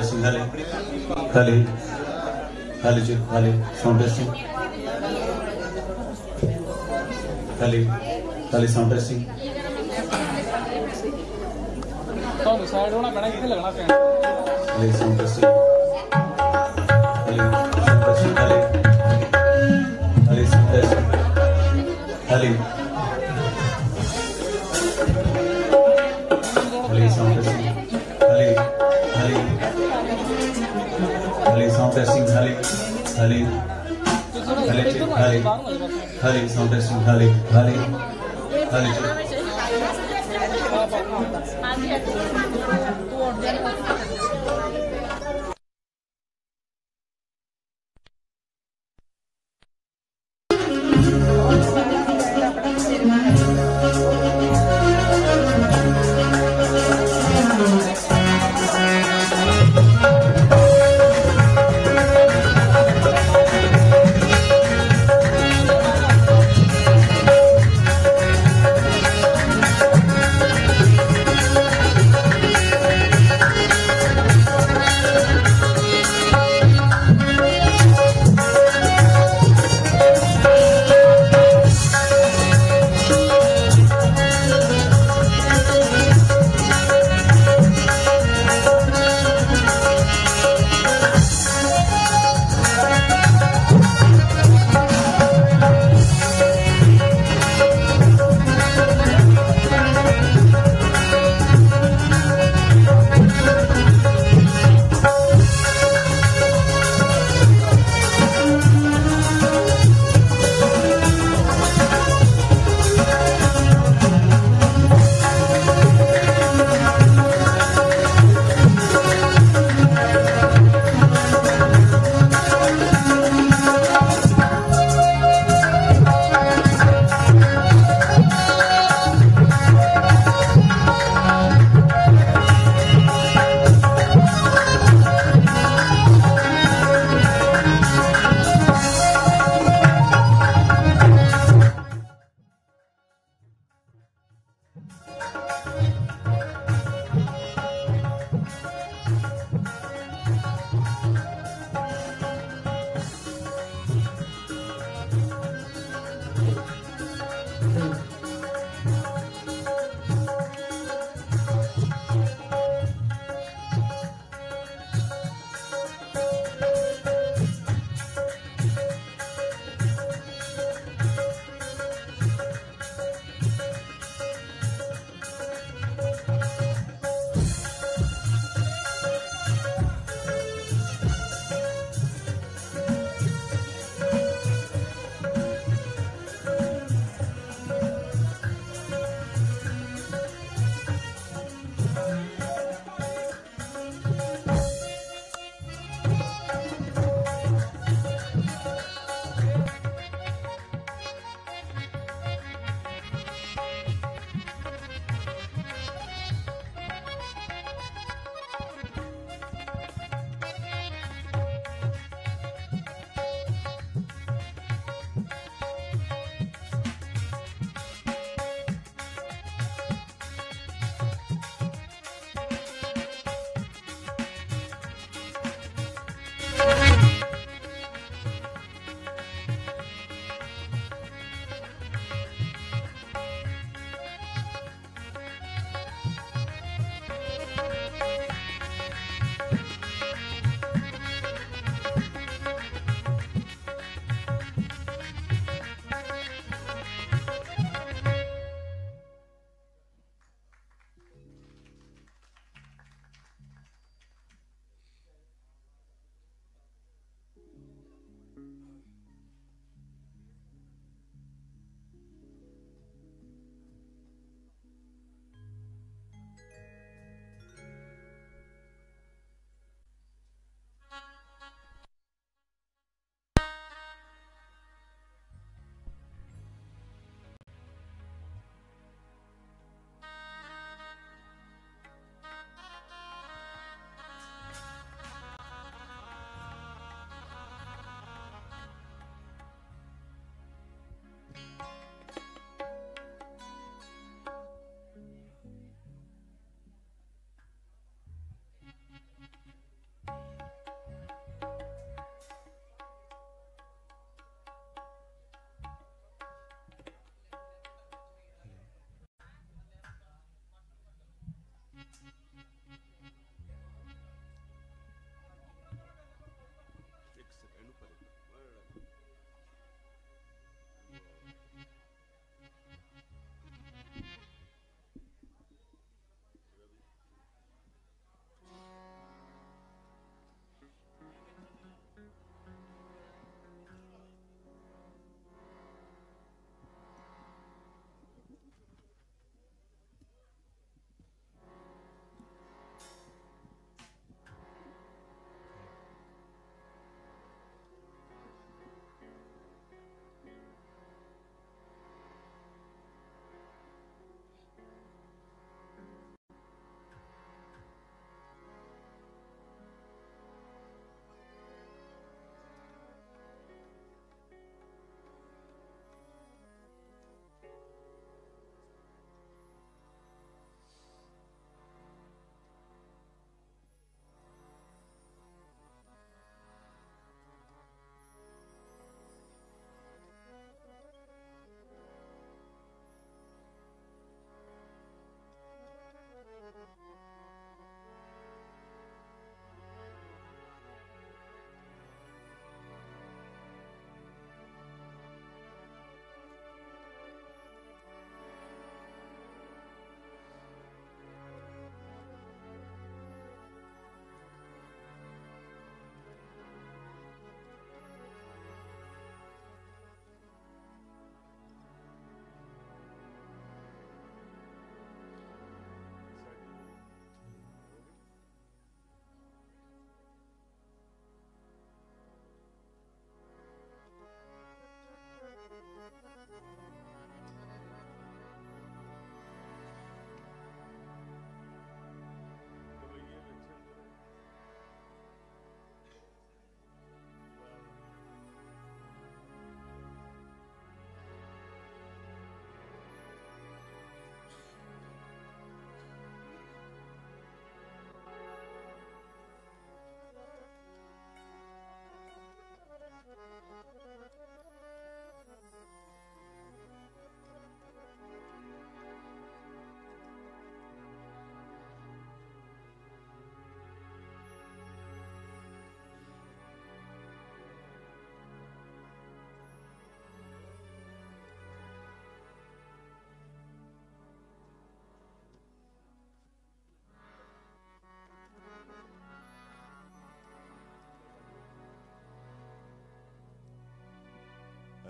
ਸੌਂਟਾ ਹਲੇ ਹਲੇ ਹਲੇ ਜੀ ਹਲੇ ਸੌਂਟਾ ਹਲੇ ਹਲੇ ਸੌਂਟਾ ਤੁਹਾਨੂੰ ਸਾਈਡ ਹੋਣਾ ਪੈਣਾ ਕਿੱਥੇ ਲੱਗਣਾ ਪੈਣਾ ਹਲੇ ਸੌਂਟਾ ਸਿੰਘ দাঁড়িয়েছে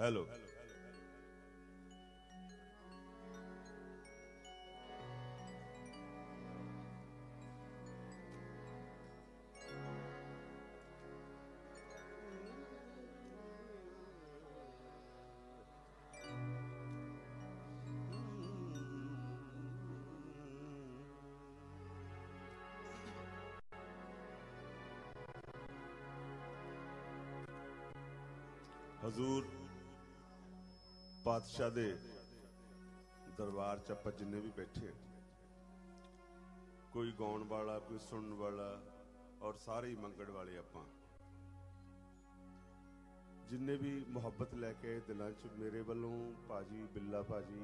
هلو حضور ਪਾਤਸ਼ਾਹ ਦੇ ਦਰਬਾਰ ਚ ਆਪਾਂ ਜਿੰਨੇ ਵੀ ਬੈਠੇ ਕੋਈ ਗਾਉਣ ਵਾਲਾ, ਕੋਈ ਸੁਣਨ ਵਾਲਾ ਔਰ ਸਾਰੇ ਹੀ ਮੰਗਣ ਵਾਲੇ ਆਪਾਂ। ਜਿੰਨੇ ਵੀ ਮੁਹੱਬਤ ਲੈ ਕੇ ਦਿਲਾਂ 'ਚ, ਮੇਰੇ ਵੱਲੋਂ ਭਾਜੀ ਬਿੱਲਾ ਭਾਜੀ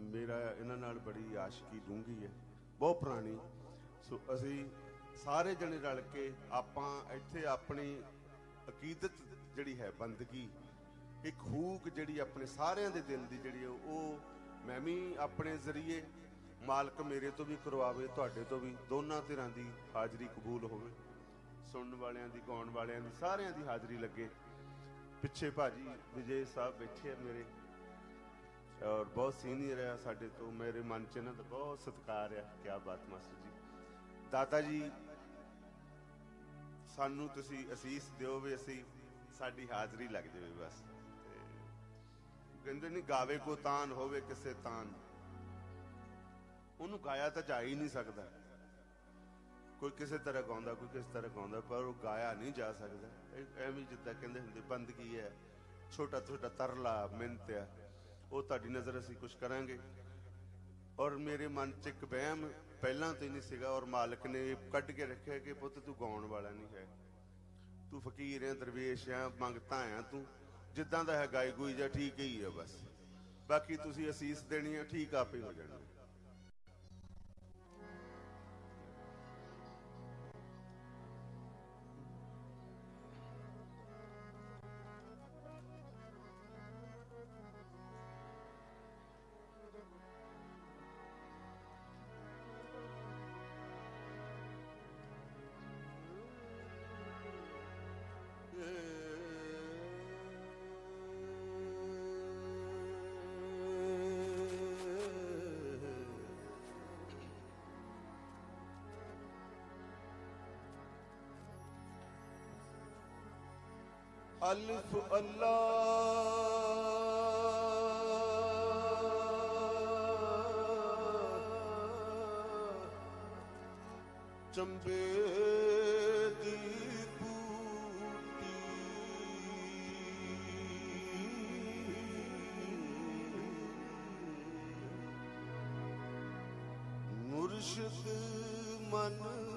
ਮੇਰਾ ਇਹਨਾਂ ਨਾਲ ਬੜੀ ਆਸ਼ਕੀ ਡੂੰਘੀ ਹੈ। ਬਹੁਤ ਪੁਰਾਣੀ। ਸੋ ਅਸੀਂ ਸਾਰੇ ਜਣੇ ਰਲ ਕੇ ਆਪਾਂ ਇੱਥੇ ਆਪਣੀ ਅਕੀਦਤ ਜਿਹੜੀ ਹੈ, ਬੰਦਗੀ ਇੱਕ ਹੂਕ ਜਿਹੜੀ ਆਪਣੇ ਸਾਰਿਆਂ ਦੇ ਦਿਲ ਦੀ ਜਿਹੜੀ ਉਹ ਮੈਂ ਵੀ ਆਪਣੇ ਜ਼ਰੀਏ ਮਾਲਕ ਮੇਰੇ ਤੋਂ ਵੀ ਕਰਵਾਵੇ, ਤੁਹਾਡੇ ਤੋਂ ਵੀ ਦੋਨਾਂ ਧਿਰਾਂ ਦੀ ਹਾਜ਼ਰੀ ਕਬੂਲ ਹੋਵੇ। ਸੁਣਨ ਵਾਲਿਆਂ ਦੀ, ਗਾਉਣ ਵਾਲਿਆਂ ਦੀ, ਸਾਰਿਆਂ ਦੀ ਹਾਜ਼ਰੀ ਲੱਗੇ। ਪਿੱਛੇ ਭਾਜੀ ਵਿਜੇ ਸਾਹਿਬ ਬੈਠੇ ਆ ਮੇਰੇ। ਔਰ ਬਹੁਤ ਸੀਨੀਅਰ ਆ ਸਾਡੇ ਤੋਂ, ਮੇਰੇ ਮਨ ਚ ਇਹਨਾਂ ਦਾ ਬਹੁਤ ਸਤਿਕਾਰ ਆ। ਕੀ ਬਾਤ ਮਾਸਟਰ ਜੀ। ਦਾਤਾ ਜੀ, ਸਾਨੂੰ ਤੁਸੀਂ ਅਸੀਸ ਦਿਓ ਵੀ ਅਸੀਂ ਸਾਡੀ ਹਾਜ਼ਰੀ ਲੱਗ ਜਾਵੇ ਬਸ। ਕਹਿੰਦੇ ਨਹੀਂ, ਗਾਵੇ ਕੋ ਤਾਨ, ਹੋਵੇ ਕਿਸੇ ਤਾਨ। ਉਹਨੂੰ ਗਾਇਆ ਤਾਂ ਜਾ ਹੀ ਨਹੀਂ ਸਕਦਾ। ਕੋਈ ਕਿਸੇ ਤਰ੍ਹਾਂ ਗਾਉਂਦਾ, ਕੋਈ ਕਿਸ ਤਰ੍ਹਾਂ ਗਾਉਂਦਾ, ਪਰ ਉਹ ਗਾਇਆ ਨਹੀਂ ਜਾ ਸਕਦਾ। ਐਵੇਂ ਜਿੱਦਾਂ ਕਹਿੰਦੇ ਹੁੰਦੇ, ਬੰਦਗੀ ਹੈ, ਛੋਟਾ ਛੋਟਾ ਤਰਲਾ ਮਿਹਨਤ ਹੈ। ਉਹ ਤੁਹਾਡੀ ਨਜ਼ਰ ਅਸੀਂ ਕੁਝ ਕਰਾਂਗੇ। ਔਰ ਮੇਰੇ ਮਨ 'ਚ ਇੱਕ ਵਹਿਮ ਪਹਿਲਾਂ ਤੋਂ ਹੀ ਨਹੀਂ ਸੀਗਾ, ਔਰ ਮਾਲਕ ਨੇ ਕੱਢ ਕੇ ਰੱਖਿਆ ਕਿ ਪੁੱਤ ਤੂੰ ਗਾਉਣ ਵਾਲਾ ਨਹੀਂ ਹੈ। ਤੂੰ ਫਕੀਰ ਹੈ, ਦਰਵੇਸ਼ ਹੈ, ਮੰਗਤਾ ਹੈ ਤੂੰ। ਜਿੱਦਾਂ ਦਾ ਹੈ ਗਾਇ ਗੂਈ ਜਾਂ ਠੀਕ ਹੀ ਹੈ ਬਸ। ਬਾਕੀ ਤੁਸੀਂ ਅਸੀਸ ਦੇਣੀ ਹੈ, ਠੀਕ ਆਪੇ ਹੋ ਜਾਣਾ। الف اللہ چمبے دی بوٹی مرشد من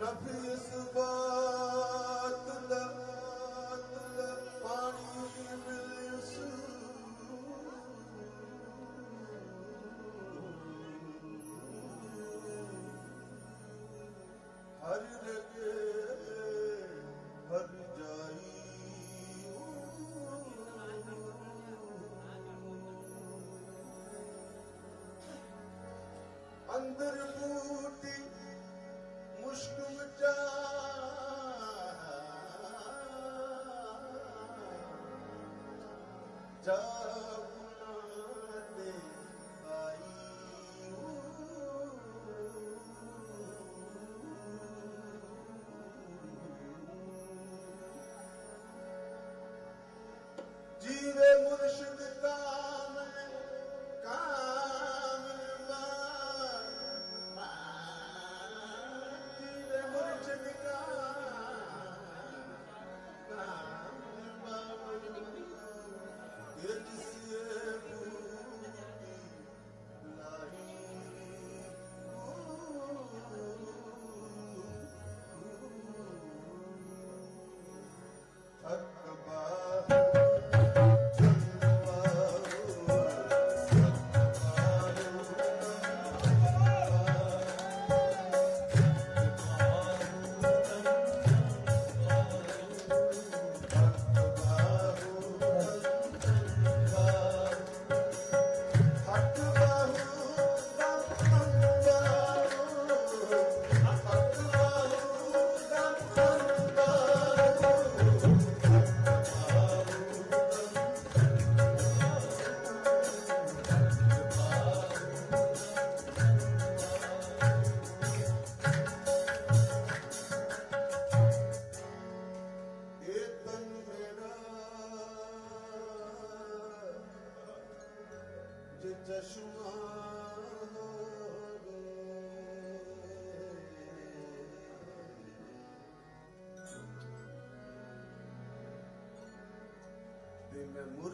ਨਫੀ ਇਸ ਬਾਤ ਦਾ ਪਾਣੀ ਮਿਲ ਸੂ ਹਰ ਰਗੇ ਹਰ ਜਾਈ। ਅੰਦਰ ਬੂਟੀ Dile Murshid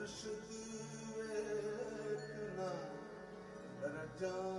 ਮੈਂ ਮੁਰਸ਼ਿਦ ਵੇਖਣਾ ਰਜਾ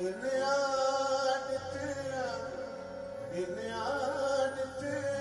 ਇਨਿਆ ਡਿੱਠਿਆ ਇਨਿਆ ਡਿੱਠਿਆ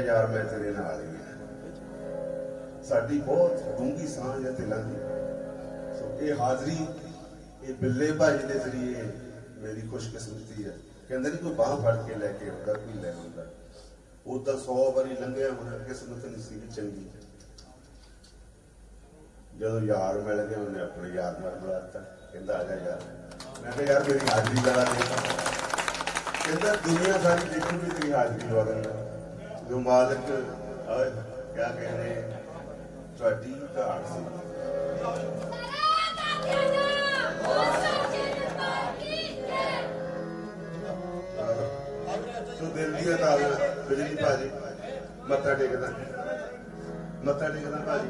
ਕਿਹਾ ਯਾਰ ਮੈਂ ਤੇਰੇ ਨਾਲ ਹੀ ਹਾਂ। ਸਾਡੀ ਬਹੁਤ ਡੂੰਗੀ ਸਾਂਝ ਹੈ ਦਿਲਾਂ ਦੀ। ਸੋ ਇਹ ਹਾਜ਼ਰੀ, ਇਹ ਬਿੱਲੇ ਭਾਜੀ ਦੇ ਜ਼ਰੀਏ ਮੇਰੀ ਖੁਸ਼ਕਿਸਮਤੀ ਹੈ। ਕਹਿੰਦੇ ਨਹੀਂ ਕੋਈ ਬਾਹ ਫੜ ਕੇ ਲੈ ਕੇ ਆਉਂਦਾ, ਕੋਈ ਲੈ ਆਉਂਦਾ। ਉਦਾਂ 100 ਵਾਰੀ ਲੰਘਿਆ ਹੋਣਾ, ਕਿਸਮਤ ਨਹੀਂ ਸੀ ਚੰਗੀ। ਜਦੋਂ ਯਾਰ ਮਿਲ ਗਿਆ, ਉਹਨੇ ਆਪਣੇ ਯਾਰ ਨਾਲ ਬੁਲਾਤਾ ਕਹਿੰਦਾ, ਆ ਜਾ ਯਾਰ। ਮੈਂ ਕਿਹਾ, ਯਾਰ, ਮੇਰੀ ਹਾਜ਼ਰੀ ਲਾ। ਦੇ ਕਹਿੰਦਾ, ਦੁਨੀਆ ਸਾਰੀ ਦੇਖੂਗੀ, ਤੇਰੀ ਹਾਜ਼ਰੀ ਵਾਰਨ ਜੋ ਮਾਲਕ ਕਿਆ ਕਹਿੰਦੇ, ਤੁਹਾਡੀ ਘਾੜ ਸੀ। ਸੋ ਦਿਲ ਦੀ ਤਾਲ ਬਿਜਲੀ ਭਾਜੀ। ਮੱਥਾ ਟੇਕਦਾ। ਮੱਥਾ ਟੇਕਦਾ ਭਾਜੀ।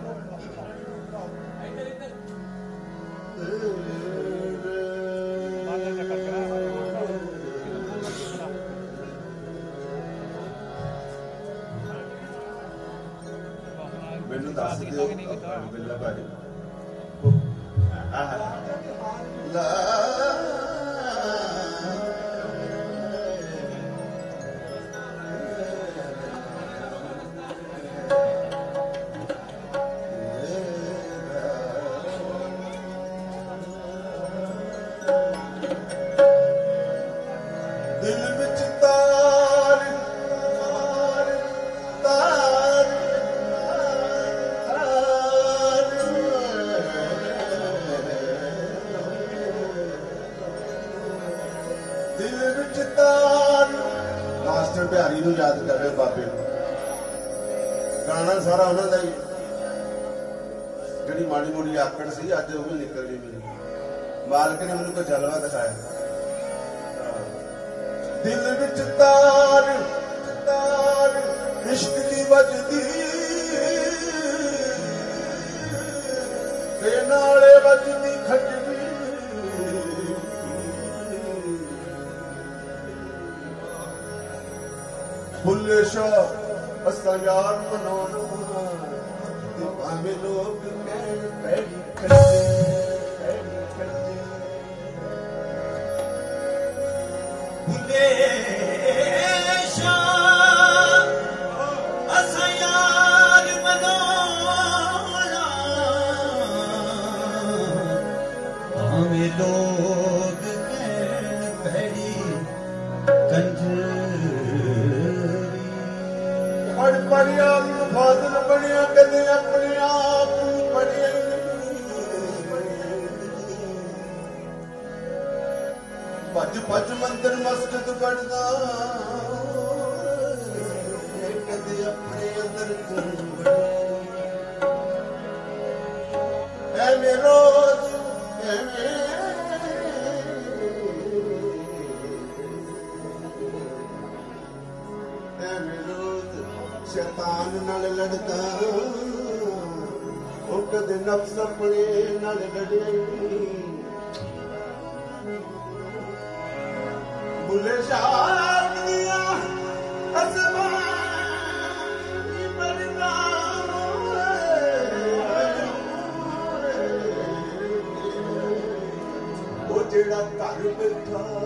لا ڀلي شا اسان يار بني لوڙ ਪੜਿਆ ਨੂੰ ਫਾਜ਼ਲ ਬਣਿਆ ਕਦੇ ਆਪਣੇ ਆਪ ਨੂੰ ਪੜਿਆ ਭੱਜ ਭੱਜ ਮੰਦਰ ਮਸਜਿਦ ਪੜਦਾ क न ਉਹ ਜਿਹੜਾ तर पिता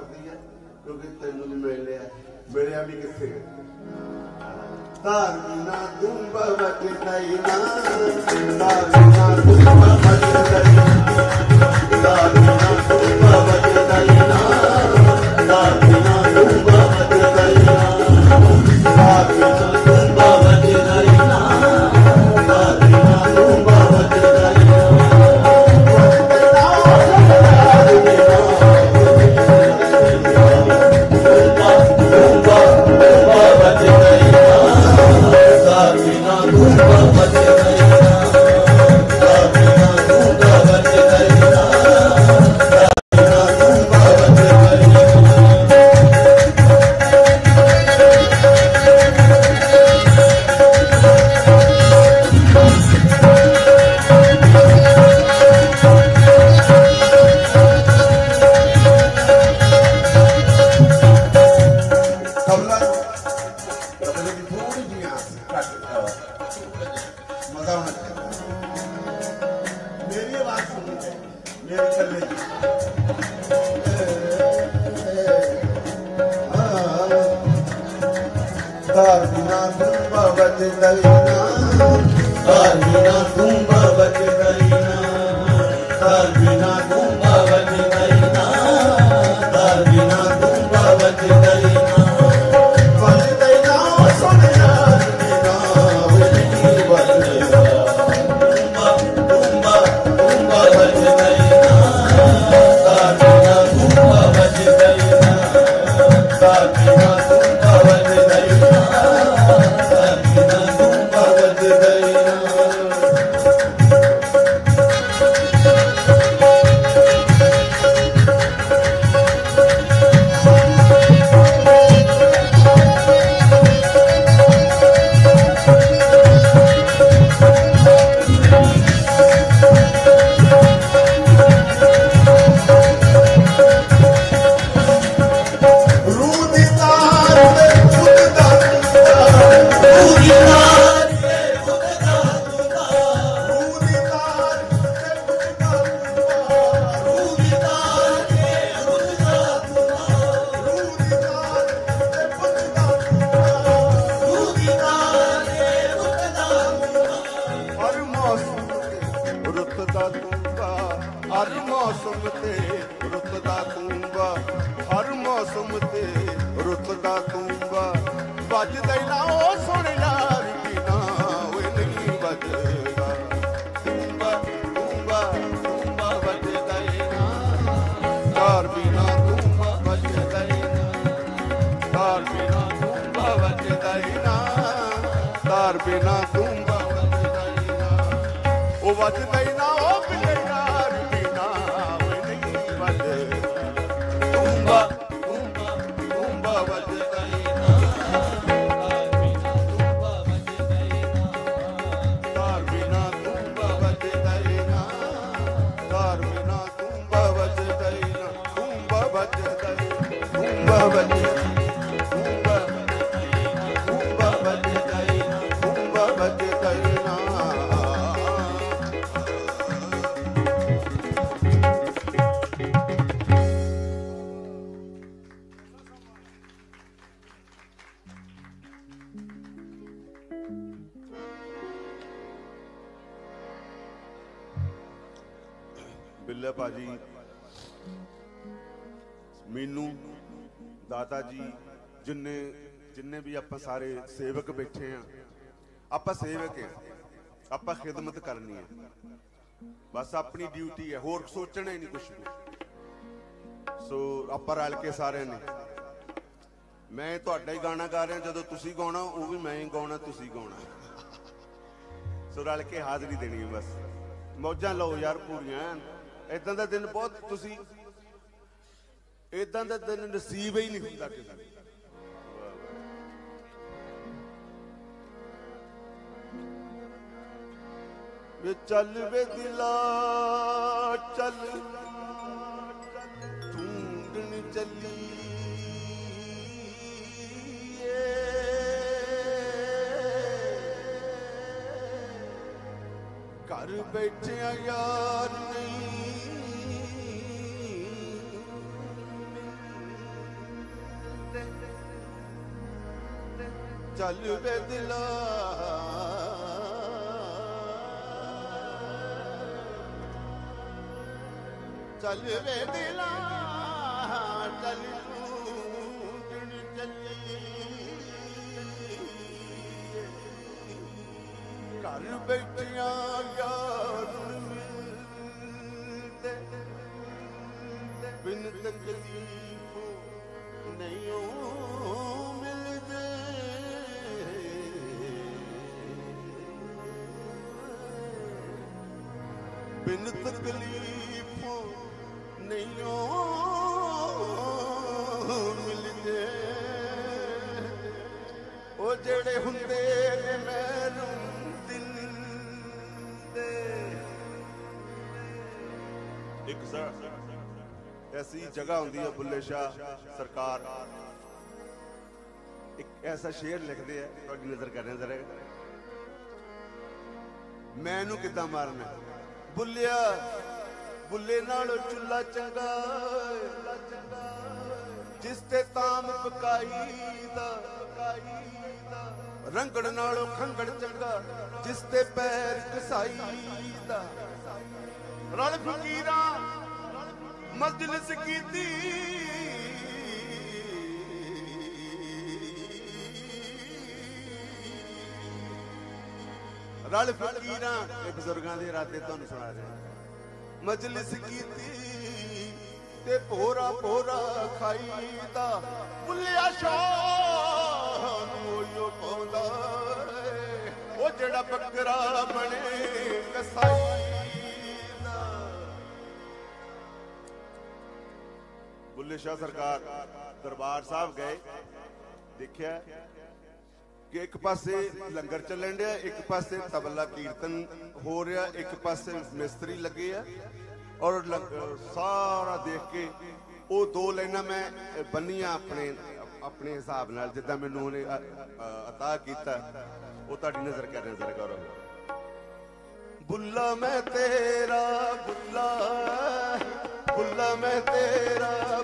ਕਰਦੀ ਹੈ, ਕਿਉਂਕਿ ਤੈਨੂੰ ਨਹੀਂ ਮਿਲਿਆ ਮਿਲਿਆ ਵੀ ਕਿੱਥੇ ਹੈ? ਤਾਰਨਾ ਦੁੰਬਵਤ ਦੈਨਾ ਤਾਰਨਾ ਦੁੰਬਵਤ ਦੈਨਾ ਤਾਰਨਾ ਸਾਰੇ ਸੇਵਕ ਬੈਠੇ ਆ। ਆਪਾਂ ਸੇਵਕ ਆ। ਆਪਾਂ ਖਿਦਮਤ ਕਰਨੀ ਹੈ ਬਸ ਆਪਣੀ ਡਿਊਟੀ ਹੈ ਹੋਰ ਸੋਚਣਾ ਹੀ ਨਹੀਂ ਕੁਝ ਵੀ। ਸੋ ਆਪਾਂ ਰਲ ਕੇ ਸਾਰਿਆਂ ਨੇ। ਮੈਂ ਤੁਹਾਡਾ ਹੀ ਗਾਣਾ ਗਾ ਰਿਹਾ। ਜਦੋਂ ਤੁਸੀਂ ਗਾਉਣਾ, ਉਹ ਵੀ ਮੈਂ ਹੀ ਗਾਉਣਾ, ਤੁਸੀਂ ਗਾਉਣਾ। ਸੋ ਰਲ ਕੇ ਹਾਜ਼ਰੀ ਦੇਣੀ ਹੈ ਬਸ। ਮੌਜਾਂ ਲਓ ਯਾਰ ਪੂਰੀਆਂ। ਇਦਾਂ ਦਾ ਦਿਨ ਬਹੁਤ ਤੁਸੀਂ ਇਦਾਂ ਦਾ ਦਿਨ ਨਸੀਬ ਹੀ ਨਹੀਂ ਹੁੰਦਾ ਕਿਸੇ ਨੂੰ। ਵੇ ਚੱਲ ਵੇ ਦਿਲਾ ਚੱਲ। ਢੂੰਡਣ ਚੱਲੀ ਘਰ ਬੈਠਿਆ ਯਾਰ ਨਹੀਂ। ਚੱਲ ਵੇ ਦਿਲਾ। ਚੱਲ ਵੇ ਦਿਲਾ, ਚੱਲ ਢੂੰਡਣ ਚੱਲੀ ਘਰ ਬੈਠਿਆਂ ਯਾਰ ਮਿਲਦੇ, ਬਿਨ ਤਕਲੀਫ ਨਹੀਂ ਓ ਮਿਲਦੇ। ਬਿਨ ਤਕਲੀਫ ਨਹੀਂ ਮਿਲਦੇ। ਉਹ ਜਿਹੜੇ ਹੁੰਦੇ ਨੇ ਮੈਨੂੰ ਦਿਲ ਦੇ ਇੱਕ ਸਰ ਐਸੀ ਜਗ੍ਹਾ ਹੁੰਦੀ ਹੈ ਬੁੱਲੇ ਸ਼ਾਹ ਸਰਕਾਰ। ਇੱਕ ਐਸਾ ਸ਼ੇਰ ਲਿਖਦੇ ਆ, ਤੁਹਾਡੀ ਨਜ਼ਰ ਕਰਨੇ ਜ਼ਰਾ। ਮੈਂ ਇਹਨੂੰ ਕਿੱਦਾਂ ਮਾਰਨਾ? ਬੁੱਲਿਆ ਬੁੱਲੇ ਨਾਲੋਂ ਚੁੱਲਾ ਚੰਗਾ ਜਿਸ ਤੇ ਤਾਮ ਪਕਾਈ ਦਾ ਰੰਗੜ ਨਾਲੋਂ ਖੰਗੜ ਚੰਗਾ, ਜਿਸ ਤੇ ਪੈਰ ਕਸਾਈ ਦਾ ਰਲ ਫਕੀਰਾਂ, ਮਜਲਿਸ ਕੀਤੀ। ਰਲ ਫਕੀਰਾਂ, ਇਹ ਬਜ਼ੁਰਗਾਂ ਦੇ ਇਰਾਦੇ ਤੁਹਾਨੂੰ ਸੁਣਾ ਰਿਹਾ ਮਜਲਿਸ ਕੀਤੀ ਤੇ ਭੋਰਾ ਭੋਰਾ ਖਾਈਦਾ ਬੁੱਲਿਆ ਸ਼ਾਹ ਨੂੰ ਉਹ ਪਾਉਂਦਾ ਏ। ਉਹ ਜਿਹੜਾ ਬੱਕਰਾ ਬਣੇ ਕਸਾਈ ਦਾ ਬੁੱਲੇ ਸ਼ਾਹ ਸਰਕਾਰ ਦਰਬਾਰ ਸਾਹਿਬ ਗਏ, ਦੇਖਿਆ ਕਿ ਇੱਕ ਪਾਸੇ ਲੰਗਰ ਚੱਲਣ ਡਿਆ, ਇੱਕ ਪਾਸੇ ਤਬਲਾ ਕੀਰਤਨ ਹੋ ਰਿਹਾ, ਇੱਕ ਪਾਸੇ ਮਿਸਤਰੀ ਲੱਗੇ ਆ। ਔਰ ਸਾਰਾ ਦੇਖ ਕੇ ਉਹ ਦੋ ਲਾਈਨਾਂ ਮੈਂ ਬੰਨੀਆਂ ਆਪਣੇ ਆਪਣੇ ਹਿਸਾਬ ਨਾਲ, ਜਿੱਦਾਂ ਮੈਨੂੰ ਉਹਨੇ, ਅ- ਅਤਾ ਕੀਤਾ। ਉਹ ਤੁਹਾਡੀ ਨਜ਼ਰ ਕਰਨੇ ਜ਼ਰਾ ਕਰੋ। ਬੁੱਲਾ ਮੈਂ ਤੇਰਾ, ਬੁੱਲਾ ਬੁੱਲਾ ਮੈਂ ਤੇਰਾ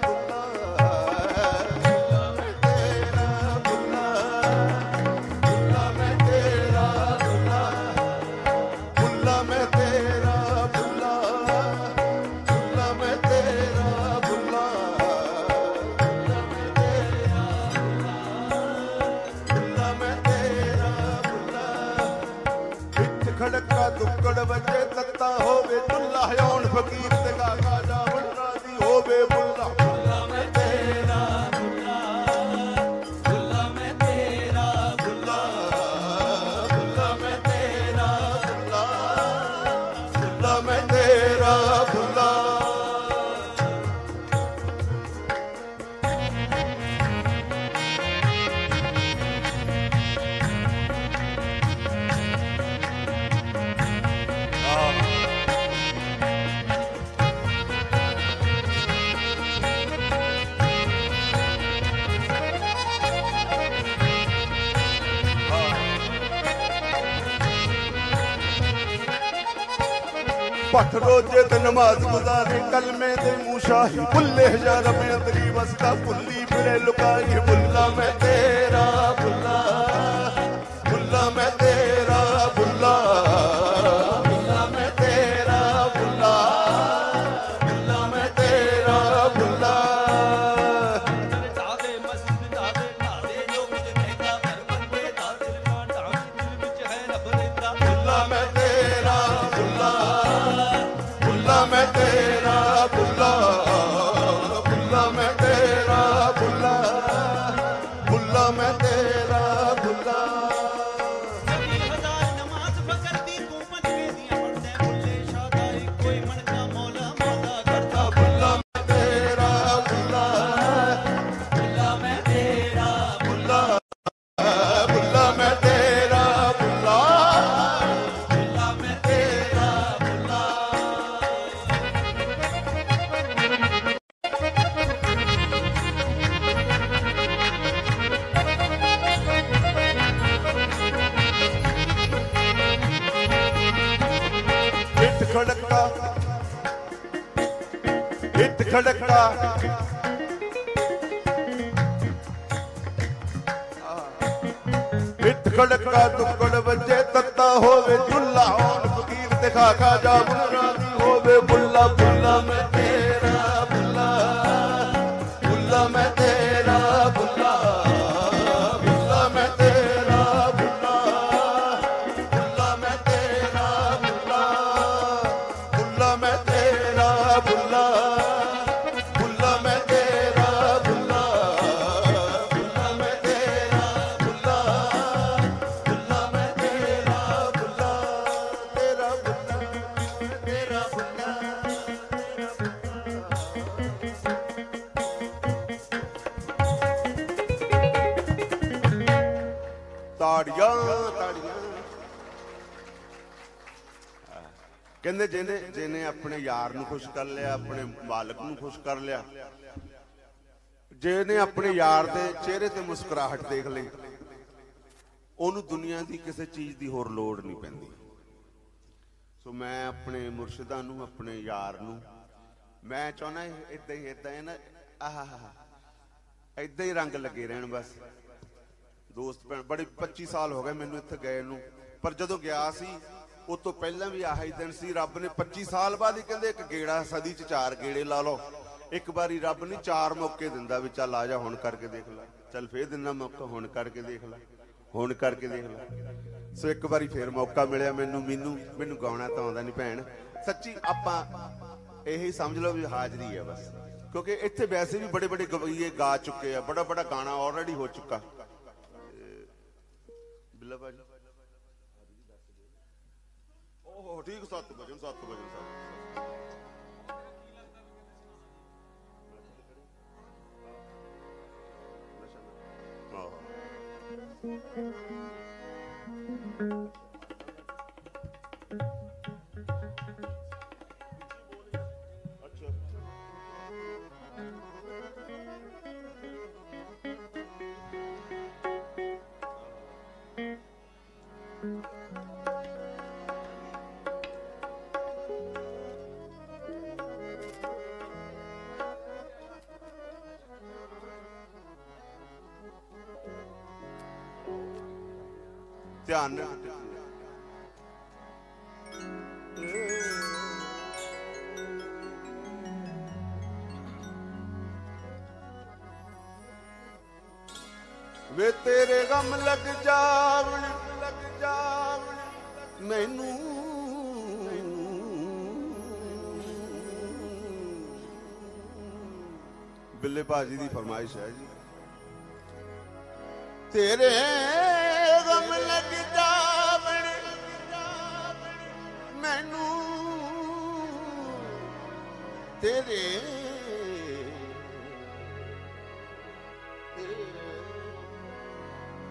ਪੱਠ ਰੋਜੇ ਤੇ ਨਮਾਜ਼ ਗੁਜ਼ਾਰੇ, ਕਲਮੇ ਤੇ ਮੂਸ਼ਾ ਭੁੱਲੇ ਯਾਰ ਮੈਂ ਤੇਰੀ ਵਸਤਾ ਭੁੱਲੀ ਫਿਰੇ ਲੁਕਾ ਕੇ ਮੈਂ ਖੁਸ਼ ਕਰ ਲਿਆ, ਆਪਣੇ ਮਾਲਕ ਨੂੰ ਖੁਸ਼ ਕਰ ਲਿਆ। ਜਿਹਨੇ ਆਪਣੇ ਯਾਰ ਦੇ ਚਿਹਰੇ ਤੇ ਮੁਸਕਰਾਹਟ ਦੇਖ ਲਈ, ਉਹਨੂੰ ਦੁਨੀਆ ਦੀ ਕਿਸੇ ਚੀਜ਼ ਦੀ ਹੋਰ ਲੋੜ ਨਹੀਂ ਪੈਂਦੀ। ਸੋ ਮੈਂ ਆਪਣੇ ਮੁਰਸ਼ਿਦਾਂ ਨੂੰ, ਆਪਣੇ ਯਾਰ ਨੂੰ, ਮੈਂ ਚਾਹੁੰਦਾ ਇਦਾਂ ਹੀ ਇਦਾਂ ਹੀ ਨਾ, ਆਹ ਇਦਾਂ ਹੀ ਰੰਗ ਲੱਗੇ ਰਹਿਣ ਬਸ। ਦੋਸਤ ਭੈਣ, ਬੜੇ 25 ਸਾਲ ਹੋ ਗਏ ਮੈਨੂੰ ਇੱਥੇ ਗਏ ਨੂੰ, ਪਰ ਜਦੋਂ ਗਿਆ ਸੀ ਉਸ ਤੋਂ ਪਹਿਲਾਂ ਵੀ ਆਹੀ ਦਿਨ ਸੀ, ਰੱਬ ਨੇ 25 ਸਾਲ ਬਾਅਦ ਹੀ ਕਹਿੰਦੇ ਇੱਕ ਗੇੜਾ ਸਦੀ ਚ ਚਾਰ ਗੇੜੇ ਲਾ ਲਓ। ਇੱਕ ਵਾਰੀ ਰੱਬ ਨੇ ਚਾਰ ਮੌਕੇ ਦਿੰਦਾ ਵੀ ਚੱਲ ਆ ਜਾ, ਹੁਣ ਕਰਕੇ ਦੇਖ ਲੈ। ਚੱਲ ਫੇਰ ਦਿੰਦਾ ਮੌਕਾ, ਹੁਣ ਕਰਕੇ ਦੇਖ ਲੈ। ਹੁਣ ਕਰਕੇ ਦੇਖ ਲੈ। ਸੋ ਇੱਕ ਵਾਰੀ ਫੇਰ ਮੌਕਾ ਮਿਲਿਆ ਮੈਨੂੰ ਮੈਨੂੰ ਮੈਨੂੰ ਗਾਉਣਾ ਤਾਂ ਆਉਂਦਾ ਨਹੀਂ ਭੈਣ। ਸੱਚੀ ਆਪਾਂ ਇਹੀ ਸਮਝ ਲਓ ਵੀ ਹਾਜ਼ਰੀ ਹੈ ਬਸ। ਕਿਉਂਕਿ ਇੱਥੇ ਵੈਸੇ ਵੀ ਬੜੇ ਬੜੇ ਗਵਈਏ ਗਾ ਚੁੱਕੇ ਆ ਬੜਾ ਬੜਾ ਗਾਣਾ ਆਲਰੇਡੀ ਹੋ ਚੁੱਕਾ। ਬਿੱਲਾ ਭਾਜੀ ਉਹ ਠੀਕ 7 ਵਜੇ 7 ਵਜੇ 7 ਵਜੇ ਆਹ ਜਨ। ਵੇ ਤੇਰੇ ਗਮ ਲੱਗ ਜਾਵਣ ਲੱਗ ਜਾਵਣ, ਮੈਨੂੰ ਬਿੱਲੇ ਬਾਜੀ ਦੀ ਫਰਮਾਇਸ਼ ਹੈ ਜੀ। ਤੇਰੇ ਗਮ ਲੱਗ ਜਾਵਣ ਮੈਨੂੰ ਤੇਰੇ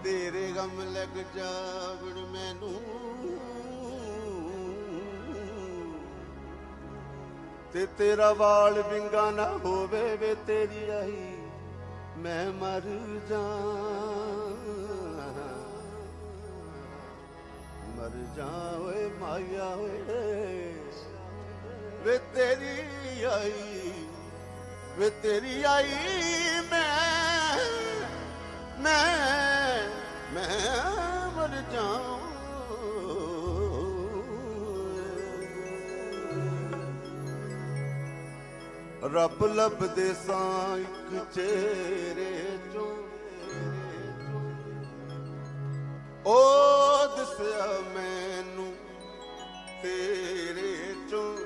ਤੇਰੇ ਗਮ ਲੱਗ ਜਾਵਣ ਮੈਨੂੰ। ਤੇ ਤੇਰਾ ਵਾਲ ਵਿੰਗਾ ਨਾ ਹੋਵੇ ਵੇ ਤੇਰੀ ਆਈ ਮੈਂ ਮਰ ਜਾ ਮਰ ਜਾ ਓਏ ਮਾਇਆ ਓਏ। ਵੇ ਤੇਰੀ ਆਈ, ਵੇ ਤੇਰੀ ਆਈ ਮੈਂ ਮੈਂ ਮੈਂ ਮਰ ਜਾਵਾਂ। ਰੱਬ ਲੱਭਦੇ ਸਾਂ ਇੱਕ ਚਿਹਰੇ ਉਹ ਦਿਸਿਆ ਮੈਨੂੰ ਤੇਰੇ ਚੋਂ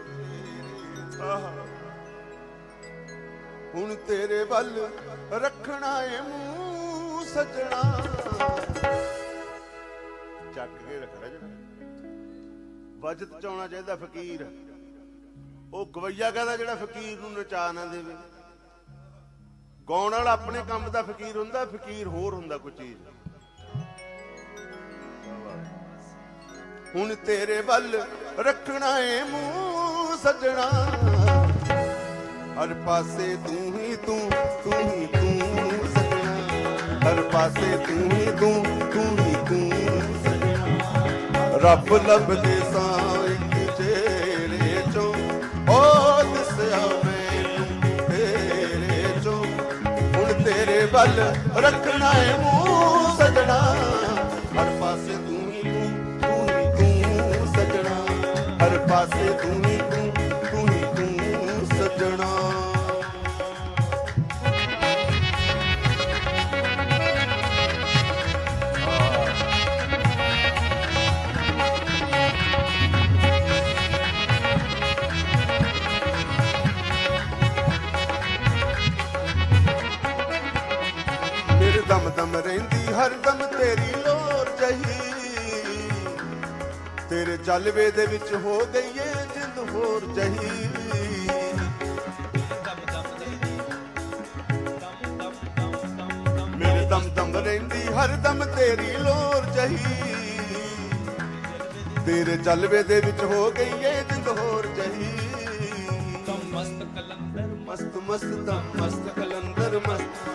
ਹੁਣ ਤੇਰੇ ਵੱਲ ਰੱਖਣਾ ਏ ਮੂੰਹ ਸਜਣਾ। ਚੱਕ ਕੇ ਰੱਖਣਾ ਜਿਹੜਾ ਵਜਤ ਚਾਉਣਾ ਚਾਹੀਦਾ ਫਕੀਰ। ਉਹ ਗਵਈਆ ਕਹਿੰਦਾ ਜਿਹੜਾ ਫਕੀਰ ਨੂੰ ਨਚਾ ਨਾ ਦੇਵੇ। ਗਾਉਣ ਵਾਲਾ ਆਪਣੇ ਕੰਮ ਦਾ ਫਕੀਰ ਹੁੰਦਾ, ਫਕੀਰ ਹੋਰ ਹੁੰਦਾ ਕੋਈ ਚੀਜ਼। ਹੁਣ ਤੇਰੇ ਵੱਲ ਰੱਖਣਾ ਏ ਮੂੰਹ ਸਜਣਾ। ਹਰ ਪਾਸੇ ਤੂੰ ਹੀ ਤੂੰ ਤੂੰ ਹੀ ਤੂੰ ਸਜਣਾ। ਹਰ ਪਾਸੇ ਤੂੰ ਹੀ ਤੂੰ ਤੂੰ ਹੀ ਤੂੰ ਸਜਣਾ। ਰੱਬ ਲੱਭਦੇ ਸਾਂ ਇੱਕ ਚਿਹਰੇ ਚੋਂ ਉਹ ਦਿਸਿਆ ਮੈਨੂੰ ਤੇਰੇ ਚੋਂ। ਹੁਣ ਤੇਰੇ ਵੱਲ ਰੱਖਣਾ ਏ ਮੂੰਹ ਪਾਸੇ ਤੂੰ ਹੀ ਤੂੰ ਤੂੰ ਹੀ ਤੂੰ ਸੱਜਣਾ। ਮੇਰੇ ਦਮ ਦਮ ਰਹਿੰਦੀ, ਹਰ ਦਮ ਤੇਰੀ ਲੋਰ ਜਲਵੇ ਦੇ ਵਿੱਚ ਹੋ ਗਈ ਏ ਜਿੰਦ ਹੋਰ ਜਹੀ। ਮੇਰੇ ਦਮ ਦਮ ਰਹਿੰਦੀ ਹਰ ਦਮ ਤੇਰੀ ਲੋਰ ਜਹੀ। ਤੇਰੇ ਜਲਵੇ ਦੇ ਵਿੱਚ ਹੋ ਗਈ ਏ ਜਿੰਦ ਹੋਰ ਜਹੀ। ਮਸਤ ਕਲੰਦਰ ਮਸਤ। ਮਸਤ ਦਮ ਮਸਤ ਕਲੰਦਰ ਮਸਤ।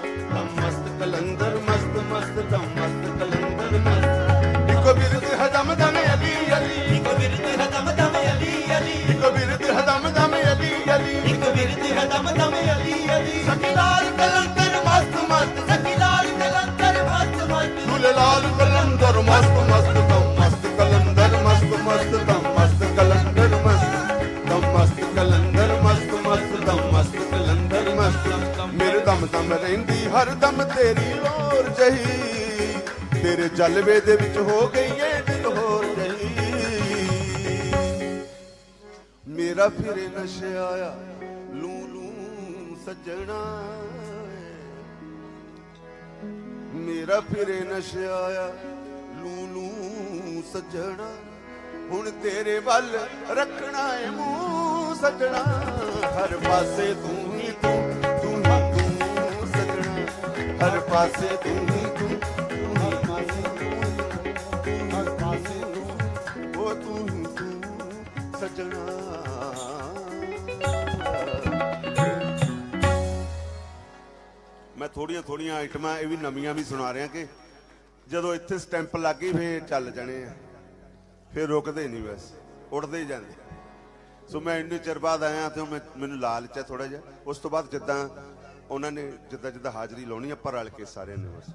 ਲੋਰ ਤੇਰੇ ਜਲਵੇ ਦੇ ਵਿੱਚ ਹੋ ਗਈ ਏ ਦਿਲ ਹੋਰ ਜਹੀ ਮੇਰਾ ਫਿਰੇ ਨਸ਼ਾ ਆਇਆ, ਲੂ ਲੂ ਸੱਜਣਾ ਮੇਰਾ ਫਿਰੇ ਨਸ਼ਾ ਆਇਆ, ਲੂ ਲੂ ਸੱਜਣਾ। ਹੁਣ ਤੇਰੇ ਵੱਲ ਰੱਖਣਾ ਏ ਮੂੰਹ ਸੱਜਣਾ। ਹਰ ਪਾਸੇ ਤੂੰ ਹੀ ਤੂੰ ਤੂੰ ਹੀ ਤੂੰ ਸੱਜਣਾ। ਹਰ ਪਾਸੇ ਤੂੰ ਮੈਂ ਥੋੜੀਆਂ ਥੋੜੀਆਂ ਆਈਟਮਾਂ ਇਹ ਵੀ ਨਵੀਆਂ ਵੀ ਸੁਣਾ ਰਿਹਾ ਕਿ ਜਦੋਂ ਇੱਥੇ ਸਟੈਂਪ ਲੱਗ ਗਈ ਫੇਰ ਚੱਲ ਜਾਣੇ ਆ। ਫੇਰ ਰੁਕਦੇ ਨਹੀਂ ਬਸ, ਉੱਡਦੇ ਹੀ ਜਾਂਦੇ। ਸੋ ਮੈਂ ਇੰਨੇ ਚਿਰ ਬਾਅਦ ਆਇਆ ਤੇ ਮੈਂ, ਮੈਨੂੰ ਲਾਲਚ ਹੈ ਥੋੜਾ ਜਿਹਾ। ਉਸ ਤੋਂ ਬਾਅਦ ਜਿੱਦਾਂ ਉਹਨਾਂ ਨੇ ਜਿੱਦਾਂ ਜਿੱਦਾਂ ਹਾਜ਼ਰੀ ਲਾਉਣੀ ਆਪਾਂ ਰਲ ਕੇ ਸਾਰਿਆਂ ਨੇ ਬਸ।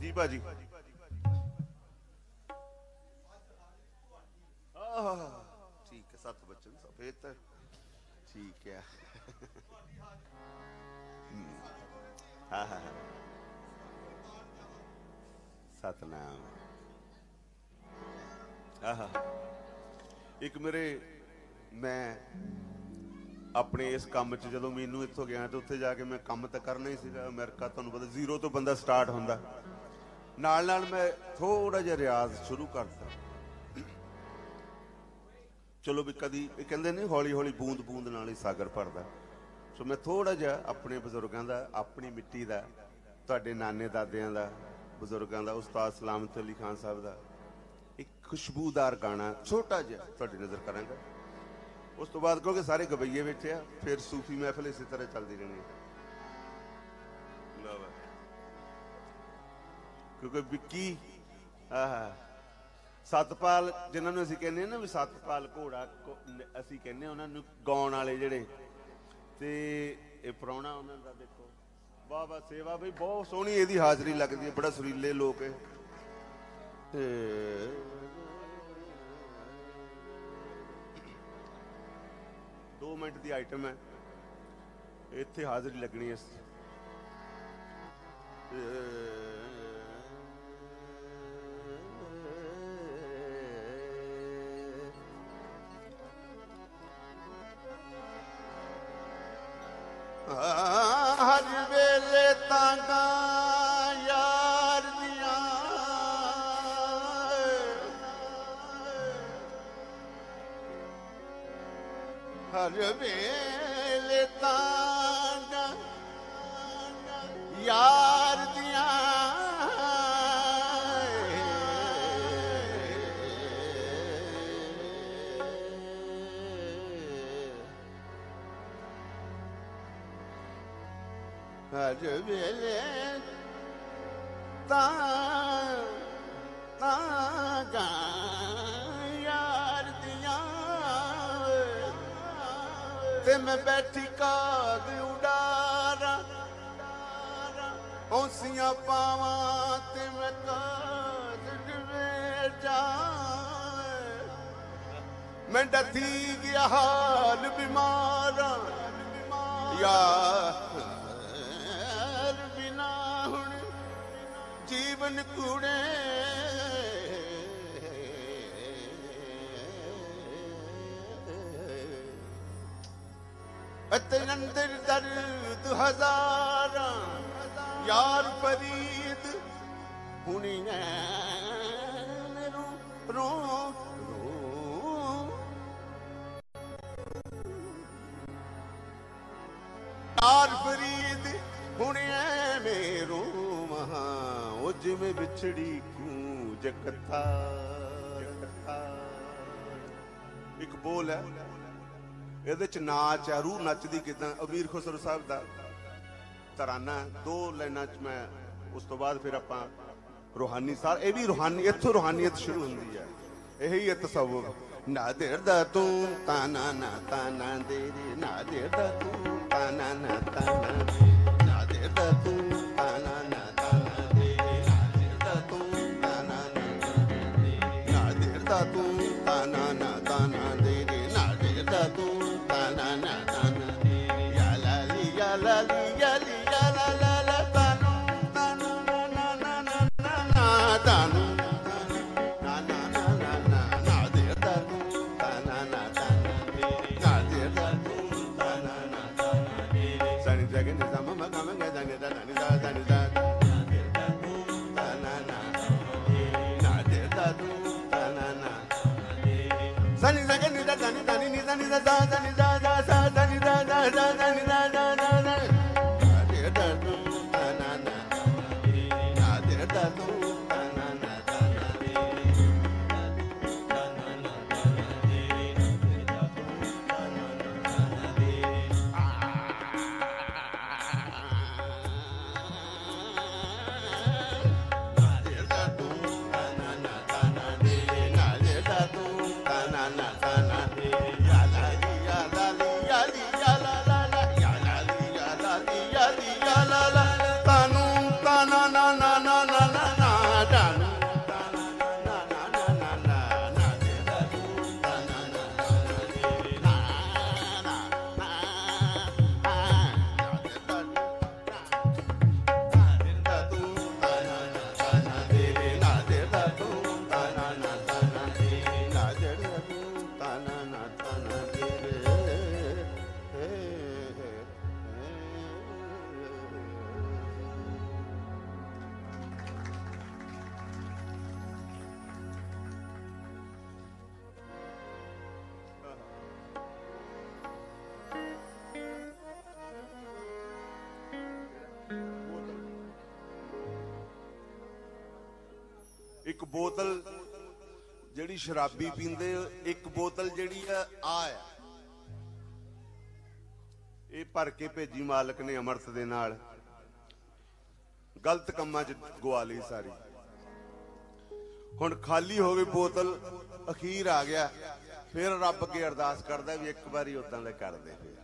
ਜੀ ਭਾਜੀ। ਆਹ। ਸਫੇਦ ਤਾਂ ਠੀਕ ਹੈ। ਹਾਂ ਹਾਂ ਹਾਂ। ਸਤਨਾਮ। ਆਹਾ ਇੱਕ ਮੇਰੇ ਮੈਂ ਆਪਣੇ ਇਸ ਕੰਮ 'ਚ ਜਦੋਂ ਮੈਨੂੰ ਇੱਥੋਂ ਗਿਆ ਤੇ ਉੱਥੇ ਜਾ ਕੇ ਮੈਂ ਕੰਮ ਤਾਂ ਕਰਨਾ ਹੀ ਸੀਗਾ। ਅਮਰੀਕਾ ਤੁਹਾਨੂੰ ਪਤਾ ਜ਼ੀਰੋ ਤੋਂ ਬੰਦਾ ਸਟਾਰਟ ਹੁੰਦਾ। ਨਾਲ ਨਾਲ ਮੈਂ ਥੋੜਾ ਜਿਹਾ ਰਿਆਜ਼ ਸ਼ੁਰੂ ਕਰਤਾ। ਚਲੋ ਵੀ ਕਦੀ, ਇਹ ਕਹਿੰਦੇ ਨੇ ਹੌਲੀ ਹੌਲੀ ਬੂੰਦ ਬੂੰਦ ਨਾਲ ਹੀ ਸਾਗਰ ਭਰਦਾ। ਸੋ ਮੈਂ ਥੋੜਾ ਜਿਹਾ ਆਪਣੇ ਬਜ਼ੁਰਗਾਂ ਦਾ, ਆਪਣੀ ਮਿੱਟੀ ਦਾ, ਤੁਹਾਡੇ ਨਾਨੇ ਦਾਦਿਆਂ ਦਾ, ਬਜ਼ੁਰਗਾਂ ਦਾ, ਉਸਤਾਦ ਸਲਾਮਤ ਅਲੀ ਖਾਨ ਸਾਹਿਬ ਦਾ ਇੱਕ ਖੁਸ਼ਬੂਦਾਰ ਗਾਣਾ ਛੋਟਾ ਜਿਹਾ ਤੁਹਾਡੀ ਨਜ਼ਰ ਕਰਾਂਗਾ। ਉਸ ਤੋਂ ਬਾਅਦ ਕਿਉਂਕਿ ਸਾਰੇ ਗਵਈਏ ਵਿੱਚ ਆ, ਫਿਰ ਸੂਫੀ ਮਹਿਫਲ ਇਸੇ ਤਰ੍ਹਾਂ ਚੱਲਦੀ ਰਹਿਣੀ ਹੈ। ਕਿਉਂਕਿ ਵਿੱਕੀ, ਆਹ ਸਤਪਾਲ, ਜਿਨ੍ਹਾਂ ਨੂੰ ਅਸੀਂ ਕਹਿੰਦੇ ਆ ਨਾ ਵੀ ਸਤਪਾਲ ਘੋੜਾ ਅਸੀਂ ਕਹਿੰਦੇ ਉਹਨਾਂ ਨੂੰ ਗਾਉਣ ਵਾਲੇ ਜਿਹੜੇ। ਤੇ ਇਹ ਪ੍ਰਾਹੁਣਾ ਉਹਨਾਂ ਦਾ ਦੇਖੋ। ਵਾਹ ਵਾਹ, ਸੇਵਾ ਬਈ, ਬਹੁਤ ਸੋਹਣੀ ਇਹਦੀ ਹਾਜ਼ਰੀ ਲੱਗਦੀ ਹੈ, ਬੜਾ ਸੁਰੀਲੇ ਲੋਕ ਹੈ। ਤੇ ਦੋ ਮਿੰਟ ਦੀ ਆਈਟਮ ਹੈ। ਇੱਥੇ ਹਾਜ਼ਰੀ ਲੱਗਣੀ ਹੈ। ਹਰ ਵੇਲੇ ਤਾਂਗਾ ਯਾਰ ਦੀਆਂ। ਹਰ ਵੇਲੇ ਹਰ ਵੇਲੇ ਤਾਂ ਤਾਂ ਗਾ ਯਾਰ ਦੀਆਂ ਤੇ ਮੈਂ ਬੈਠੀ ਕਾਗ ਉਡਾਰਾਂ ਔਸੀਆਂ ਪਾਵਾਂ ਤੇ ਮੈਂ ਕਾਗ ਡਵੇ ਜਾ ਮੈਂ ਡੱਥੀ ਗਿਆ ਹਾਲ ਬਿਮਾਰਾਂ ਯਾਰ ਜੀਵਨ ਕੁੜੇ। ਅਤੇ ਅੰਦਰ ਦਰਦ ਹਜ਼ਾਰਾਂ, ਯਾਰ ਫਰੀਦ ਹੁਣੀਆਂ ਰੋ ਰੋ ਰੋ ਯਾਰ ਫਰੀਦ ਹੁਣ ਮੇਰੋ ਮਹਾ। ਜਿਵੇਂ ਵਿਛੜੀ ਕਿਉਂ ਜਗਤਾ। ਇੱਕ ਬੋਲ ਹੈ, ਇਹਦੇ ਚ ਨਾਚ ਹੈ, ਰੂਹ ਨੱਚਦੀ ਕਿਦਾਂ? ਅਮੀਰ ਖੁਸਰੋ ਸਾਹਿਬ ਦਾ ਤਰਾਨਾ ਦੋ ਲਾਈਨਾਂ ਚ ਮੈਂ ਉਸ ਤੋਂ ਬਾਅਦ ਫਿਰ ਆਪਾਂ ਰੂਹਾਨੀ ਸਾਰ, ਇਹ ਵੀ ਰੂਹਾਨੀ, ਇੱਥੋਂ ਰੂਹਾਨੀਅਤ ਸ਼ੁਰੂ ਹੁੰਦੀ ਹੈ। ਇਹੀ ਹੈ ਤਸਵੁਰ। ਨਾਦਰ ਦਾ ਤੂੰ, ਤਾਨਾ, ਨਾ ਤਾਨਾ ਦੇ ਨਾ ਨਾਦਰ ਦਾ ਤੂੰ, ਤਾਨਾ, ਨਾ ਤਾਨਾ ਦੇ ਸ਼ਰਾਬੀ ਪੀਂਦੇ ਇੱਕ ਬੋਤਲ ਜਿਹੜੀ ਆ ਆ ਆ। ਇਹ ਭਰ ਕੇ ਭੇਜੀ ਮਾਲਕ ਨੇ ਅਮਰਤ ਦੇ ਨਾਲ। ਗਲਤ ਕੰਮਾਂ 'ਚ ਗਵਾ ਲਈ ਸਾਰੀ। ਹੁਣ ਖਾਲੀ ਹੋ ਗਈ ਬੋਤਲ, ਅਖੀਰ ਆ ਗਿਆ। ਫਿਰ ਰੱਬ ਕੇ ਅਰਦਾਸ ਕਰਦਾ ਵੀ ਇੱਕ ਵਾਰੀ ਉਦਾਂ ਦਾ ਕਰ ਦੇ। ਫਿਰ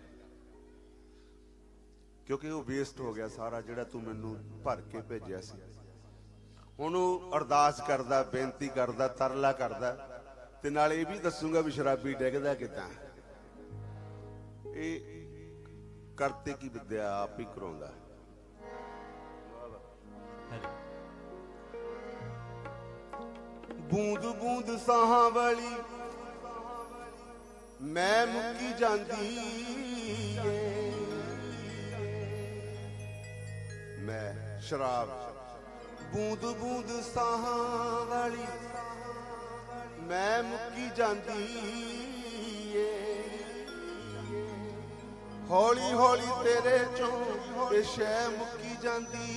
ਕਿਉਂਕਿ ਉਹ ਵੇਸਟ ਹੋ ਗਿਆ ਸਾਰਾ ਜਿਹੜਾ ਤੂੰ ਮੈਨੂੰ ਭਰ ਕੇ ਭੇਜਿਆ ਸੀ। ਉਹਨੂੰ ਅਰਦਾਸ ਕਰਦਾ, ਬੇਨਤੀ ਕਰਦਾ, ਤਰਲਾ ਕਰਦਾ ਤੇ ਨਾਲ ਇਹ ਵੀ ਦੱਸੂਗਾ ਵੀ ਸ਼ਰਾਬੀ ਡਿੱਗਦਾ ਕਿਦਾਂ। ਇਹ ਕਰਤੇ ਕੀ ਵਿਦਿਆ ਆਪ ਹੀ ਕਰਾਉਂਦਾ। ਬੂੰਦ ਬੂੰਦ ਸਾਹਾਂ ਵਾਲੀ ਮੈਂ ਮੁੱਕੀ ਜਾਂਦੀ ਏ। ਮੈਂ ਸ਼ਰਾਬ ਬੂੰਦ ਬੂੰਦ ਸਾਹਾਂ ਵਾਲੀ ਮੈਂ ਮੁੱਕੀ ਜਾਂਦੀ ਏ। ਹੌਲੀ ਹੌਲੀ ਤੇਰੇ ਚੋਂ ਇਹ ਸ਼ੈ ਮੁੱਕੀ ਜਾਂਦੀ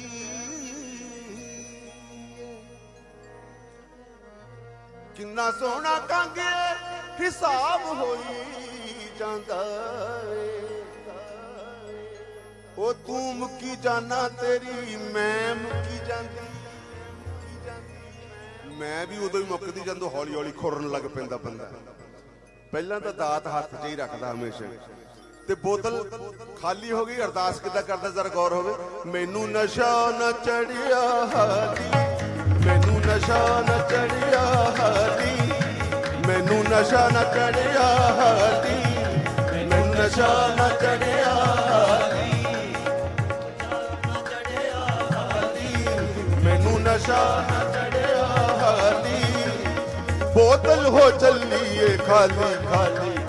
ਕਿੰਨਾ ਸੋਹਣਾ ਕਾਂਗੇ ਹਿਸਾਬ ਹੋਈ ਜਾਂਦਾ ਏ। ਉਹ ਤੂੰ ਮੁੱਕੀ ਜਾਣਾ ਤੇਰੀ, ਮੈਂ ਮੁੱਕੀ ਜਾਂਦੀ ਮੈਂ ਵੀ ਉਦੋਂ ਹੀ ਮੁੱਕਦੀ ਜਦੋਂ ਹੌਲੀ ਹੌਲੀ ਖੁਰਨ ਲੱਗ ਪੈਂਦਾ ਬੰਦਾ। ਪਹਿਲਾਂ ਤਾਂ ਦਾਤ ਹੱਥ 'ਚ ਹੀ ਰੱਖਦਾ ਹਮੇਸ਼ਾ। ਤੇ ਬੋਤਲ ਖਾਲੀ ਹੋ ਗਈ, ਅਰਦਾਸ ਕਿੱਦਾਂ ਕਰਦਾ ਜ਼ਰਾ ਗੌਰ ਹੋਵੇ। ਮੈਨੂੰ ਨਸ਼ਾ ਨਾ ਚੜਿਆ ਹਾਦੀ ਮੈਨੂੰ ਨਸ਼ਾ ਨਾ ਚੜਿਆ ਹਾਦੀ ਮੈਨੂੰ ਨਸ਼ਾ ਨਾ ਚੜਿਆ ਹਾਦੀ ਮੈਨੂੰ ਨਸ਼ਾ ਨਾ ਚੜਿਆ ਹਾਦੀ ਮੈਨੂੰ ਨਸ਼ਾ ਨਾ ਚੜਿਆ ਬੋਤਲ ਹੋ ਚੱਲੀ ਏ ਖਾਲੀ ਖਾਲੀ ਖਾਲੀ।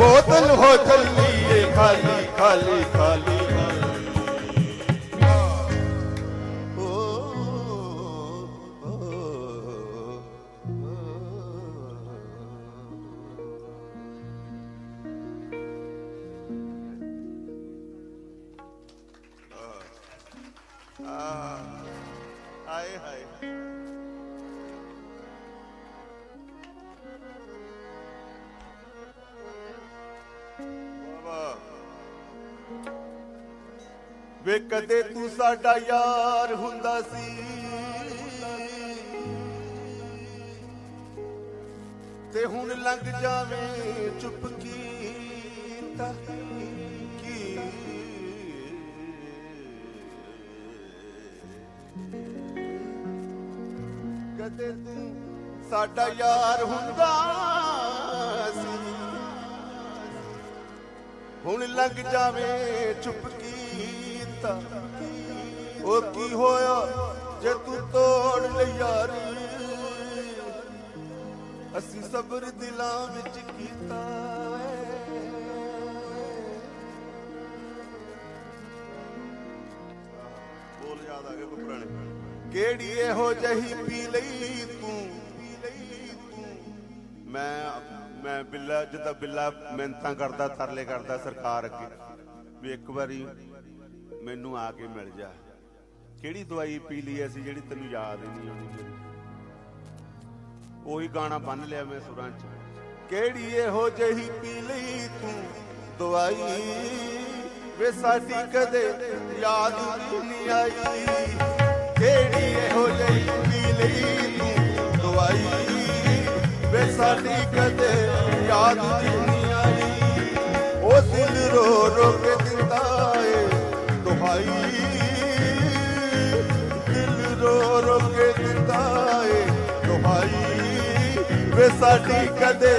ਬੋਤਲ ਹੋ ਚੱਲੀ ਏ ਖਾਲੀ ਖਾਲੀ ਖਾਲੀ। ਸਾਡਾ ਯਾਰ ਹੁੰਦਾ ਸੀ। ਤੇ ਹੁਣ ਲੰਘ ਜਾਵੇ ਚੁੱਪ ਕੀਤਾ ਕੀ? ਕਦੇ ਤੂੰ ਸਾਡਾ ਯਾਰ ਹੁੰਦਾ ਸੀ। ਹੁਣ ਲੰਘ ਜਾਵੇ ਚੁੱਪ ਕੀਤਾ ਉਹ ਕੀ ਹੋਇਆ ਜੇ ਤੂੰ ਤੋੜ ਲਈ ਯਾਰੀ? ਅਸੀਂ ਸਬਰ ਦਿਲਾਂ ਵਿੱਚ ਕੀਤਾ ਬੋਲ ਯਾਦ ਆ ਗਏ ਕੋ ਪੁਰਾਣੇ ਕਿਹੜੀ ਇਹੋ ਜਹੀ ਪੀ ਲਈ ਤੂੰ? ਮੈਂ ਮੈਂ ਬਿੱਲਾ, ਜਿੱਦਾਂ ਬਿੱਲਾ ਮਿਹਨਤਾਂ ਕਰਦਾ, ਤਰਲੇ ਕਰਦਾ ਸਰਕਾਰ ਅੱਗੇ। ਵੀ ਇੱਕ ਵਾਰੀ ਮੈਨੂੰ ਆ ਕੇ ਮਿਲ ਜਾ। ਕਿਹੜੀ ਦਵਾਈ ਪੀ ਲਈ ਐਸੀ ਜਿਹੜੀ ਤੈਨੂੰ ਯਾਦ ਹੀ ਨਹੀਂ ਆਉਂਦੀ ਉਹੀ ਗਾਣਾ ਬੰਨ ਲਿਆ ਮੈਂ ਸੁਰਾਂ 'ਚ। ਕਿਹੜੀ ਇਹੋ ਜਹੀ ਪੀ ਲਈ ਤੂੰ ਦਵਾਈ? ਵੇ ਸਾਡੀ ਕਦੇ ਯਾਦ ਨਹੀਂ ਆਈ। ਕਿਹੜੀ ਇਹੋ ਜਹੀ ਪੀ ਲਈ ਤੂੰ ਦਵਾਈ? ਵੇ ਸਾਡੀ ਕਦੇ ਯਾਦ ਨਹੀਂ ਆਈ। ਉਹ ਦਿਲ ਰੋ ਰੋ ਕੇ ਵੇ ਸਾਡੀ ਕਦੇ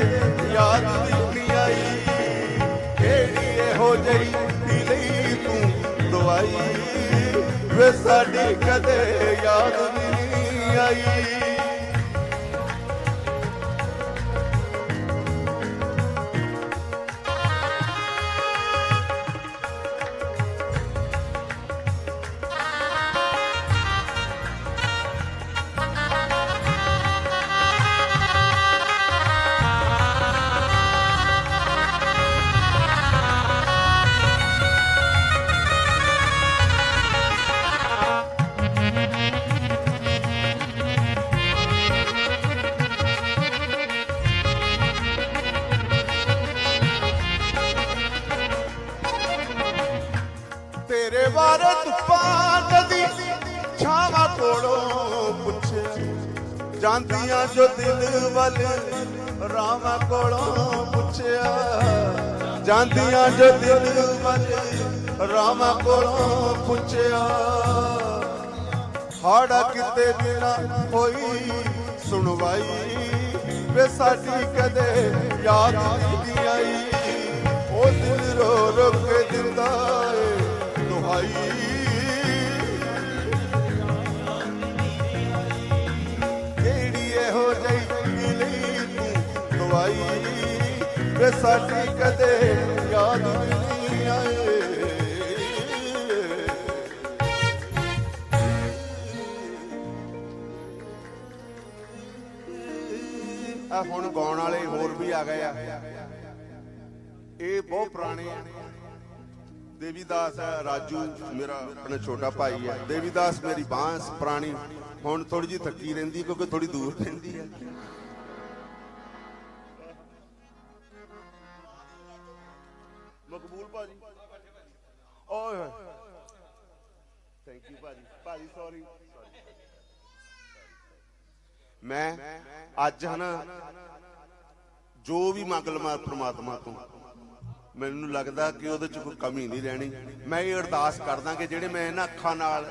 ਯਾਦ ਨਹੀਂ ਆਈ। ਕਿਹੜੀ ਇਹੋ ਜਿਹੀ ਲਈ ਤੂੰ ਦਵਾਈ? ਵੇ ਸਾਡੀ ਕਦੇ ਯਾਦ ਨਹੀਂ ਆਈ। ਦਿਲ ਵੱਲ ਕੋਲੋਂ ਪੁੱਛਿਆ, ਜਾਂਦੀਆਂ ਜੋ ਦਿਲ ਵੱਲ ਰਾਵਾਂ ਕੋਲੋਂ ਪੁੱਛਿਆ। ਹਾੜਾ ਕਿਤੇ ਦਿਨਾ ਹੋਈ ਸੁਣਵਾਈ ਵੇ ਸਾਡੀ ਕਦੇ ਯਾਦ ਨਹੀਂ ਆਈ। ਉਹ ਦਿਲ ਰੋ ਰੋ ਕੇ ਦਿੰਦਾ ਏ ਦੁਹਾਈ। ਤੂੰ ਵੇ ਸਾਡੀ ਕਦੇ ਯਾਦ ਨਹੀਂ ਆਏ। ਆ ਹੁਣ ਗਾਉਣ ਵਾਲੇ ਹੋਰ ਵੀ ਆ ਗਏ ਆ। ਇਹ ਬਹੁਤ ਪੁਰਾਣੇ ਆ। ਦੇਵੀਦਾਸ ਹੈ ਰਾਜੂ ਮੇਰਾ ਆਪਣਾ ਛੋਟਾ ਭਾਈ ਹੈ ਦੇਵੀਦਾਸ ਮੇਰੀ ਬਾਂਸ ਪੁਰਾਣੀ। ਹੁਣ ਥੋੜੀ ਜਿਹੀ ਥੱਕੀ ਰਹਿੰਦੀ ਕਿਉਂਕਿ ਥੋੜੀ ਦੂਰ ਰਹਿੰਦੀ ਹੈ ਓਏ ਹੋਏ। ਥੈਂਕ ਯੂ ਭਾਜੀ। ਭਾਜੀ ਸੌਰੀ ਮੈਂ ਅੱਜ ਹਨਾ ਜੋ ਵੀ ਮੰਗ ਲਵਾਂ ਪ੍ਰਮਾਤਮਾ ਤੋਂ ਮੈਨੂੰ ਲੱਗਦਾ ਕਿ ਉਹਦੇ ਚ ਕੋਈ ਕਮੀ ਨਹੀਂ ਰਹਿਣੀ। ਮੈਂ ਇਹ ਅਰਦਾਸ ਕਰਦਾ ਕਿ ਜਿਹੜੇ ਮੈਂ ਇਹਨਾਂ ਅੱਖਾਂ ਨਾਲ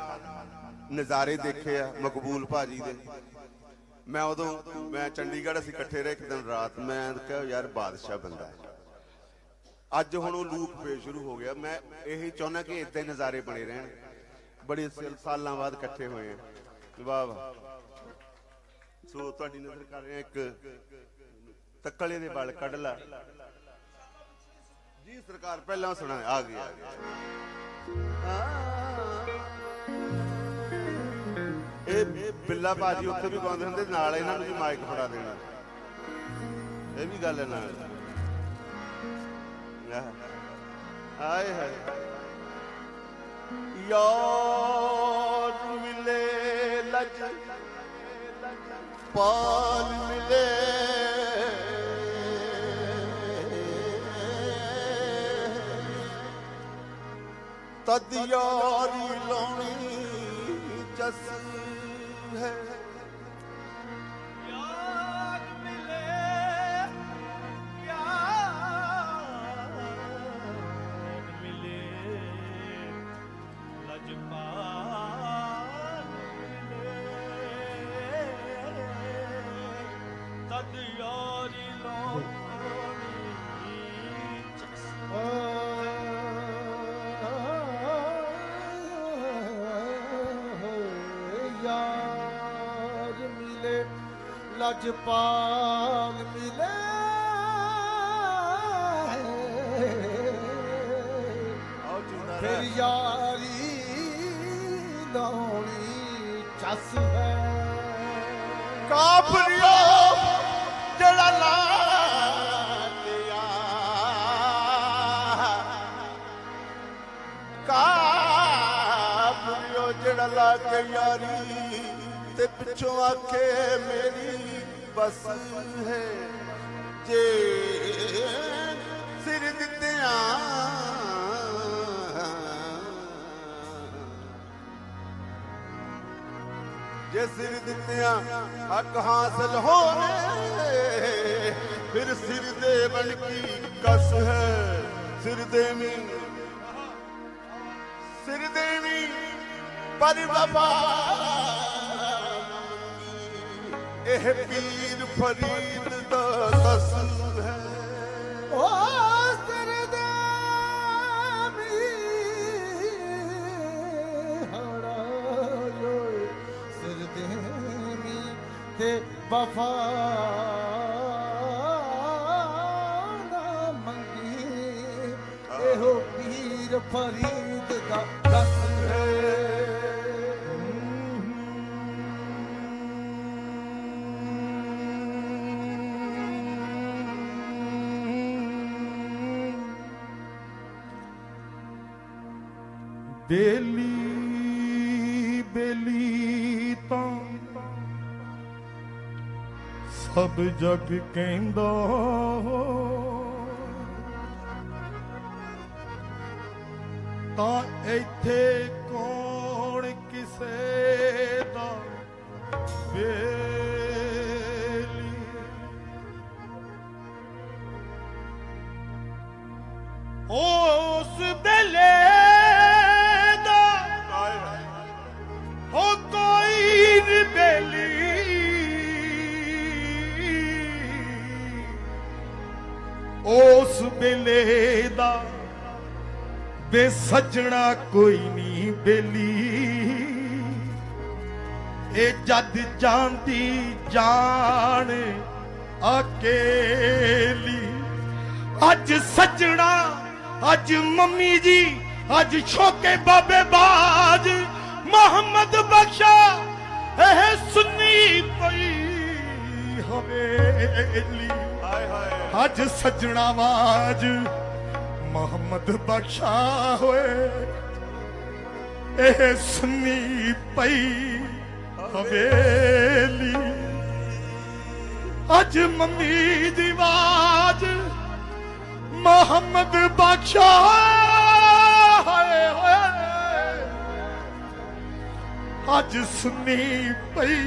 ਨਜ਼ਾਰੇ ਦੇਖੇ ਆ ਮਕਬੂਲ ਭਾਜੀ ਦੇ ਮੈਂ ਉਦੋਂ ਮੈਂ ਚੰਡੀਗੜ੍ਹ ਅਸੀਂ ਇਕੱਠੇ ਰਹੇ ਇੱਕ ਦਿਨ ਰਾਤ ਮੈਂ ਕਿਹਾ ਯਾਰ ਬਾਦਸ਼ਾਹ ਬੰਦਾ ਹੈ। ਅੱਜ ਹੁਣ ਉਹ ਲੂਪ ਫੇ ਸ਼ੁਰੂ ਹੋ ਗਿਆ। ਮੈਂ ਇਹੀ ਚਾਹੁੰਦਾ ਕਿ ਇਦਾਂ ਨਜ਼ਾਰੇ ਬਣੇ ਰਹਿਣ। ਬੜੇ ਸਾਲਾਂ ਬਾਅਦ ਇਕੱਠੇ ਹੋਏ ਆ। ਵਾਹ ਵਾਹ। ਸੋ ਤੁਹਾਡੀ ਨਜ਼ਰ ਕਰ ਰਿਹਾ ਇੱਕ ਤੱਕਲੇ ਦੇ ਵਾਲ ਕੱਢ ਲਾ ਜੀ, ਸਰਕਾਰ ਪਹਿਲਾਂ ਸੁਣਾ, ਆ ਗਿਆ ਇਹ ਬਿੱਲਾ ਬਾਜੀ ਉੱਥੇ ਵੀ ਗਾਉਂਦੇ ਹੁੰਦੇ, ਨਾਲ ਇਹਨਾਂ ਨੂੰ ਵੀ ਮਾਈਕ ਫੜਾ ਦੇਣਾ। ਇਹ ਵੀ ਗੱਲ ਹੈ ਨਾਲ। ਆਹ। ਆਏ ਹਾਏ। ਯਾਰ ਮਿਲੇ ਲਜ। ਪਾਲ ਮਿਲੇ। ਤਦ ਯਾਰੀ ਲਾਉਣੀ ਜਸ ਹੈ। ਲਜਪਾਲ ਮਿਲੇ। ਫਿਰ ਯਾਰੀ ਲਾਉਣੀ ਚੱਸ ਹੈ। ਕਾਫਰਿਓ ਜਿਹੜਾ ਲਾ ਲਿਆ। ਕਾਫਰਿਓ ਜਿਹੜਾ ਲਾ ਕੇ ਯਾਰੀ ਤੇ ਪਿੱਛੋਂ ਆਖੇ ਮੇਰੀ ਬਸ ਹੈ ਜੇ ਸਿਰ ਦਿੱਤਿਆਂ ਜੇ ਸਿਰ ਦਿੱਤਿਆਂ ਹੱਕ ਹਾਸਲ ਹੋਵੇ ਫਿਰ ਸਿਰ ਦੇ ਬਣ ਕੀ ਕਸ ਹੈ ਸਿਰ ਦੇਵੀ ਸਿਰ ਦੇਵੀ ਪਰ ਬਾਬਾ ਇਹ ਪੀਰ ਫਰੀਦ ਦਾ ਦਸ ਹੈ। ਓ ਸਰਦਾਮੀ ਹੜਾ ਲੋਏ ਸਰਦੇਮੀ ਤੇ ਵਫਾ ਨਾ ਮੰਗੀ। ਇਹੋ ਪੀਰ ਫਰੀਦ ਦਾ ਬੇਲੀ ਬੇਲੀ ਤਾਂ ਸਭ ਜਗ ਕਹਿੰਦਾ ਤਾਂ ਇੱਥੇ ਕੌਣ ਕਿਸੇ ਦਾ ਬੇਲੀ ਉਸ ਦਾ ਬੇ ਸੱਜਣਾ ਕੋਈ ਨਹੀਂ ਬੇਲੀ। ਇਹ ਜਦ ਜਾਂਦੀ ਜਾਣ ਅਕੇਲੀ। ਅੱਜ ਸੱਜਣਾ, ਅੱਜ ਮੰਮੀ ਜੀ, ਅੱਜ ਛੋਕੇ ਬਾਬੇ ਬਾਜ। ਮੁਹੰਮਦ ਬਖਸ਼ਾ, ਇਹ ਸੁੰਨੀ ਪਈ ਹਵੇਲੀ। ਹਾਏ ਹਾਏ। ਅੱਜ ਸੱਜਣਾ ਆਵਾਜ਼, ਮੁਹੰਮਦ ਬਖਸ਼ਾ ਹੋਏ। ਇਹ ਸੁੰਨੀ ਪਈ ਹਵੇਲੀ। ਅੱਜ ਮੰਮੀ ਦੀ ਆਵਾਜ਼, ਮੁਹੰਮਦ ਬਖਸ਼ਾ ਹੋਏ ਹੋਏ। ਅੱਜ ਸੁੰਨੀ ਪਈ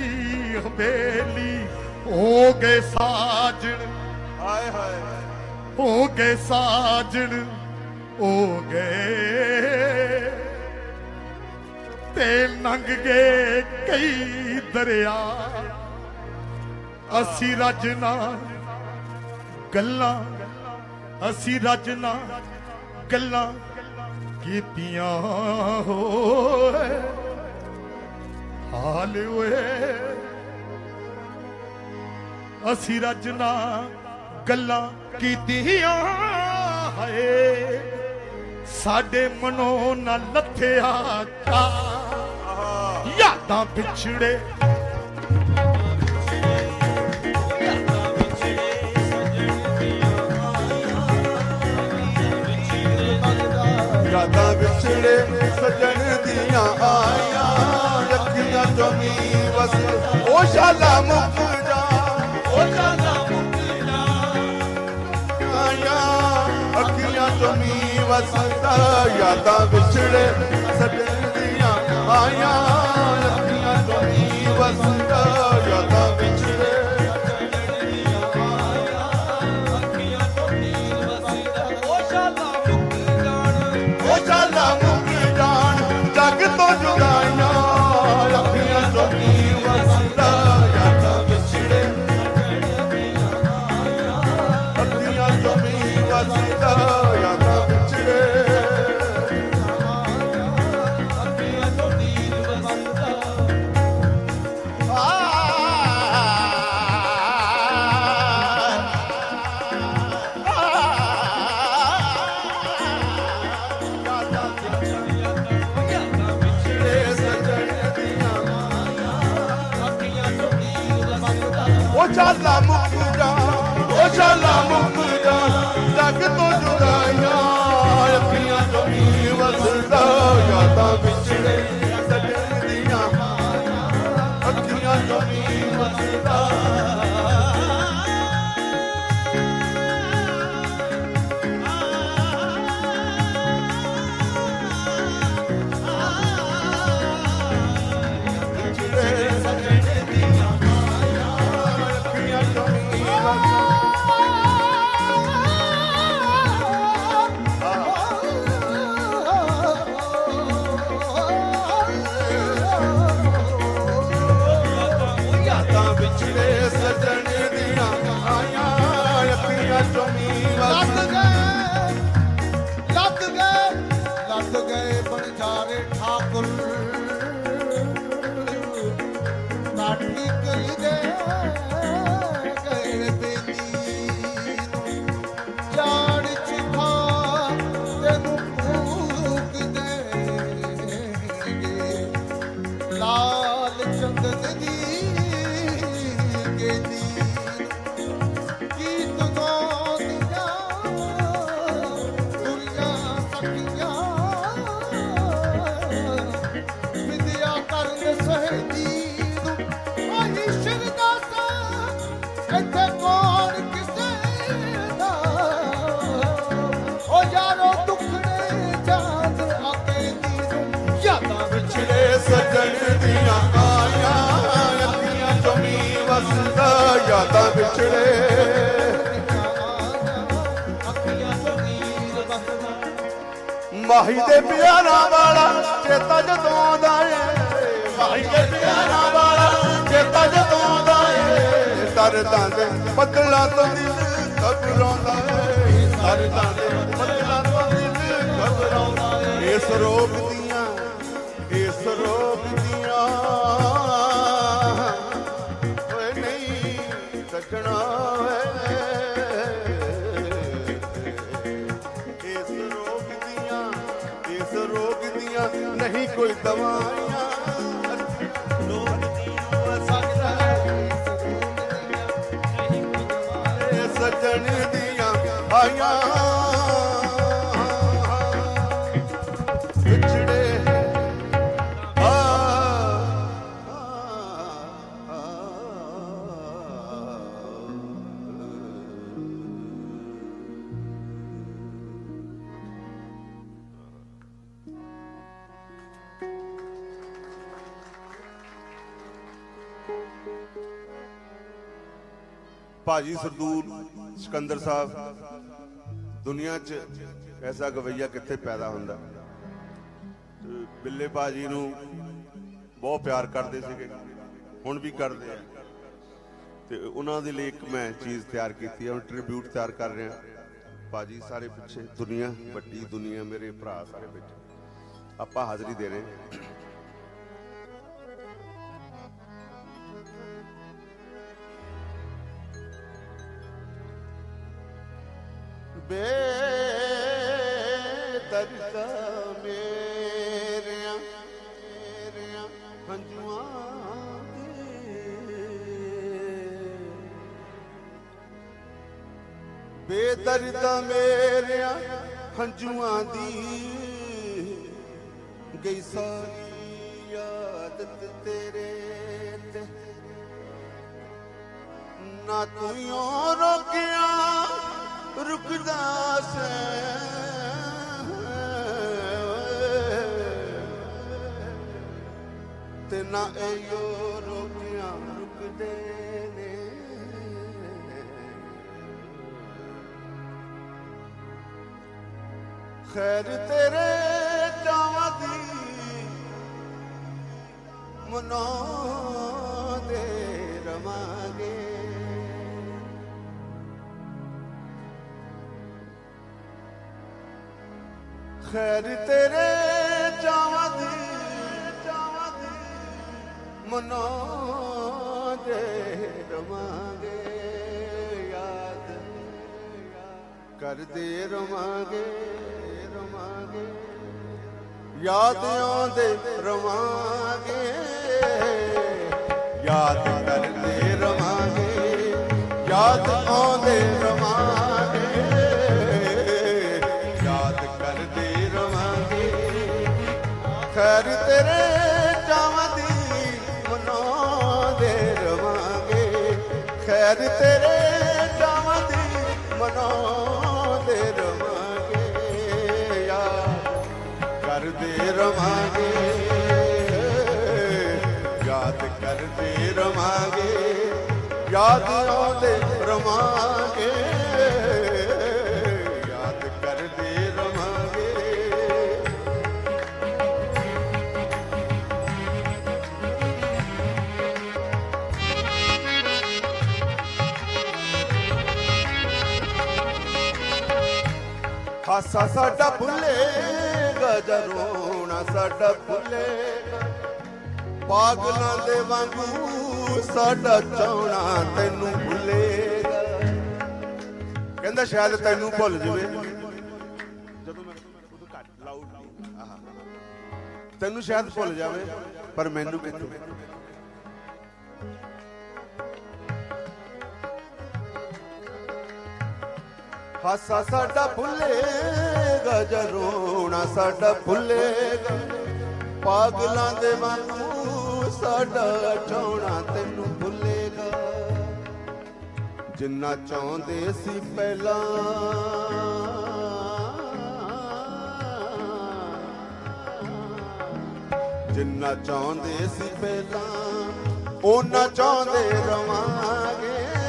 ਹਵੇਲੀ, ਹੋ ਗਏ ਸਾਜਣ। ਹਾਏ ਹਾਏ। ਹੋ ਗਏ ਸਾਜਣ, ਹੋ ਗਏ। ਤੇ ਲੰਘ ਗਏ ਕਈ ਦਰਿਆ। ਅਸੀਂ ਰਜਨਾ ਗੱਲਾਂ, ਅਸੀਂ ਰਜਨਾ ਗੱਲਾਂ ਕੀਤੀਆਂ ਹੋਏ। ਹਾਲ ਓਏ, ਅਸੀਂ ਰਜਨਾ ਗੱਲਾਂ ਕੀਤੀਆਂ ਹਾਏ। ਸਾਡੇ ਮਨੋਂ ਨਾ ਲੱਥਿਆ ਚਾ ਯਾਦਾਂ ਵਿਛੜੇ ਯਾਦਾਂ ਵਿਛੜੇ ਸਜਣ ਦੀਆਂ ਆਈਆਂ। ਅੱਖੀਆਂ ਚੋਂ ਵਸ ਉਹ ਸ਼ਾਲਾ ਮੁੱਕ وسنت يادان پڇڙي سڄا تسنت ਯਾਦਾਂ ਮਾਹੀ ਦੇ ਪਿਆਰਾਂ ਵਾਲਾ ਚੇਤਾ ਜਦੋਂ ਆਉਂਦਾ ਏ। ਮਾਹੀ ਦੇ ਪਿਆਰਾਂ ਵਾਲਾ ਚੇਤਾ ਜਦੋਂ ਆਉਂਦਾ ਏ। ਦਰਦਾਂ ਦੇ ਬੱਦਲਾਂ ਤੋਂ ਦਿਲ ਘਬਰਾਉਂਦਾ ਏ। ਦਰਦਾਂ ਦੇ ਬੱਦਲਾਂ ਤੋਂ ਦਿਲ ਘਬਰਾਉਂਦਾ ਏ। ਇਸ ਰੋਗ ਦੀ ਨਹੀਂ ਕੋਈ ਦਵਾਈਆਂ। ਰੋਗ ਦੀਆਂ ਸਕਦਾ ਏ ਦੀਆਂ ਆਈਆਂ। ਭਾਜੀ ਸਰਦੂਲ ਸਿਕੰਦਰ ਸਾਹਿਬ, ਦੁਨੀਆ 'ਚ ਐਸਾ ਗਵਈਆ ਕਿੱਥੇ ਪੈਦਾ ਹੁੰਦਾ? ਬਿੱਲੇ ਭਾਜੀ ਨੂੰ ਬਹੁਤ ਪਿਆਰ ਕਰਦੇ ਸੀਗੇ, ਹੁਣ ਵੀ ਕਰਦੇ ਆ। ਤੇ ਉਹਨਾਂ ਦੇ ਲਈ ਇੱਕ ਮੈਂ ਚੀਜ਼ ਤਿਆਰ ਕੀਤੀ ਹੈ ਟ੍ਰਿਬਿਊਟ ਤਿਆਰ ਕਰ ਰਿਹਾ। ਭਾਜੀ ਸਾਰੇ ਪਿੱਛੇ ਦੁਨੀਆ, ਵੱਡੀ ਦੁਨੀਆ ਮੇਰੇ ਭਰਾ ਸਾਰੇ ਬੈਠੇ। ਆਪਾਂ ਹਾਜ਼ਰੀ ਦੇ ਰਹੇ ਬੇਦਰਦਾ ਮੇਰਿਆਂ ਮੇਰਿਆਂ ਹੰਝੂਆਂ ਦੇ ਬੇਦਰਦਾ ਮੇਰਿਆਂ ਹੰਝੂਆਂ ਦੀ ਗਈ ਸਾਰੀ ਯਾਦਤ ਤੇਰੇ ਤੇ। ਨਾ ਤੂੰ ਯੋ ਰੋਕਿਆ ਰੁਕਦਾ ਸੈਂ ਤੇ ਨਾ ਇਹੋ ਰੋਕਿਆ ਰੁਕਦੇ ਨੇ। ਖੈਰ ਤੇਰੇ ਚਾਵਾਂ ਦੀ ਮਨੋ ਦੇ ਰਵਾਂਗੇ। ਖੈਰ ਤੇਰੇ ਚਾਵਾਂ ਦੀ ਚਾਵਾਂ ਦੀ ਮਨੋ ਦੇ ਰਵਾਂਗੇ, ਯਾਦ ਕਰਦੇ ਰਵਾਂਗੇ ਰਵਾਂਗੇ। ਯਾਦ ਆਉਂਦੇ ਰਵਾਂਗੇ, ਯਾਦ ਕਰਦੇ ਰਵਾਂਗੇ। ਯਾਦ ਆਉਂਦੇ ਖੈਰ ਤੇਰੇ ਚਾਵਾਂ ਦੀ ਮਨਾਉਂਦੇ ਰਵਾਂਗੇ। ਖੈਰ ਤੇਰੇ ਚਾਵਾਂ ਦੀ ਮਨਾਉਂਦੇ ਰਵਾਂਗੇ। ਯਾਦ ਕਰਦੇ ਰਵਾਂਗੇ। ਯਾਦ ਕਰਦੇ ਰਵਾਂਗੇ। ਯਾਦ ਆਉਂਦੇ ਹਾਸਾ ਸਾਡਾ ਭੁੱਲੇਗਾ ਜਰੋਣਾ ਸਾਡਾ ਭੁੱਲੇਗਾ ਪਾਗਲਾਂ ਦੇ ਵਾਂਗੂ, ਸਾਡਾ ਚਾਉਣਾ ਤੈਨੂੰ ਭੁੱਲੇਗਾ ਕਹਿੰਦਾ ਸ਼ਾਇਦ ਤੈਨੂੰ ਭੁੱਲ ਜਵੇ। ਜਦੋਂ ਮੈਂ ਉਦੋਂ ਘੱਟ ਲਾਊਡ ਤੈਨੂੰ ਸ਼ਾਇਦ ਭੁੱਲ ਜਾਵੇ, ਪਰ ਮੈਨੂੰ ਕਿੱਥੋਂ? ਹਾਸਾ ਸਾਡਾ ਭੁੱਲੇਗਾ, ਜਰੋਣਾ ਸਾਡਾ ਭੁੱਲੇਗਾ। ਪਾਗਲਾਂ ਦੇ ਵਾਂਗੂ ਸਾਡਾ ਚਾਉਣਾ ਤੈਨੂੰ ਭੁੱਲੇਗਾ। ਜਿੰਨਾ ਚਾਹੁੰਦੇ ਸੀ ਪਹਿਲਾਂ, ਜਿੰਨਾ ਚਾਹੁੰਦੇ ਸੀ ਪਹਿਲਾਂ ਉਹਨਾਂ ਚਾਹੁੰਦੇ ਰਵਾਂਗੇ।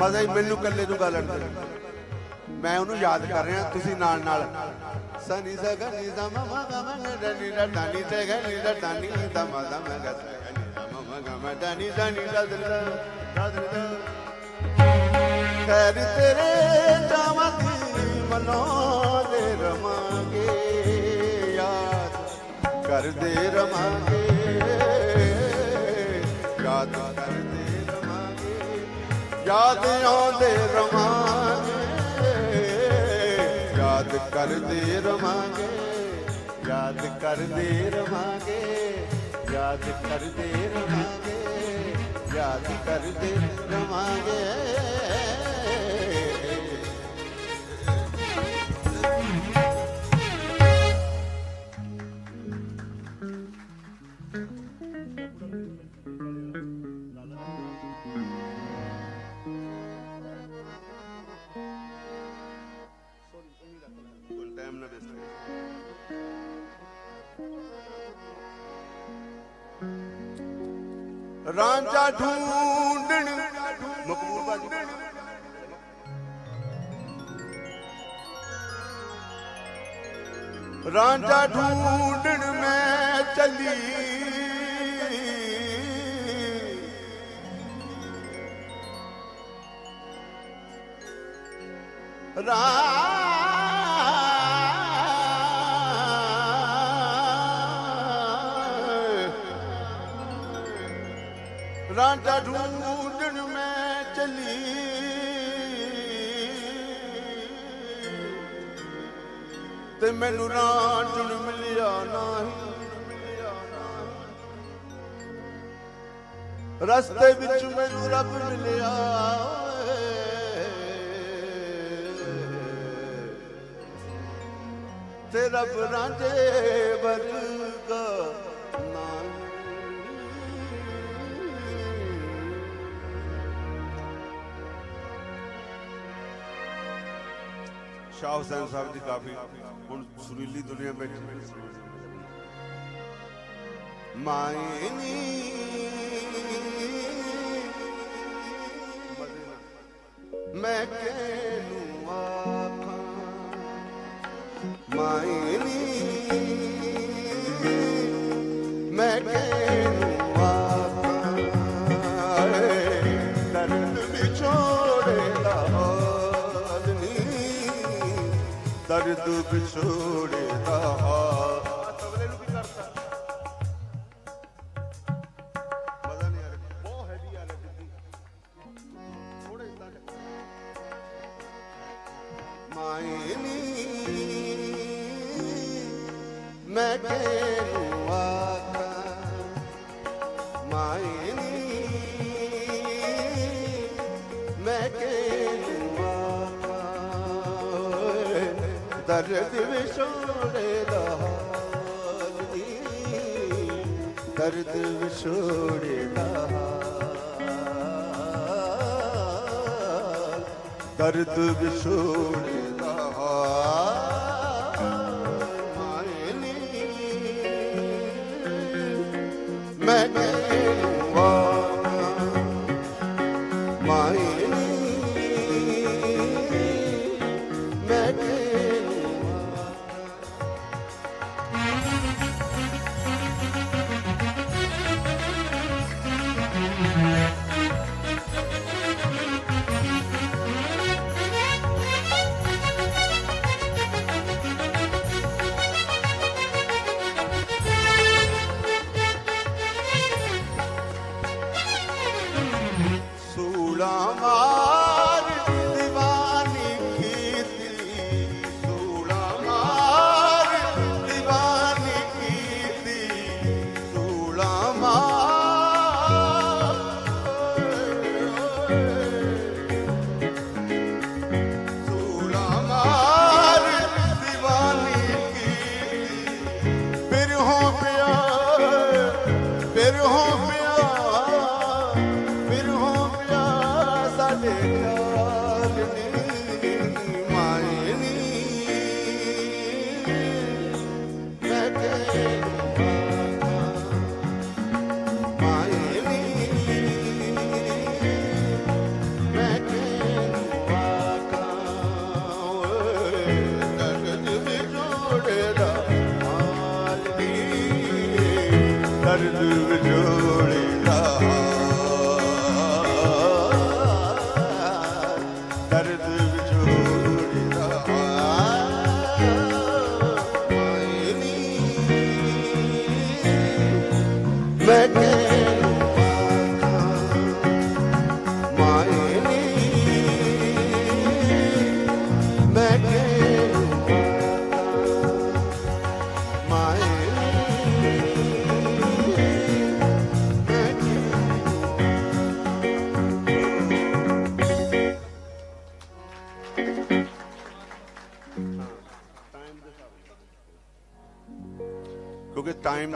ਮਜ਼ਾ ਹੀ ਮੈਨੂੰ ਕੱਲੇ ਨੂੰ ਗਾਲਣ ਦੇ ਮੈਂ ਉਹਨੂੰ ਯਾਦ ਕਰ ਰਿਹਾ, ਤੁਸੀਂ ਨਾਲ ਨਾਲ। ਸਨੀ ਸਗਾ, ਨੀ ਦਾ ਮਮਾ ਗਮਾ ਨੀ ਦਾ ਦਾਨੀ ਤੇ ਗਾ, ਨੀ ਦਾ ਦਾਨੀ ਦਾ ਮਾ ਮੈਂ ਮਮਾ ਗਮਾ ਦਾਨੀ ਦਾਨੀ ਦਾ ਦਿਲ ਦਾ ਦਿਲ ਖੈਰ ਤੇਰੇ ਜਾਵਾਂ ਦੀ ਮਨਾਉਂਦੇ ਰਵਾਂਗੇ, ਯਾਦ ਕਰਦੇ ਰਵਾਂਗੇ, ਯਾਦ ਕਰਦੇ ਰਵਾਂਗੇ ਯਾਦ ਆਉਂਦੇ ਰਵਾਂਗੇ, ਯਾਦ ਕਰਦੇ ਰਵਾਂਗੇ, ਯਾਦ ਕਰਦੇ ਰਵਾਂਗੇ, ਯਾਦ ਕਰਦੇ ਰਵਾਂਗੇ, ਯਾਦ ਕਰਦੇ ਰਵਾਂਗੇ। ਰਾਂਝਾ ਢੂੰਡਣ। ਮਕਬੂਲ ਬਾਜੀ। ਰਾਂਝਾ ਢੂੰਡਣ ਮੈਂ ਚਲੀ। ਰਾ राधा ढूंढण में चली ਤੇ ਮੈਨੂੰ ਰਾਂਝਣ ਮਿਲਿਆ ਨਹੀਂ। ਰਸਤੇ ਵਿੱਚ ਮੈਨੂੰ ਰੱਬ ਮਿਲਿਆ। ਤੇ ਰੱਬ ਰਾਂਝੇ ਵਰਗਾ ਸ਼ਾਹ ਹੁਸੈਨ ਸਾਹਿਬ ਦੀ ਕਾਫੀ ਹੁਣ ਸੁਰੀਲੀ ਦੁਨੀਆ ਵਿੱਚ ਮਾਇਨੀ ਮੈਂ ਕੇ सब छोड़ ਧਰਤ ਵਿਛੋੜੇ ਲਹਾਰੀ ਧਰਤ ਵਿਛੋੜੇ ਲਹਾਰੀ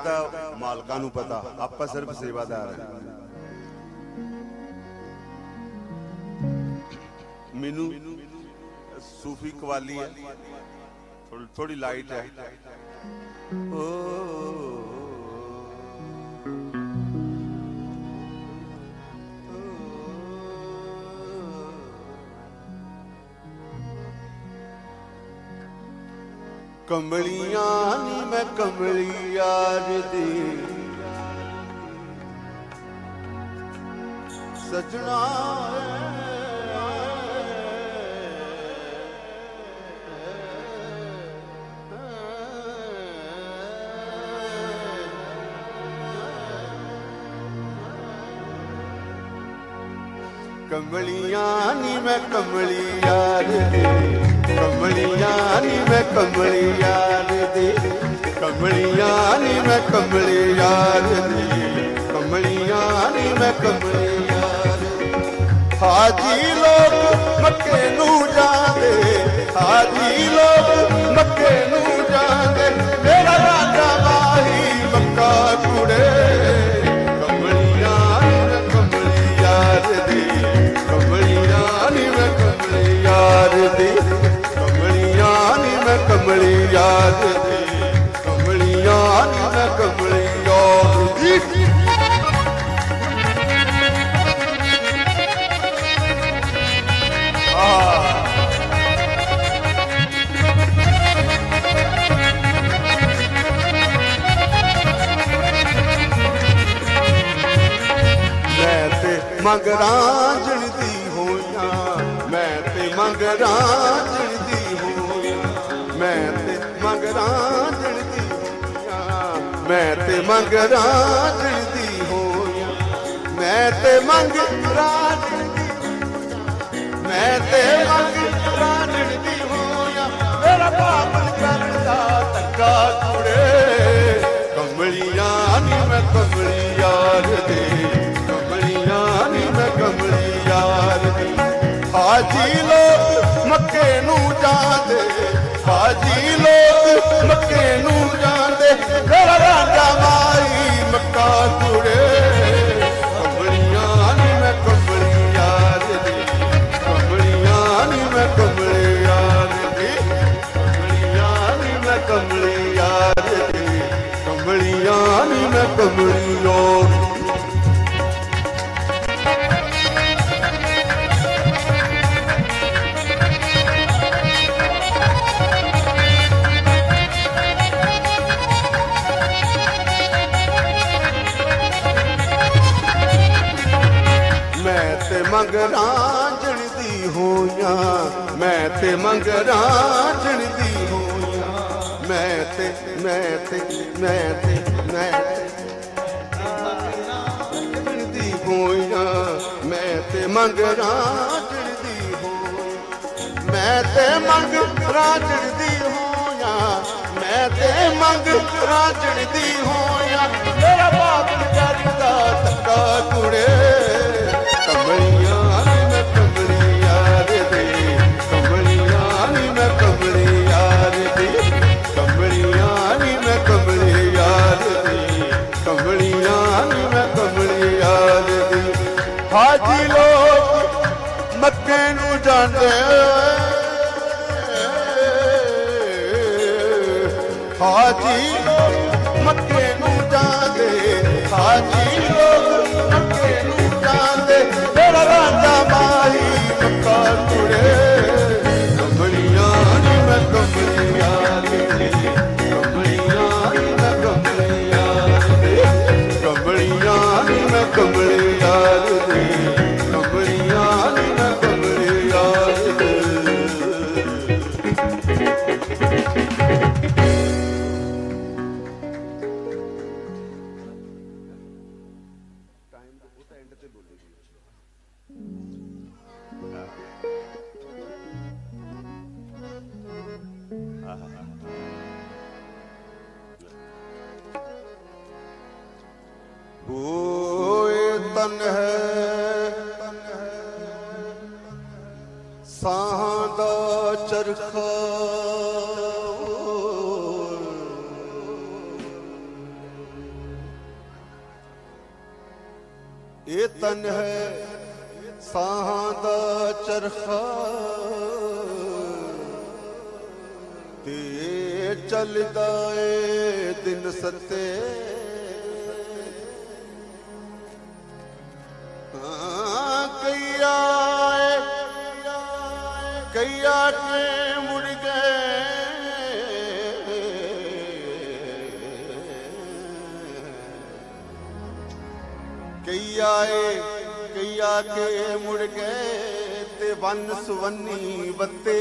ਦਾ ਮਾਲਕਾਂ ਨੂੰ ਪਤਾ, ਆਪਾਂ ਸਿਰਫ ਸੇਵਾਦਾਰ ਹਾਂ। ਮੈਨੂੰ ਸੂਫੀ ਕਵਾਲੀ ਹੈ। ਥੋੜੀ ਥੋੜੀ ਲਾਈਟ ਹੈ। ਓ। ਕਮਲੀਆਂ ਨੀ ਮੈਂ ਕਮਲੀ ਸਜਣਾ ਕਮਲੀਆਂ ਨੀ ਮੈਂ ਕਮਲੀ ਯਾਰ ਦੀ। ਕਮਲੀਆਂ ਨੀ ਮੈਂ ਕਮਲੀ ਯਾਰ ਦੀ। ਕਮਲੀਆਂ ਨੀ ਮੈਂ ਕਮਲੀ ਯਾਰ ਦੀ। ਕਮਲੀਆਂ ਨੀ ਮੈਂ ਕਮਲੀ ਹਾਜੀ ਲੋਕ ਮੱਕੇ ਨੂੰ ਜਾਂਦੇ, ਹਾਜੀ ਲੋਕ ਮੱਕੇ ਨੂੰ ਜਾਂਦੇ। ਮੇਰਾ ਰਾਜਾ ਮਾਹੀ ਮੱਕਾ ਕੁੜੇ। ਕਮਲੀਆਂ ਨੀ ਕਮਲੀ ਯਾਰ ਦੀ। ਕਮਲੀਆਂ ਨੀ ਮੈਂ ਕਮਲੀ ਯਾਰ ਦੀ। ਕਮਲੀਆਂ ਨੀ ਮੈਂ ਕਮਲੀ ਯਾਰ ਦੀ। ਕਮਲੀਆਂ ਨੀ ਮੈਂ ਤੇ ਮੰਗਰਾਂ ਜਣਦੀ ਹੋਈਆਂ। ਮੈਂ ਤੇ ਮੰਗਰਾਂ ਜਣਦੀ ਹੋਈਆਂ। ਮੈਂ ਤੇ ਮੰਗਰਾਂ ਜਣਦੀ ਹੋਈਆਂ। ਮੈਂ ਤੇ ਮੰਗਰਾਂ ਜਣਦੀ ਹੋਈਆਂ। ਮੈਂ ਤੇ ਮੰਗਰਾਂ ਜਣਦੀ ਮੈਂ ਤੇ ਮੰਗਰਾਂ ਜਣਦੀ ਹੋਈਆਂ। ਮੇਰਾ ਬਾਪ ਕਰਦਾ ਧੱਕਾ ਕੁੜੇ। ਕਮਲੀਆਂ ਨੀ ਮੈਂ ਕਮਲੀ ਦੇ। ਕਮਲੀ ਯਾਰ ਹਾਜੀ ਲੋਕ ਮੱਕੇ ਨੂੰ ਜਾਂਦੇ ਹਾਜੀ ਲੋਕ ਮੱਕੇ ਨੂੰ ਜਾਂਦੇ। ਘਰਾਂ ਦਾ ਮਾਈ ਮੱਕਾ ਕੁੜੇ ਕਮਲੀਆਂ ਨੀ ਮੈਂ ਕਮਲੀ ਯਾਰ ਦੀ ਕਮਲੀਆਂ ਨੀ ਮੈਂ ਕਮਲੀ ਯਾਰ ਤੇ ਮੰਗਰਾਂ ਜਣਦੀ ਹੋਈਆਂ। ਮੈਂ ਤੇ ਮੰਗਰਾਂ ਜਣਦੀ ਹੋਈਆਂ। ਮੈਂ ਤੇ ਮੈਂ ਤੇ ਮੈਂ ਤੇ ਮੈਂ ਤੇ ਜਣਦੀ ਹੋਈਆਂ। ਮੈਂ ਤੇ ਮੰਗਰਾਂ ਜਣਦੀ ਹੋਈਆਂ। ਮੈਂ ਤੇ ਮੰਗਰਾਂ ਜਣਦੀ ਹੋਈਆਂ। ਮੈਂ ਤੇ ਮੰਗਰਾਂ ਜਣਦੀ ਹੋਈਆਂ। ਮੇਰਾ ਬਾਪ ਕਰਦਾ ਧੱਕਾ ਕੁੜੇ। ਕਮਲੀਆਂ ਹਾਜੀ ਲੋਕ ਮੱਕੇ ਨੂੰ ਜਾਂਦੇ, ਹਾਜੀ ਲੋਕ ਮੱਕੇ ਨੂੰ ਜਾਂਦੇ। ਮੇਰਾ ਰਾਜਾ ਮਾਈ ਮੱਕਾ ਕੁੜੇ ਸਾਹਾਂ ਦਾ ਚਰਖਾ ਇਹ ਤਨ ਹੈ ਸਾਹਾਂ ਦਾ ਚਰਖਾ। ਤੇ ਚੱਲਦਾ ਏ ਦਿਨ ਸੱਤੇ। ਕਈਆ ਕੇ ਮੁੜ ਗਏ ਕਈ ਆਏ ਕਈ ਆ ਕੇ ਮੁੜ ਗਏ ਤੇ ਵੰਨ ਸੁਵੰਨੀ ਬੱਤੇ।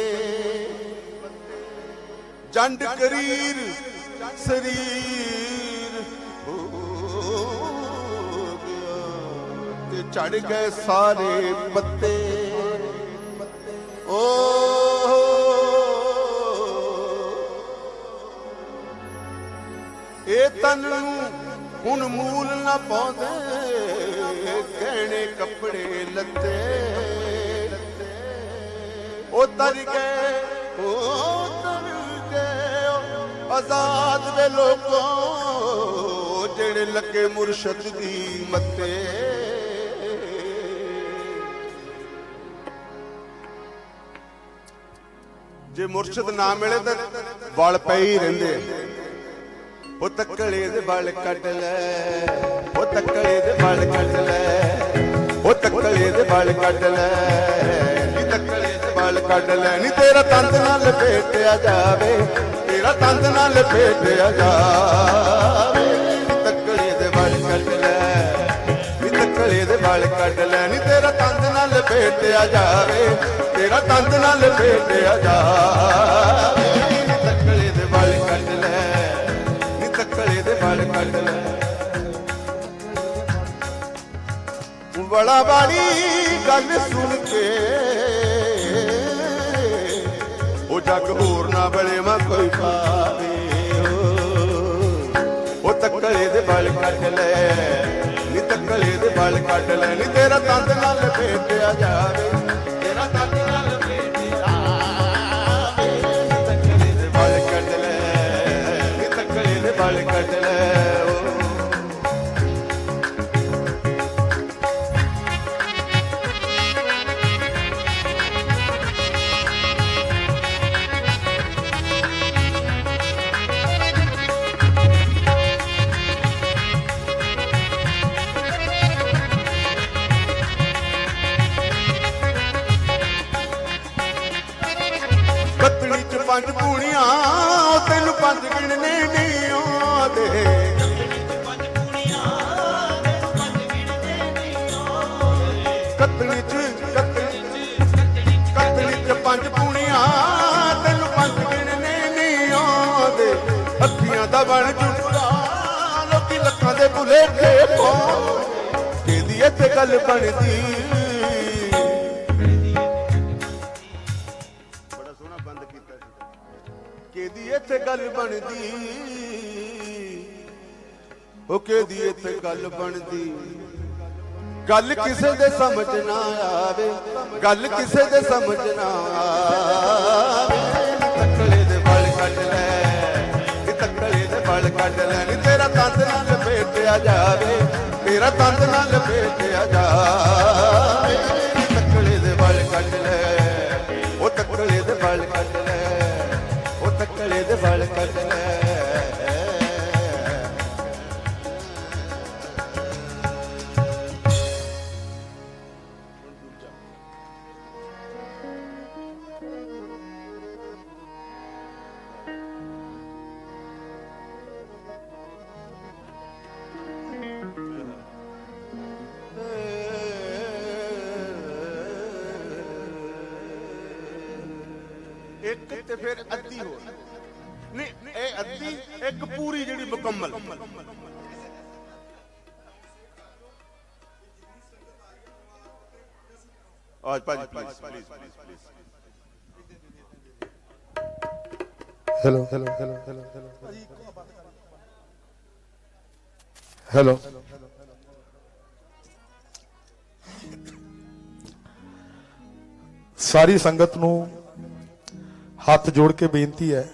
ਜੰਡ ਕਰੀਰ ਸਰੀਰ ਹੋ ਗਿਆ ਤੇ ਝੜ ਗਏ ਸਾਰੇ ਪੱਤੇ। ਓ ਤਨ ਨੂੰ ਹੁਣ ਮੂਲ ਨਾ ਪਾਉਂਦੇ ਗਹਿਣੇ ਕੱਪੜੇ ਲੱਤੇ। ਉਹ ਤਰ ਗਏ ਉਹ ਤਰ ਗਏ ਆਜ਼ਾਦ ਦੇ ਲੋਕੋ ਜਿਹੜੇ ਲੱਗੇ ਮੁਰਸ਼ਦ ਦੀ ਮੱਤੇ। ਜੇ ਮੁਰਸ਼ਦ ਨਾ ਮਿਲੇ ਤਾਂ ਵਲ ਪਏ ਹੀ ਰਹਿੰਦੇ। ਉਹ ਤੱਕੜੇ ਦੇ ਵਲ ਕੱਢ ਲੈ ਉਹ ਤੱਕੜੇ ਦੇ ਵਲ ਕੱਢ ਲੈ ਉਹ ਤੱਕੜੇ ਦੇ ਵਲ ਕੱਢ ਲੈ ਨੀ ਤੱਕੜੇ ਦੇ ਵਲ ਕੱਢ ਲੈ। ਨੀ ਤੇਰਾ ਤੰਦ ਨਾਲ ਲਪੇਟਿਆ ਜਾਵੇ, ਤੇਰਾ ਤੰਦ ਨਾਲ ਲਪੇਟਿਆ ਜਾਵੇ। ਨੀ ਦੇ ਵਲ ਕੱਢ ਲੈ ਨੀ ਤੱਕੜੇ ਦੇ ਵਲ ਕੱਢ ਲੈ। ਨੀ ਤੇਰਾ ਤੰਦ ਨਾਲ ਲਪੇਟਿਆ ਜਾਵੇ, ਤੇਰਾ ਤੰਦ ਨਾਲ ਲਪੇਟਿਆ ਜਾਵੇ। ਨੀ ਬੜਾ ਬਾੜੀ ਗੱਲ ਸੁਣ ਕੇ। ਉਹ ਜੱਗ ਹੋਰ ਨਾ ਬਲੇ ਮਾ ਕੋਈ ਪਾਵੇ ਉਹ ਤੱਕਲੇ ਦੇ ਬਲ ਕੱਢ ਲੈ। ਨੀ ਤੱਕਲੇ ਦੇ ਬਲ ਕੱਢ ਲੈ। ਨੀ ਤੇਰਾ ਤੰਦ ਨਾਲ ਲਪੇਟਿਆ ਜਾਵੇ। ਤੇਰਾ ਤੰਦ ਨਾਲ ਬਣ ਜੁੜਾ ਲੋਕੀ ਲੱਖਾਂ ਦੇ ਬੁਲੇਟੇ ਪਾਉਂਦੇ ਕਿਹਦੀ ਇੱਥੇ ਗੱਲ ਬਣਦੀ। ਬੜਾ ਸੋਹਣਾ ਬੰਦ ਕੀਤਾ ਸੀ। ਕਿਹਦੀ ਇੱਥੇ ਗੱਲ ਬਣਦੀ? ਉਹ ਕਿਹਦੀ ਇੱਥੇ ਗੱਲ ਬਣਦੀ? ਗੱਲ ਕਿਸੇ ਦੇ ਸਮਝ ਨਾ ਆਵੇ, ਗੱਲ ਕਿਸੇ ਦੇ ਸਮਝ ਨਾ ਆਵੇ। ਤੱਕਲੇ ਕੱਢ ਲੈ ਤੇਰਾ ਤੰਦ ਨਾਲ ਲਪੇਟਿਆ ਜਾਵੇ, ਤੇਰਾ ਤੰਦ ਨਾਲ ਲਪੇਟਿਆ ਜਾਵੇ। ਨੀ ਦੇ ਵਲ ਕੱਢ ਲੈ। ਇੱਕ ਤੇ ਫਿਰ ਅੱਧੀ ਹੋਰ ਨਹੀਂ, ਇਹ ਅੱਧੀ, ਇੱਕ ਪੂਰੀ ਜਿਹੜੀ ਮੁਕੰਮਲ। ਆਜ ਭਾਜੀ please please please hello hello hello hello hello hello ਸਾਰੀ ਸੰਗਤ ਨੂੰ ਹੱਥ ਜੋੜ ਕੇ ਬੇਨਤੀ ਹੈ,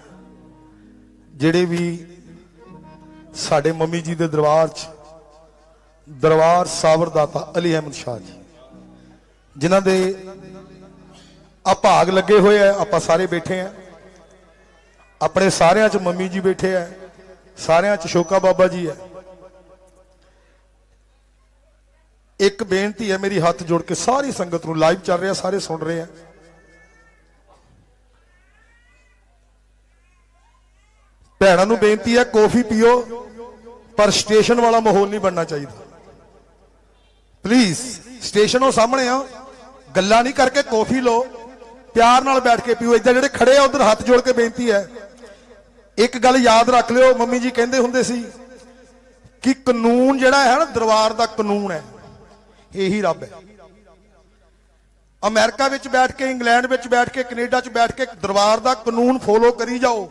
ਜਿਹੜੇ ਵੀ ਸਾਡੇ ਮੰਮੀ ਜੀ ਦੇ ਦਰਬਾਰ 'ਚ ਦਰਬਾਰ ਸਾਬਰ ਦਾਤਾ ਅਲੀ ਅਹਿਮਦ ਸ਼ਾਹ ਜੀ, ਜਿਨ੍ਹਾਂ ਦੇ ਆ ਭਾਗ ਲੱਗੇ ਹੋਏ ਆ, ਆਪਾਂ ਸਾਰੇ ਬੈਠੇ ਆ, ਆਪਣੇ ਸਾਰਿਆਂ 'ਚ ਮੰਮੀ ਜੀ ਬੈਠੇ ਆ, ਸਾਰਿਆਂ 'ਚ ਸ਼ੋਕਾ ਬਾਬਾ ਜੀ ਹੈ ਇੱਕ ਬੇਨਤੀ ਹੈ, ਮੇਰੀ ਹੱਥ ਜੋੜ ਕੇ ਸਾਰੀ ਸੰਗਤ ਨੂੰ ਲਾਈਵ ਚੱਲ ਰਿਹਾ, ਸਾਰੇ ਸੁਣ ਰਹੇ ਆ। ਭੈਣਾਂ ਨੂੰ ਬੇਨਤੀ ਹੈ, ਕੌਫੀ ਪੀਓ, ਪਰ ਸਟੇਸ਼ਨ ਵਾਲਾ ਮਾਹੌਲ ਨਹੀਂ ਬਣਨਾ ਚਾਹੀਦਾ। ਪਲੀਜ਼ ਸਟੇਸ਼ਨੋਂ ਸਾਹਮਣੇ ਆ, ਗੱਲਾਂ ਨਹੀਂ ਕਰਕੇ ਕੌਫੀ ਲਓ, ਪਿਆਰ ਨਾਲ ਬੈਠ ਕੇ ਪੀਓ। ਇਦਾਂ ਜਿਹੜੇ ਖੜੇ ਆ, ਉਧਰ ਹੱਥ ਜੋੜ ਕੇ ਬੇਨਤੀ ਹੈ। ਇੱਕ ਗੱਲ ਯਾਦ ਰੱਖ ਲਿਓ, ਮੰਮੀ ਜੀ ਕਹਿੰਦੇ ਹੁੰਦੇ ਸੀ ਕਿ ਕਾਨੂੰਨ ਜਿਹੜਾ ਹੈ ਨਾ, ਦਰਬਾਰ ਦਾ ਕਾਨੂੰਨ ਹੈ। ਇਹੀ ਰੱਬ ਹੈ। ਅਮਰੀਕਾ ਵਿੱਚ ਬੈਠ ਕੇ, ਇੰਗਲੈਂਡ ਵਿੱਚ ਬੈਠ ਕੇ, ਕੈਨੇਡਾ 'ਚ ਬੈਠ ਕੇ ਦਰਬਾਰ ਦਾ ਕਾਨੂੰਨ ਫੋਲੋ ਕਰੀ ਜਾਓ।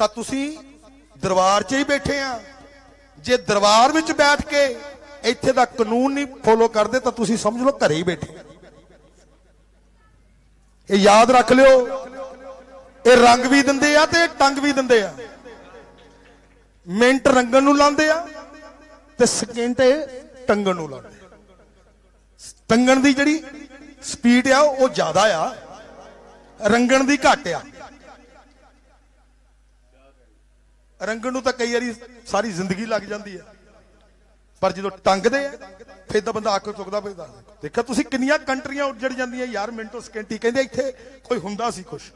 ਤਾਂ ਤੁਸੀਂ ਦਰਬਾਰ 'ਚ ਹੀ ਬੈਠੇ ਆ। ਜੇ ਦਰਬਾਰ ਵਿੱਚ ਬੈਠ ਕੇ ਇੱਥੇ ਦਾ ਕਾਨੂੰਨ ਨਹੀਂ ਫੋਲੋ ਕਰਦੇ, ਤਾਂ ਤੁਸੀਂ ਸਮਝ ਲਓ ਘਰੇ ਹੀ ਬੈਠੇ ਇਹ ਯਾਦ ਰੱਖ ਲਿਓ, ਇਹ ਰੰਗ ਵੀ ਦਿੰਦੇ ਆ ਤੇ ਟੰਗ ਵੀ ਦਿੰਦੇ ਆ। ਮਿੰਟ ਰੰਗਣ ਨੂੰ ਲਾਉਂਦੇ ਆ ਤੇ ਸਕਿੰਟ ਇਹ ਟੰਗਣ ਨੂੰ ਲਾਉਂਦੇ ਟੰਗਣ ਦੀ ਜਿਹੜੀ ਸਪੀਡ ਆ, ਉਹ ਜ਼ਿਆਦਾ ਆ। ਰੰਗਣ ਦੀ ਘੱਟ ਆ। ਰੰਗਣ ਨੂੰ ਤਾਂ ਕਈ ਵਾਰੀ ਸਾਰੀ ਜ਼ਿੰਦਗੀ ਲੱਗ ਜਾਂਦੀ ਹੈ। ਪਰ ਜਦੋਂ ਟੰਗਦੇ ਆ, ਫਿਰ ਤਾਂ ਬੰਦਾ ਆਕਰ ਚੁੱਕਦਾ ਪੈਂਦਾ ਦੇਖਿਆ ਤੁਸੀਂ ਕਿੰਨੀਆਂ ਕੰਟਰੀਆਂ ਉੱਜੜ ਜਾਂਦੀਆਂ, ਯਾਰ ਮਿੰਟੋ ਸਕਿੰਟੀ ਕਹਿੰਦੇ ਇੱਥੇ ਕੋਈ ਹੁੰਦਾ ਸੀ ਕੁਛ।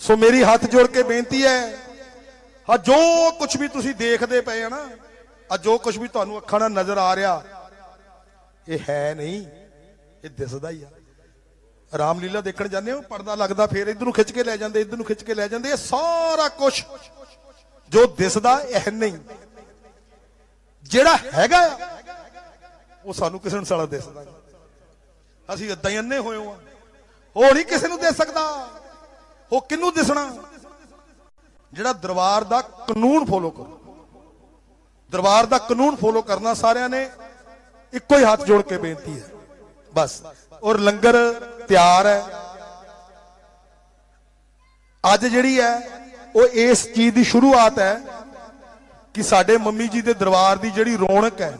ਸੋ ਮੇਰੀ ਹੱਥ ਜੋੜ ਕੇ ਬੇਨਤੀ ਹੈ, ਆ ਜੋ ਕੁਝ ਵੀ ਤੁਸੀਂ ਦੇਖਦੇ ਪਏ ਆ ਨਾ, ਆ ਜੋ ਕੁਝ ਵੀ ਤੁਹਾਨੂੰ ਅੱਖਾਂ ਨਾਲ ਨਜ਼ਰ ਆ ਰਿਹਾ, ਇਹ ਹੈ ਨਹੀਂ, ਇਹ ਦਿਸਦਾ ਹੀ ਆ। ਰਾਮਲੀਲਾ ਦੇਖਣ ਜਾਂਦੇ ਹੋ, ਪਰਦਾ ਲੱਗਦਾ, ਫੇਰ ਇਧਰ ਨੂੰ ਖਿੱਚ ਕੇ ਲੈ ਜਾਂਦੇ, ਇਧਰ ਨੂੰ ਖਿੱਚ ਕੇ ਲੈ ਜਾਂਦੇ, ਇਹ ਸਾਰਾ ਕੁਝ ਜੋ ਦਿਸਦਾ ਇਹ ਨਹੀਂ। ਜਿਹੜਾ ਹੈਗਾ ਉਹ ਸਾਨੂੰ ਕਿਸੇ ਨੂੰ ਸਾਲਾ ਦਿਸਦਾ ਅਸੀਂ ਇਦਾਂ ਹੀ ਅੰਨੇ ਹੋਏ ਹਾਂ। ਉਹ ਨਹੀਂ ਕਿਸੇ ਨੂੰ ਦੇ ਸਕਦਾ। ਉਹ ਕਿਹਨੂੰ ਦਿਸਣਾ? ਜਿਹੜਾ ਦਰਬਾਰ ਦਾ ਕਾਨੂੰਨ ਫੋਲੋ ਕਰੋ। ਦਰਬਾਰ ਦਾ ਕਾਨੂੰਨ ਫੋਲੋ ਕਰਨਾ ਸਾਰਿਆਂ ਨੇ, ਇੱਕੋ ਹੀ ਹੱਥ ਜੋੜ ਕੇ ਬੇਨਤੀ ਹੈ। ਬਸ। ਔਰ ਲੰਗਰ ਤਿਆਰ ਹੈ। ਅੱਜ ਜਿਹੜੀ ਹੈ, ਉਹ ਇਸ ਚੀਜ਼ ਦੀ ਸ਼ੁਰੂਆਤ ਹੈ ਕਿ ਸਾਡੇ ਮੰਮੀ ਜੀ ਦੇ ਦਰਬਾਰ ਦੀ ਜਿਹੜੀ ਰੌਣਕ ਹੈ,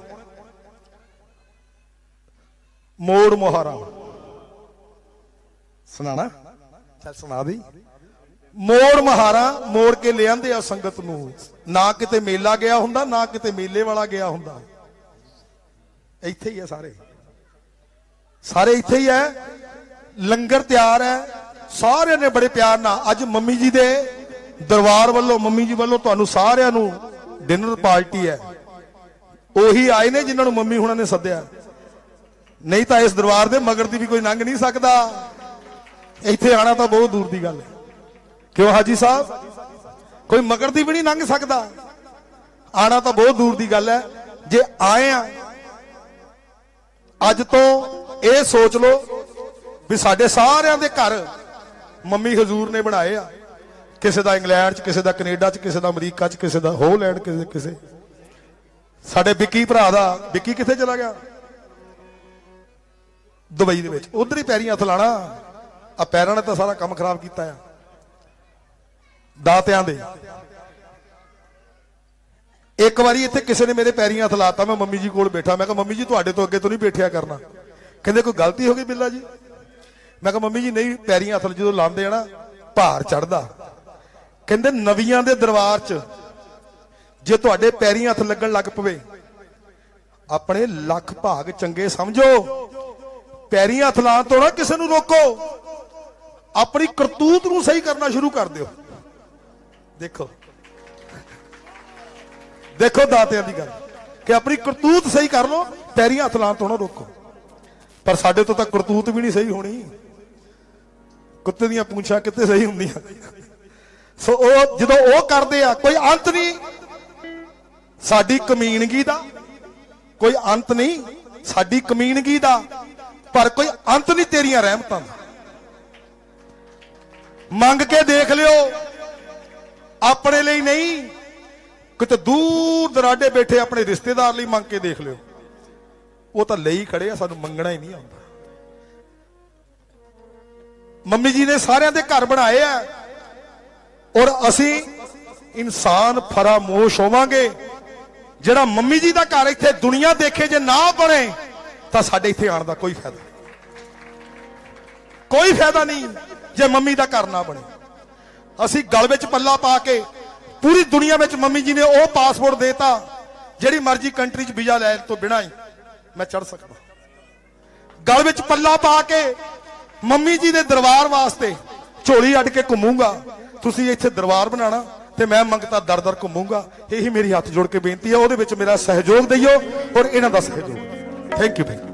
ਮੋੜ ਮੁਹਾਰਾ। ਸੁਣਾਣਾ ਚੱਲ ਸੁਣਾ ਦੀ। ਮੋੜ ਮਹਾਰਾ, ਮੋੜ ਕੇ ਲਿਆਂਦੇ ਆ ਸੰਗਤ ਨੂੰ। ਨਾ ਕਿਤੇ ਮੇਲਾ ਗਿਆ ਹੁੰਦਾ, ਨਾ ਕਿਤੇ ਮੇਲੇ ਵਾਲਾ ਗਿਆ ਹੁੰਦਾ। ਇੱਥੇ ਹੀ ਆ ਸਾਰੇ। ਸਾਰੇ ਇੱਥੇ ਹੀ ਹੈ। ਲੰਗਰ ਤਿਆਰ ਹੈ। ਸਾਰਿਆਂ ਨੇ ਬੜੇ ਪਿਆਰ ਨਾਲ ਅੱਜ ਮੰਮੀ ਜੀ ਦੇ ਦਰਬਾਰ ਵੱਲੋਂ, ਮੰਮੀ ਜੀ ਵੱਲੋਂ ਤੁਹਾਨੂੰ ਸਾਰਿਆਂ ਨੂੰ ਡਿਨਰ ਪਾਰਟੀ ਹੈ। ਉਹੀ ਆਏ ਨੇ ਜਿਨ੍ਹਾਂ ਨੂੰ ਮੰਮੀ ਹੁਣਾਂ ਨੇ ਸੱਦਿਆ। ਨਹੀਂ ਤਾਂ ਇਸ ਦਰਬਾਰ ਦੇ ਮਗਰ ਦੀ ਵੀ ਕੋਈ ਲੰਘ ਨਹੀਂ ਸਕਦਾ। ਇੱਥੇ ਆਣਾ ਤਾਂ ਬਹੁਤ ਦੂਰ ਦੀ ਗੱਲ ਹੈ। ਕਿਉਂ ਹਾਜੀ ਸਾਹਿਬ? ਕੋਈ ਮਗਰ ਦੀ ਵੀ ਨਹੀਂ ਲੰਘ ਸਕਦਾ। ਆਣਾ ਤਾਂ ਬਹੁਤ ਦੂਰ ਦੀ ਗੱਲ ਹੈ। ਜੇ ਆਏ ਆ, ਅੱਜ ਤੋਂ ਇਹ ਸੋਚ ਲਓ ਵੀ ਸਾਡੇ ਸਾਰਿਆਂ ਦੇ ਘਰ ਮੰਮੀ ਹਜ਼ੂਰ ਨੇ ਬਣਾਏ ਆ। ਕਿਸੇ ਦਾ ਇੰਗਲੈਂਡ 'ਚ, ਕਿਸੇ ਦਾ ਕੈਨੇਡਾ 'ਚ, ਕਿਸੇ ਦਾ ਅਮਰੀਕਾ 'ਚ, ਕਿਸੇ ਦਾ ਹੋਲੈਂਡ, ਕਿਸੇ ਕਿਸੇ। ਸਾਡੇ ਵਿੱਕੀ ਭਰਾ ਦਾ, ਵਿੱਕੀ ਕਿੱਥੇ ਚਲਾ ਗਿਆ? ਦੁਬਈ ਦੇ ਵਿੱਚ। ਉਧਰ ਹੀ ਪੈਰੀਂ ਹੱਥ ਲਾਣਾ। ਆ ਪੈਰਾਂ ਨੇ ਤਾਂ ਸਾਰਾ ਕੰਮ ਖਰਾਬ ਕੀਤਾ ਆ। ਦਾਤਿਆਂ ਦੇ। ਇੱਕ ਵਾਰੀ ਇੱਥੇ ਕਿਸੇ ਨੇ ਮੇਰੇ ਪੈਰੀਂ ਹੱਥ ਲਾਤਾ, ਮੈਂ ਮੰਮੀ ਜੀ ਕੋਲ ਬੈਠਾ। ਮੈਂ ਕਿਹਾ, ਮੰਮੀ ਜੀ, ਤੁਹਾਡੇ ਤੋਂ ਅੱਗੇ ਤੋਂ ਨਹੀਂ ਬੈਠਿਆ ਕਰਨਾ। ਕਹਿੰਦੇ ਕੋਈ ਗਲਤੀ ਹੋ ਗਈ ਬਿੱਲਾ ਜੀ? ਮੈਂ ਕਿਹਾ, ਮੰਮੀ ਜੀ, ਨਹੀਂ, ਪੈਰੀਂ ਹੱਥ ਜਦੋਂ ਲਾਉਂਦੇ ਆ ਨਾ, ਭਾਰ ਚੜਦਾ ਕਹਿੰਦੇ ਨਵੀਆਂ ਦੇ ਦਰਬਾਰ 'ਚ ਜੇ ਤੁਹਾਡੇ ਪੈਰੀਂ ਹੱਥ ਲੱਗਣ ਲੱਗ ਪਵੇ, ਆਪਣੇ ਲੱਖ ਭਾਗ ਚੰਗੇ ਸਮਝੋ। ਪੈਰੀਂ ਹੱਥ ਲਾਉਣ ਤੋਂ ਨਾ ਕਿਸੇ ਨੂੰ ਰੋਕੋ। ਆਪਣੀ ਕਰਤੂਤ ਨੂੰ ਸਹੀ ਕਰਨਾ ਸ਼ੁਰੂ ਕਰ ਦਿਓ। ਦੇਖੋ। ਦੇਖੋ ਦਾਤਿਆਂ ਦੀ ਗੱਲ। ਕਿ ਆਪਣੀ ਕਰਤੂਤ ਸਹੀ ਕਰ ਲਓ, ਪੈਰੀਂ ਹੱਥ ਲਾਉਣ ਤੋਂ ਨਾ ਰੋਕੋ। ਪਰ ਸਾਡੇ ਤੋਂ ਤਾਂ ਕਰਤੂਤ ਵੀ ਨਹੀਂ ਸਹੀ ਹੋਣੀ। ਕੁੱਤੇ ਦੀਆਂ ਪੂੰਛਾਂ ਕਿੱਥੇ ਸਹੀ ਹੁੰਦੀਆਂ? ਸੋ ਉਹ ਜਦੋਂ ਉਹ ਕਰਦੇ ਆ, ਕੋਈ ਅੰਤ ਨਹੀਂ। ਸਾਡੀ ਕਮੀਨਗੀ ਦਾ ਕੋਈ ਅੰਤ ਨਹੀਂ। ਸਾਡੀ ਕਮੀਨਗੀ ਦਾ ਪਰ ਕੋਈ ਅੰਤ ਨਹੀਂ ਤੇਰੀਆਂ ਰਹਿਮਤਾਂ ਦਾ। ਮੰਗ ਕੇ ਦੇਖ ਲਿਓ, ਆਪਣੇ ਲਈ ਨਹੀਂ, ਕਿਤੇ ਦੂਰ ਦਰਾਡੇ ਬੈਠੇ ਆਪਣੇ ਰਿਸ਼ਤੇਦਾਰ ਲਈ ਮੰਗ ਕੇ ਦੇਖ ਲਿਓ। ਉਹ ਤਾਂ ਲਈ ਖੜੇ ਆ, ਸਾਨੂੰ ਮੰਗਣਾ ਹੀ ਨਹੀਂ ਆਉਂਦਾ। ਮੰਮੀ ਜੀ ਨੇ ਸਾਰਿਆਂ ਦੇ ਘਰ ਬਣਾਏ ਆ। ਔਰ ਅਸੀਂ ਇਨਸਾਨ ਫਰਾਮੋਸ਼ ਹੋਵਾਂਗੇ। ਜਿਹੜਾ ਮੰਮੀ ਜੀ ਦਾ ਘਰ ਇੱਥੇ ਦੁਨੀਆ ਦੇਖੇ ਜੇ ਨਾ ਬਣੇ, ਤਾਂ ਸਾਡੇ ਇੱਥੇ ਆਉਣ ਦਾ ਕੋਈ ਫਾਇਦਾ ਕੋਈ ਫਾਇਦਾ ਨਹੀਂ ਜੇ ਮੰਮੀ ਦਾ ਘਰ ਨਾ ਬਣੇ। ਅਸੀਂ ਗਲ ਵਿੱਚ ਪੱਲਾ ਪਾ ਕੇ ਪੂਰੀ ਦੁਨੀਆ ਵਿੱਚ ਮੰਮੀ ਜੀ ਨੇ ਉਹ ਪਾਸਪੋਰਟ ਦੇਤਾ, ਜਿਹੜੀ ਮਰਜ਼ੀ ਕੰਟਰੀ 'ਚ ਵੀਜ਼ਾ ਲੈਣ ਤੋਂ ਬਿਨਾਂ ਹੀ। ਮੈਂ ਚੜ ਸਕਦਾ। ਗਲ ਵਿੱਚ ਪੱਲਾ ਪਾ ਕੇ ਮੰਮੀ ਜੀ ਦੇ ਦਰਬਾਰ ਵਾਸਤੇ ਝੋਲੀ ਅੱਡ ਕੇ ਘੁੰਮੂਗਾ। ਤੁਸੀਂ ਇੱਥੇ ਦਰਬਾਰ ਬਣਾਣਾ ਤੇ ਮੈਂ ਮੰਗਤਾ ਦਰ ਦਰ ਘੁੰਮੂਗਾ। ਇਹੀ ਮੇਰੀ ਹੱਥ ਜੋੜ ਕੇ ਬੇਨਤੀ ਹੈ ਉਹਦੇ ਵਿੱਚ ਮੇਰਾ ਸਹਿਯੋਗ ਦਿਓ ਔਰ ਇਹਨਾਂ ਦਾ ਸਹਿਯੋਗ। ਥੈਂਕ ਯੂ ਥੈਂਕ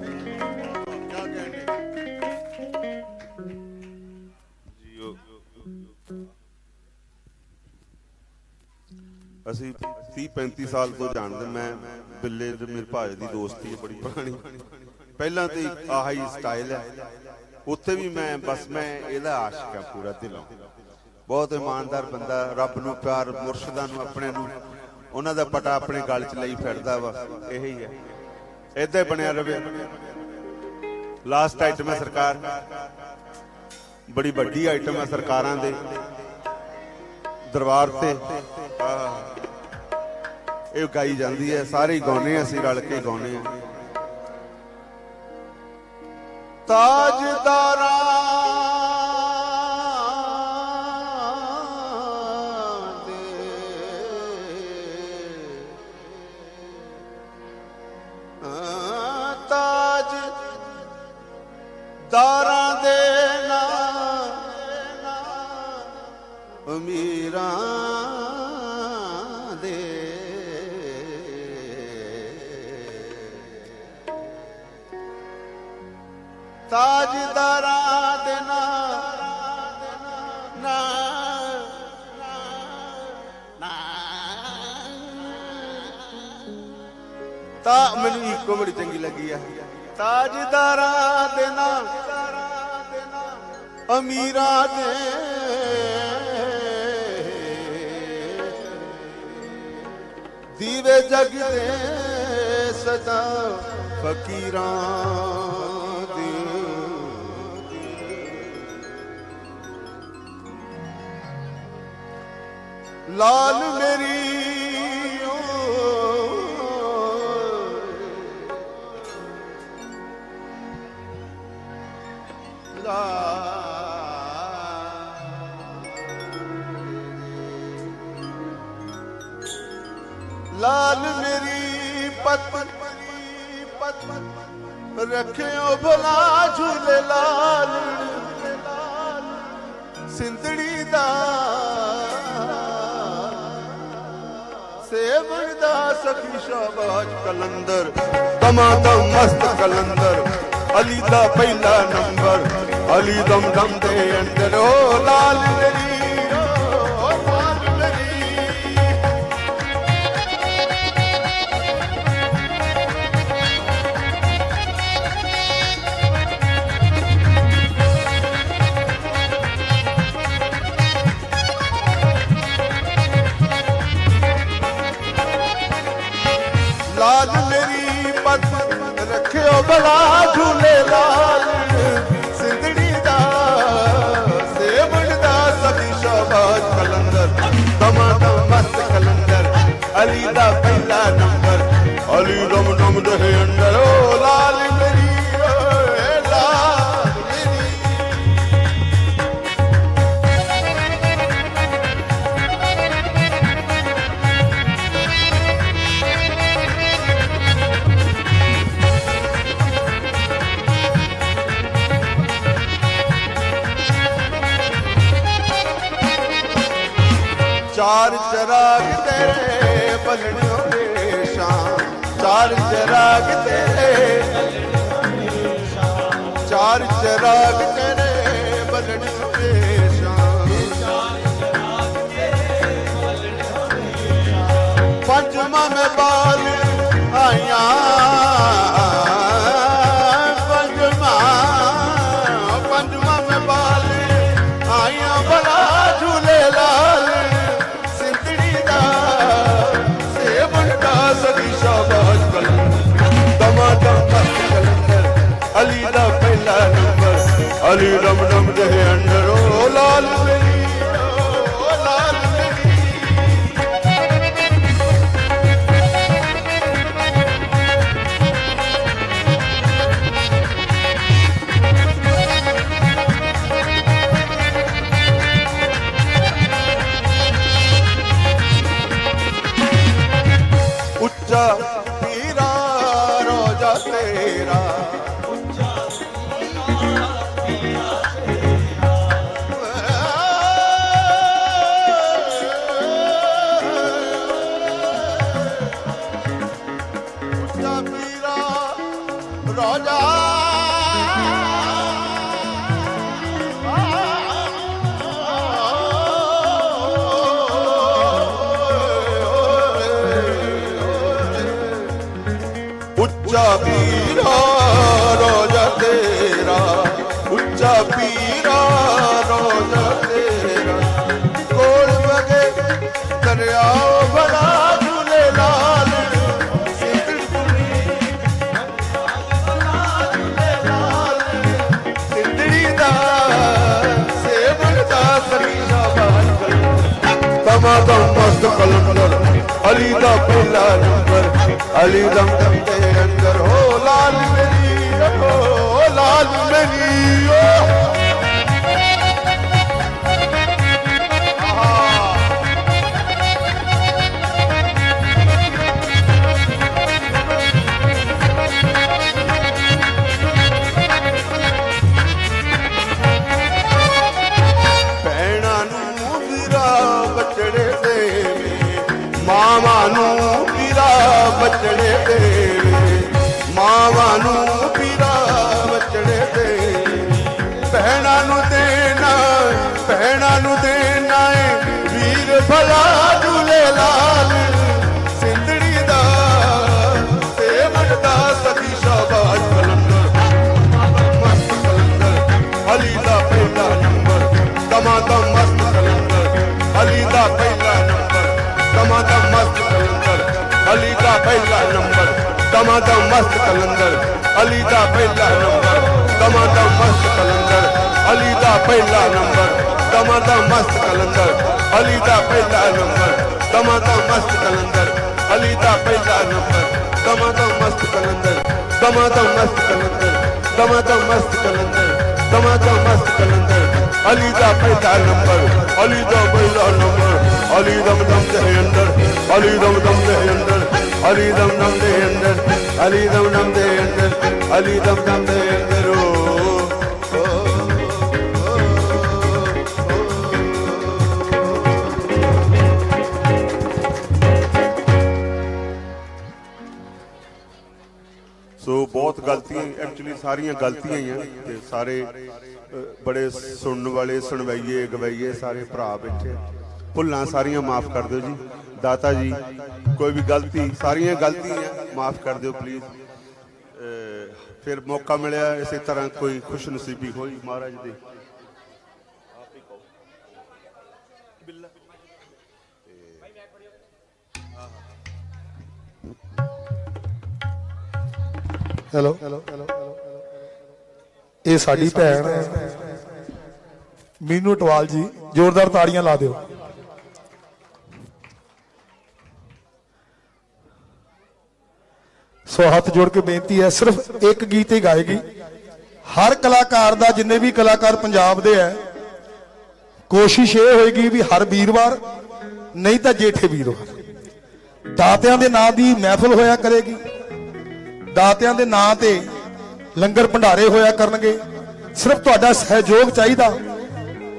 ਅਸੀਂ 30 35 ਸਾਲ ਤੋਂ ਜਾਣਦੇ ਮੈਂ ਬਿੱਲੇ ਤੇ ਮੇਰੇ ਭਾਜ ਦੀ ਦੋਸਤੀ ਹੈ ਬੜੀ ਪੁਰਾਣੀ। ਪਹਿਲਾਂ ਤੇ ਆਹੀ ਸਟਾਈਲ ਹੈ ਉੱਥੇ ਵੀ ਮੈਂ ਬਸ ਮੈਂ ਇਹਦਾ ਆਸ਼ਿਕ ਆ ਪੂਰਾ ਦਿਲੋਂ। ਬਹੁਤ ਇਮਾਨਦਾਰ ਬੰਦਾ ਰੱਬ ਨੂੰ ਪਿਆਰ ਮੁਰਸ਼ਿਦਾਂ ਨੂੰ ਆਪਣੇ ਨੂੰ। ਉਹਨਾਂ ਦਾ ਪਟਾ ਆਪਣੇ ਗਲ 'ਚ ਲਈ ਫਿਰਦਾ ਵਾ ਇਹੀ ਹੈ ਏਦਾਂ ਹੀ ਬਣਿਆ ਰਵੇ। ਲਾਸਟ ਆਈਟਮ ਹੈ ਸਰਕਾਰ। ਬੜੀ ਵੱਡੀ ਆਈਟਮ ਹੈ ਸਰਕਾਰਾਂ ਦੇ। ਦਰਬਾਰ ਤੇ। ਆਹ, ਇਹ ਗਾਈ ਜਾਂਦੀ ਹੈ, ਸਾਰੇ ਹੀ ਗਾਉਨੇ ਅਸੀਂ ਰਲ ਕੇ ਗਾਉਨੇ ਆ ਤਾਜਦਾਰਾਂ ਦੇ ਤਾਜ ਦਾਰਾਂ ਦੇ ਨਾਂ ਅਮੀਰਾਂ ਤਾਜਦਾਰਾਂ ਦੇ ਨਾਂ ਨਾ ਤਾਂ ਮੈਨੂੰ ਇੱਕੋ ਬੜੀ ਚੰਗੀ ਲੱਗੀ ਆ। ਤਾਜਦਾਰਾਂ ਦੇ ਨਾਂ ਅਮੀਰਾਂ ਦੇ ਦੀਵੇ ਜਗਦੇ ਸਦਾ ਫਕੀਰਾਂ। ਲਾਲ ਮੇਰੀ ਓ ਲਾਲ ਮੇਰੀ ਪਤ ਪਤ ਰੱਖਿਓ ਭਲਾ ਝੂਲੇ ਲਾਲ। ਸਿੰਧੜੀ ਦਾ ਸੇਵਣ ਦਾ ਸਖੀ ਸ਼ਾਬਾਜ ਕਲੰਦਰ ਦਮਾਦਮ ਮਸਤ ਕਲੰਦਰ ਅਲੀ ਦਾ ਪਹਿਲਾ ਨੰਬਰ ਅਲੀ ਦਮ ਦਮ ਦੇ ਅੰਦਰ ਓ ਰੱਖਿਓ ਬਲਾ ਚਾਰ ਚਰਾਗ ਤੇਰੇ। ਚਾਰ ਚਰਾਗ ਨੰਬਰ ਅਲੀ ਰਮ ਰਮ ਦੇ ਪਲਕਰ ਅਲੀ ਦਾ ਪਹਿਲਾ ਨੰਬਰ ਅਲੀ ਦਾ ਤੇ ਅੰਦਰ ਹੋ ਲਾਲ ਮੇਰੀ ਓ ਲਾਲ ਮੇਰੀ ಮಾವನು ਪਹਿਲਾ ਨੰਬਰ ਦਮਾਦਾ ਮਸਤ ਕਲੰਦਰ, ਅਲੀ ਦਾ ਪਹਿਲਾ ਨੰਬਰ ਦਮਾਦਾ ਮਸਤ ਕਲੰਦਰ, ਅਲੀ ਦਾ ਪਹਿਲਾ ਨੰਬਰ ਦਮਾਦਾ ਮਸਤ ਕਲੰਦਰ ਦਮਾਦਾ ਮਸਤ ਕਲੰਦਰ ਦਮਾਦਾ ਮਸਤ ਕਲੰਦਰ ਦਮਾਦਾ ਮਸਤ ਕਲੰਦਰ, ਅਲੀ ਦਾ ਪਹਿਲਾ ਨੰਬਰ, ਅਲੀ ਦਾ ਪਹਿਲਾ ਨੰਬਰ, ਅਲੀ ਦਮ ਦਮ ਦੇ ਅੰਦਰ, ਅਲੀ ਦਮ ਦਮ ਦੇ ਅੰਦਰ, ਅਲੀ ਦਮ ਦਮ ਦੇ ਅੰਦਰ, ਅਲੀ ਦਮ ਦਮ ਦੇ ਅੰਦਰ, ਅਲੀ ਦਮ ਦਮ ਦੇ ਅੰਦਰ। ਐਕਚੁਅਲੀ ਸਾਰੀਆਂ ਗਲਤੀਆਂ ਹੀ ਆ ਤੇ ਸਾਰੇ ਬੜੇ ਸੁਣਨ ਵਾਲੇ, ਸੁਣਵਾਈਏ, ਗਵਾਈਏ ਸਾਰੇ ਭਰਾ ਬੈਠੇ ਭੁੱਲਾਂ ਸਾਰੀਆਂ ਮਾਫ ਕਰ ਦਿਓ ਜੀ। ਦਾਤਾ ਜੀ, ਕੋਈ ਵੀ ਗਲਤੀ, ਸਾਰੀਆਂ ਗਲਤੀਆਂ ਮਾਫ ਕਰ ਦਿਓ ਪਲੀਜ਼ ਫਿਰ ਮੌਕਾ ਮਿਲਿਆ, ਇਸੇ ਤਰ੍ਹਾਂ ਕੋਈ ਖੁਸ਼ ਨਸੀਬੀ ਹੋਈ ਮਹਾਰਾਜ ਦੀ। ਹੈਲੋ ਇਹ ਸਾਡੀ ਭੈਣ ਮੀਨੂ ਟਵਾਲ ਜੀ, ਜ਼ੋਰਦਾਰ ਤਾੜੀਆਂ ਲਾ ਦਿਓ। ਸੋ ਹੱਥ ਜੋੜ ਕੇ ਬੇਨਤੀ ਹੈ, ਸਿਰਫ ਇੱਕ ਗੀਤ ਹੀ ਗਾਏਗੀ। ਹਰ ਕਲਾਕਾਰ ਦਾ, ਜਿੰਨੇ ਵੀ ਕਲਾਕਾਰ ਪੰਜਾਬ ਦੇ ਹੈ, ਕੋਸ਼ਿਸ਼ ਇਹ ਹੋਏਗੀ ਵੀ ਹਰ ਵੀਰਵਾਰ, ਨਹੀਂ ਤਾਂ ਜੇਠੇ ਵੀਰਵਾਰ। ਦਾਤਿਆਂ ਦੇ ਨਾਂ ਦੀ ਮਹਿਫਲ ਹੋਇਆ ਕਰੇਗੀ। ਦਾਤਿਆਂ ਦੇ ਨਾਂ ਤੇ ਲੰਗਰ ਭੰਡਾਰੇ ਹੋਇਆ ਕਰਨਗੇ। ਸਿਰਫ ਤੁਹਾਡਾ ਸਹਿਯੋਗ ਚਾਹੀਦਾ।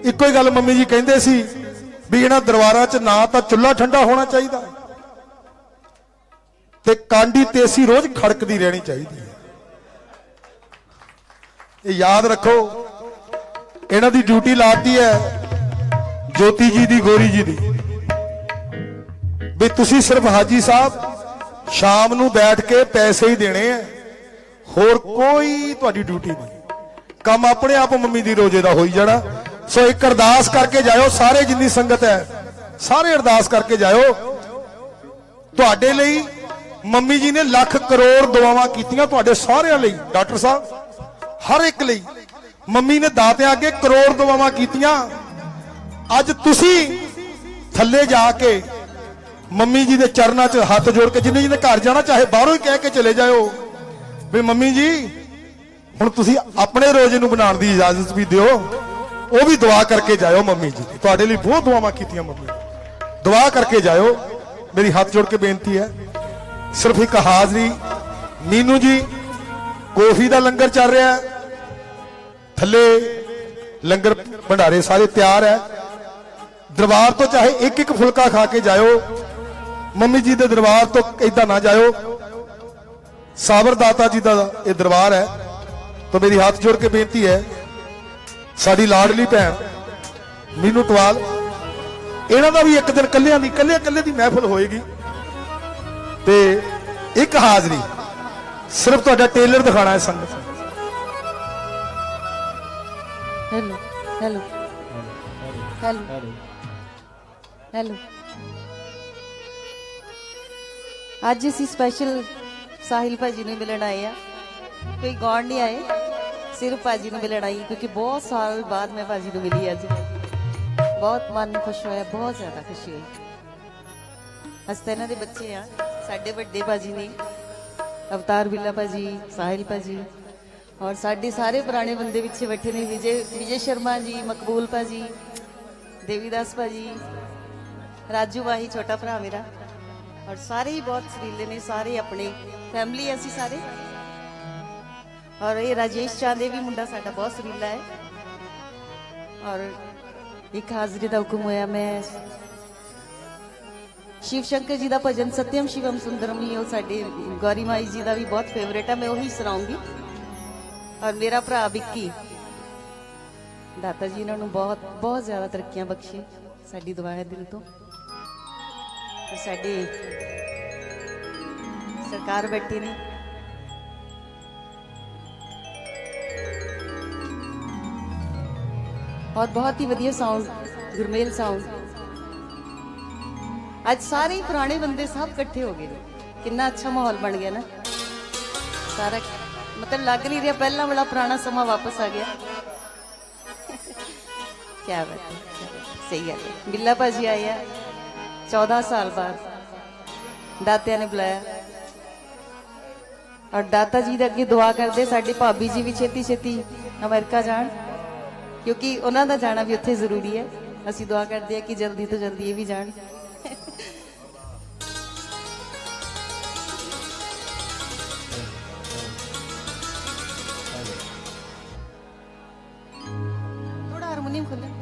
ਇੱਕੋ ਹੀ ਗੱਲ ਮੰਮੀ ਜੀ ਕਹਿੰਦੇ ਸੀ ਵੀ ਇਹਨਾਂ ਦਰਬਾਰਾਂ 'ਚ ਨਾ ਤਾਂ ਚੁੱਲ੍ਹਾ ਠੰਡਾ ਹੋਣਾ ਚਾਹੀਦਾ ਤੇ ਕਾਂਡੀ ਤੇਸੀ ਰੋਜ਼ ਖੜਕਦੀ ਰਹਿਣੀ ਚਾਹੀਦੀ ਹੈ। ਇਹ ਯਾਦ ਰੱਖੋ, ਇਹਨਾਂ ਦੀ ਡਿਊਟੀ ਲਾਤੀ ਹੈ ਜੋਤੀ ਜੀ ਦੀ, ਗੋਰੀ ਜੀ ਦੀ। ਵੀ ਤੁਸੀਂ ਸਿਰਫ ਹਾਜੀ ਸਾਹਿਬ ਸ਼ਾਮ ਨੂੰ ਬੈਠ ਕੇ ਪੈਸੇ ਹੀ ਦੇਣੇ ਆ। ਹੋਰ ਕੋਈ ਤੁਹਾਡੀ ਡਿਊਟੀ ਨਹੀਂ। ਕੰਮ ਆਪਣੇ ਆਪ ਮੰਮੀ ਦੀ ਰੋਜ਼ੇ ਦਾ ਹੋਈ ਜਾਣਾ। ਸੋ ਇੱਕ ਅਰਦਾਸ ਕਰਕੇ ਜਾਇਓ, ਸਾਰੇ ਜਿੰਨੀ ਸੰਗਤ ਹੈ, ਸਾਰੇ ਅਰਦਾਸ ਕਰਕੇ ਜਾਇਓ। ਤੁਹਾਡੇ ਲਈ ਮੰਮੀ ਜੀ ਨੇ ਲੱਖ ਕਰੋੜ ਦੁਆਵਾਂ ਕੀਤੀਆਂ ਤੁਹਾਡੇ ਸਾਰਿਆਂ ਲਈ, ਡਾਕਟਰ ਸਾਹਿਬ। ਹਰ ਇੱਕ ਲਈ। ਮੰਮੀ ਨੇ ਦਾਤਿਆਂ ਅੱਗੇ ਕਰੋੜ ਦੁਆਵਾਂ ਕੀਤੀਆਂ। ਅੱਜ ਤੁਸੀਂ ਥੱਲੇ ਜਾ ਕੇ ਮੰਮੀ ਜੀ ਦੇ ਚਰਨਾਂ 'ਚ ਹੱਥ ਜੋੜ ਕੇ ਜਿੰਨੇ ਜਿਹਨੇ ਘਰ ਜਾਣਾ, ਚਾਹੇ ਬਾਹਰੋਂ ਹੀ ਕਹਿ ਕੇ ਚਲੇ ਜਾਇਓ। ਵੀ ਮੰਮੀ ਜੀ, ਹੁਣ ਤੁਸੀਂ ਆਪਣੇ ਰੋਜ਼ੇ ਨੂੰ ਬਣਾਉਣ ਦੀ ਇਜਾਜ਼ਤ ਵੀ ਦਿਓ, ਉਹ ਵੀ ਦੁਆ ਕਰਕੇ ਜਾਇਓ ਮੰਮੀ ਜੀ। ਤੁਹਾਡੇ ਲਈ ਬਹੁਤ ਦੁਆਵਾਂ ਕੀਤੀਆਂ ਮੰਮੀ ਦੁਆ ਕਰਕੇ ਜਾਇਓ। ਮੇਰੀ ਹੱਥ ਜੋੜ ਕੇ ਬੇਨਤੀ ਹੈ, ਸਿਰਫ ਇੱਕ ਹਾਜ਼ਰੀ। ਮੀਨੂ ਜੀ ਕੋਫੀ ਦਾ ਲੰਗਰ ਚੱਲ ਰਿਹਾ ਹੈ। ਥੱਲੇ ਲੰਗਰ ਭੰਡਾਰੇ ਸਾਰੇ ਤਿਆਰ ਹੈ। ਦਰਬਾਰ ਤੋਂ ਚਾਹੇ ਇੱਕ ਇੱਕ ਫੁਲਕਾ ਖਾ ਕੇ ਜਾਇਓ। ਮੰਮੀ ਜੀ ਦੇ ਦਰਬਾਰ ਤੋਂ ਇਦਾਂ ਨਾ ਜਾਇਓ। ਸਾਬਰਦਾਤਾ ਜੀ ਦਾ ਇਹ ਦਰਬਾਰ ਹੈ। ਤਾਂ ਮੇਰੀ ਹੱਥ ਜੋੜ ਕੇ ਬੇਨਤੀ ਹੈ, ਸਾਡੀ ਲਾਡਲੀ ਭੈਣ, ਮੀਨੂ ਟਵਾਲ, ਇਹਨਾਂ ਦਾ ਵੀ ਇੱਕ ਦਿਨ ਕੱਲਿਆਂ ਦੀ ਕੱਲੇ ਕੱਲੇ ਦੀ ਮਹਿਫਲ ਹੋਏਗੀ। ਤੇ ਇੱਕ ਹਾਜ਼ਰੀ ਸਿਰਫ ਤੁਹਾਡਾ ਟੇਲਰ ਦਿਖਾਣਾ ਹੈ ਸੰਗਤ। Hello hello hello hello. ਅੱਜ ਅਸੀਂ ਸਪੈਸ਼ਲ ਸਾਹਿਲ ਭਾਜੀ ਨੂੰ ਮਿਲਣ ਆਏ ਆ। ਕੋਈ ਗਾਉਣ ਨਹੀਂ ਆਏ, ਸਿਰਫ ਭਾਜੀ ਨੂੰ ਮਿਲਣ ਆਈ, ਕਿਉਂਕਿ ਬਹੁਤ ਸਾਲ ਬਾਅਦ ਮੈਂ ਭਾਜੀ ਨੂੰ ਮਿਲੀ ਅੱਜ। ਬਹੁਤ ਮਨ ਖੁਸ਼ ਹੋਇਆ, ਬਹੁਤ ਜ਼ਿਆਦਾ ਖੁਸ਼ੀ ਹੋਈ। ਅੱਜ ਤਾਂ ਇਹਨਾਂ ਦੇ ਬੱਚੇ ਆ, ਸਾਡੇ ਵੱਡੇ ਭਾਜੀ ਨੇ, ਅਵਤਾਰ ਬਿੱਲਾ ਭਾਜੀ, ਸਾਹਿਲ ਭਾਜੀ, ਔਰ ਸਾਡੇ ਸਾਰੇ ਪੁਰਾਣੇ ਬੰਦੇ ਵਿੱਚ ਬੈਠੇ ਨੇ, ਵਿਜੇ ਵਿਜੇ ਸ਼ਰਮਾ ਜੀ, ਮਕਬੂਲ ਭਾਜੀ, ਦੇਵੀਦਾਸ ਭਾਜੀ, ਰਾਜੂ ਭਾਈ ਛੋਟਾ ਭਰਾ ਮੇਰਾ। ਔਰ ਸਾਰੇ ਹੀ ਬਹੁਤ ਸਰੀਲੇ ਨੇ, ਸਾਰੇ ਆਪਣੇ ਫੈਮਿਲੀ ਅਸੀਂ ਸਾਰੇ। ਔਰ ਇਹ ਰਾਜੇਸ਼ ਚਾਂਦੇ ਵੀ ਮੁੰਡਾ ਸਾਡਾ ਬਹੁਤ ਸਰੀਲਾ ਹੈ। ਔਰ ਇੱਕ ਹਾਜ਼ਰੀ ਦਾ ਹੁਕਮ ਹੋਇਆ, ਮੈਂ ਸ਼ਿਵ ਸ਼ੰਕਰ ਜੀ ਦਾ ਭਜਨ ਸਤਿਅਮ ਸ਼ਿਵਮ ਸੁੰਦਰਮ ਹੀ, ਉਹ ਸਾਡੇ ਗੌਰੀ ਮਾਈ ਜੀ ਦਾ ਵੀ ਬਹੁਤ ਫੇਵਰੇਟ ਹੈ ਮੈਂ ਉਹੀ ਸੁਣਾਉਂਗੀ। ਔਰ ਮੇਰਾ ਭਰਾ ਵਿੱਕੀ, ਦਾਤਾ ਜੀ ਇਹਨਾਂ ਨੂੰ ਬਹੁਤ ਬਹੁਤ ਜ਼ਿਆਦਾ ਤਰੱਕੀਆਂ ਬਖਸ਼ੇ ਸਾਡੀ ਦੁਆ ਹੈ ਦਿਲ ਤੋਂ। ਤੇ ਸਾਡੇ ਸਰਕਾਰ ਬੈਠੀ ਨੇ। ਔਰ ਬਹੁਤ ਹੀ ਵਧੀਆ ਸਾਊਂਡ ਗੁਰਮੇਲ ਸਾਊਂਡ ਅੱਜ ਸਾਰੇ ਹੀ ਪੁਰਾਣੇ ਬੰਦੇ ਸਭ ਇਕੱਠੇ ਹੋ ਗਏ ਨੇ। ਕਿੰਨਾ ਅੱਛਾ ਮਾਹੌਲ ਬਣ ਗਿਆ ਨਾ। ਸਾਰਾ ਮਤਲਬ ਲੱਗ ਨਹੀਂ ਰਿਹਾ, ਪਹਿਲਾਂ ਵਾਲਾ ਪੁਰਾਣਾ ਸਮਾਂ ਵਾਪਸ ਆ ਗਿਆ। ਕੀ ਬਾਤ ਹੈ। ਸਹੀ ਗੱਲ ਹੈ। ਬਿੱਲਾ ਭਾਜੀ ਆਏ ਆ। 14 ਸਾਲ ਬਾਅਦ ਦਾਤਿਆਂ ਨੇ ਬੁਲਾਇਆ। ਔਰ ਦਾਤਾ ਜੀ ਦੇ ਅੱਗੇ ਦੁਆ ਕਰਦੇ, ਸਾਡੇ ਭਾਬੀ ਜੀ ਵੀ ਛੇਤੀ ਛੇਤੀ ਅਮਰੀਕਾ ਜਾਣ, ਕਿਉਂਕਿ ਉਹਨਾਂ ਦਾ ਜਾਣਾ ਵੀ ਉੱਥੇ ਜ਼ਰੂਰੀ ਹੈ। ਅਸੀਂ ਦੁਆ ਕਰਦੇ ਹਾਂ ਕਿ ਜਲਦੀ ਤੋਂ ਜਲਦੀ ਇਹ ਵੀ ਜਾਣ। ਥੋੜਾ ਹਾਰਮੋਨੀਅਮ ਖੋਲ੍ਹੋ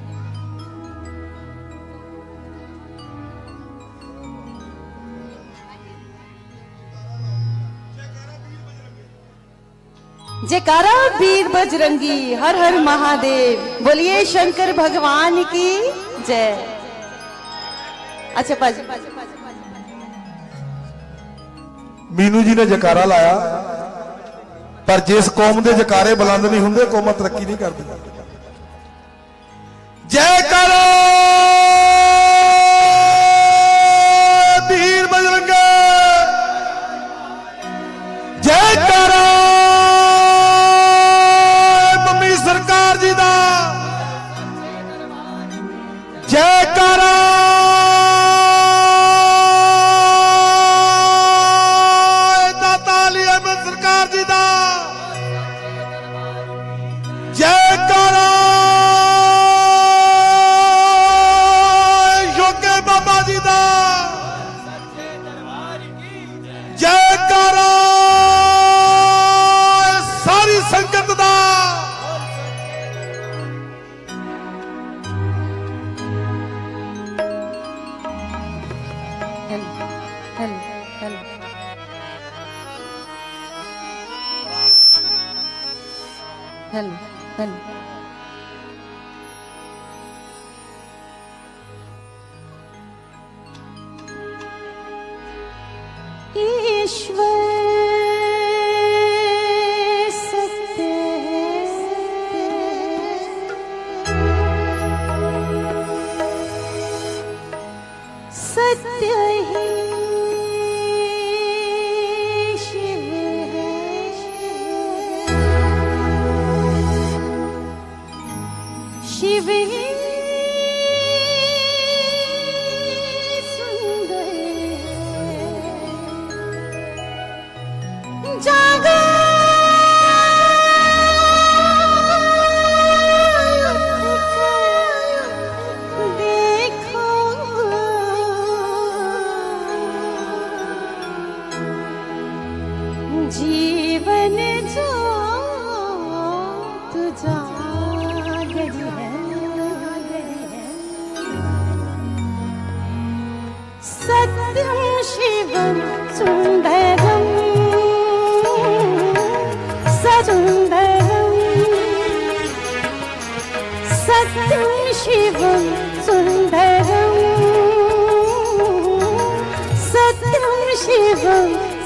जयकारा वीर बजरंगी हर हर महादेव बोलिए शंकर भगवान की जय अच्छा पाजी ਮੀਨੂ ਜੀ ਨੇ ਜਕਾਰਾ ਲਾਇਆ ਪਰ ਜਿਸ ਕੌਮ ਦੇ ਜਕਾਰੇ ਬੁਲੰਦ ਨਹੀਂ ਹੁੰਦੇ ਕੌਮ ਤਰੱਕੀ ਨਹੀਂ ਕਰਦੀ ਜੈ ਕਰੋ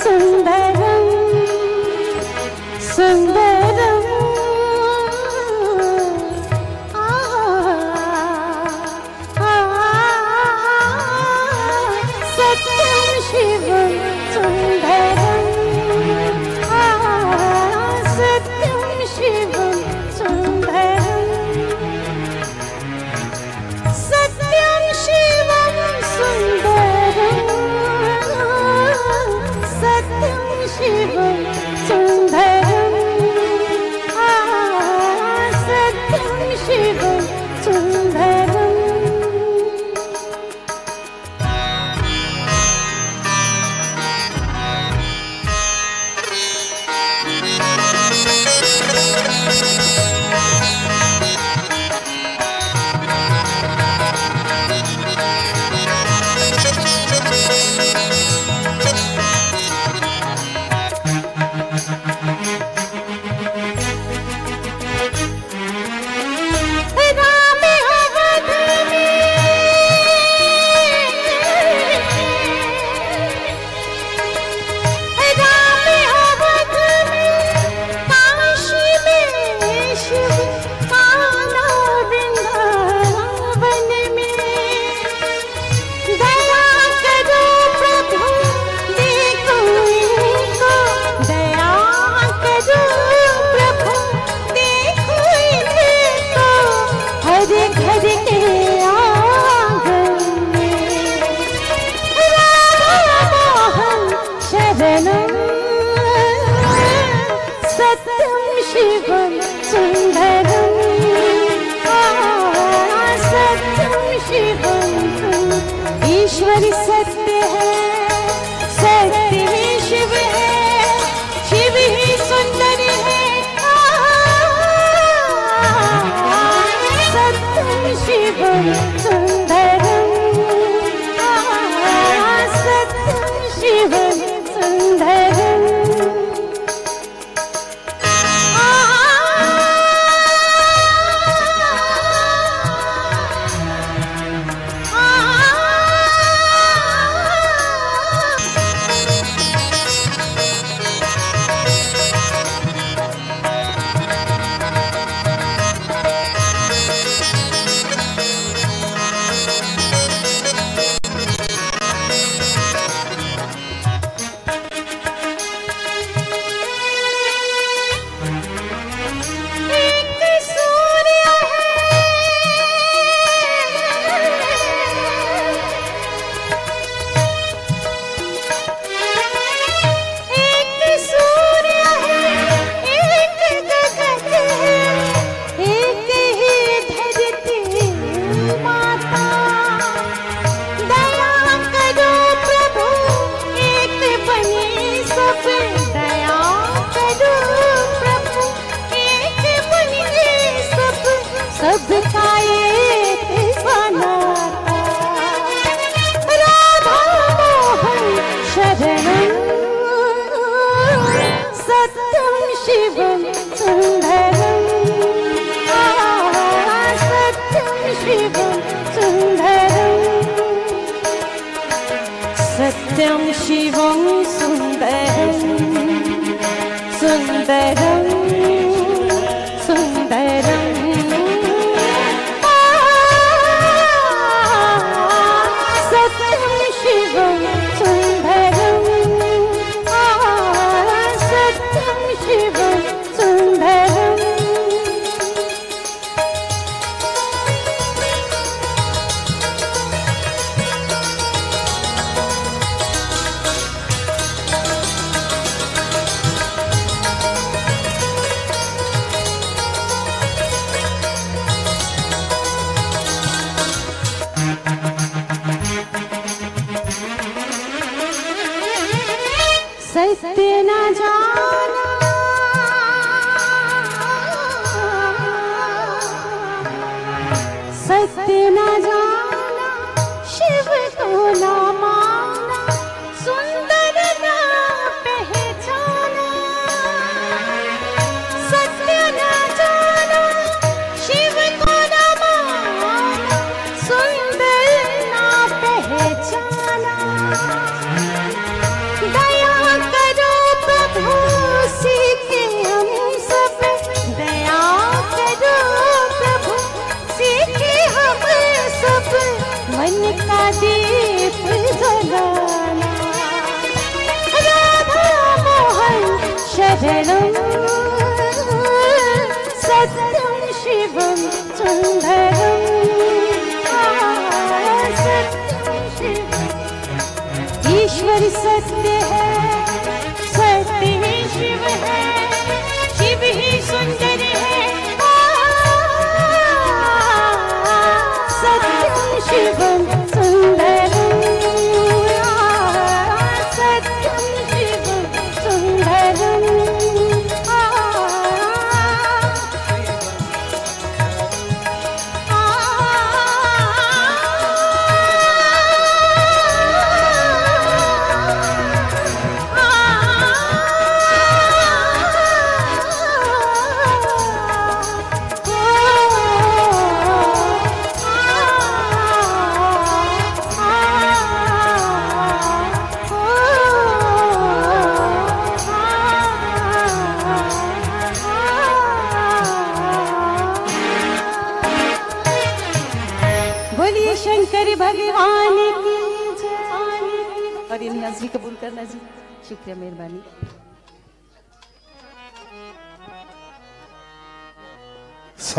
सुन्दरम् सुन्दर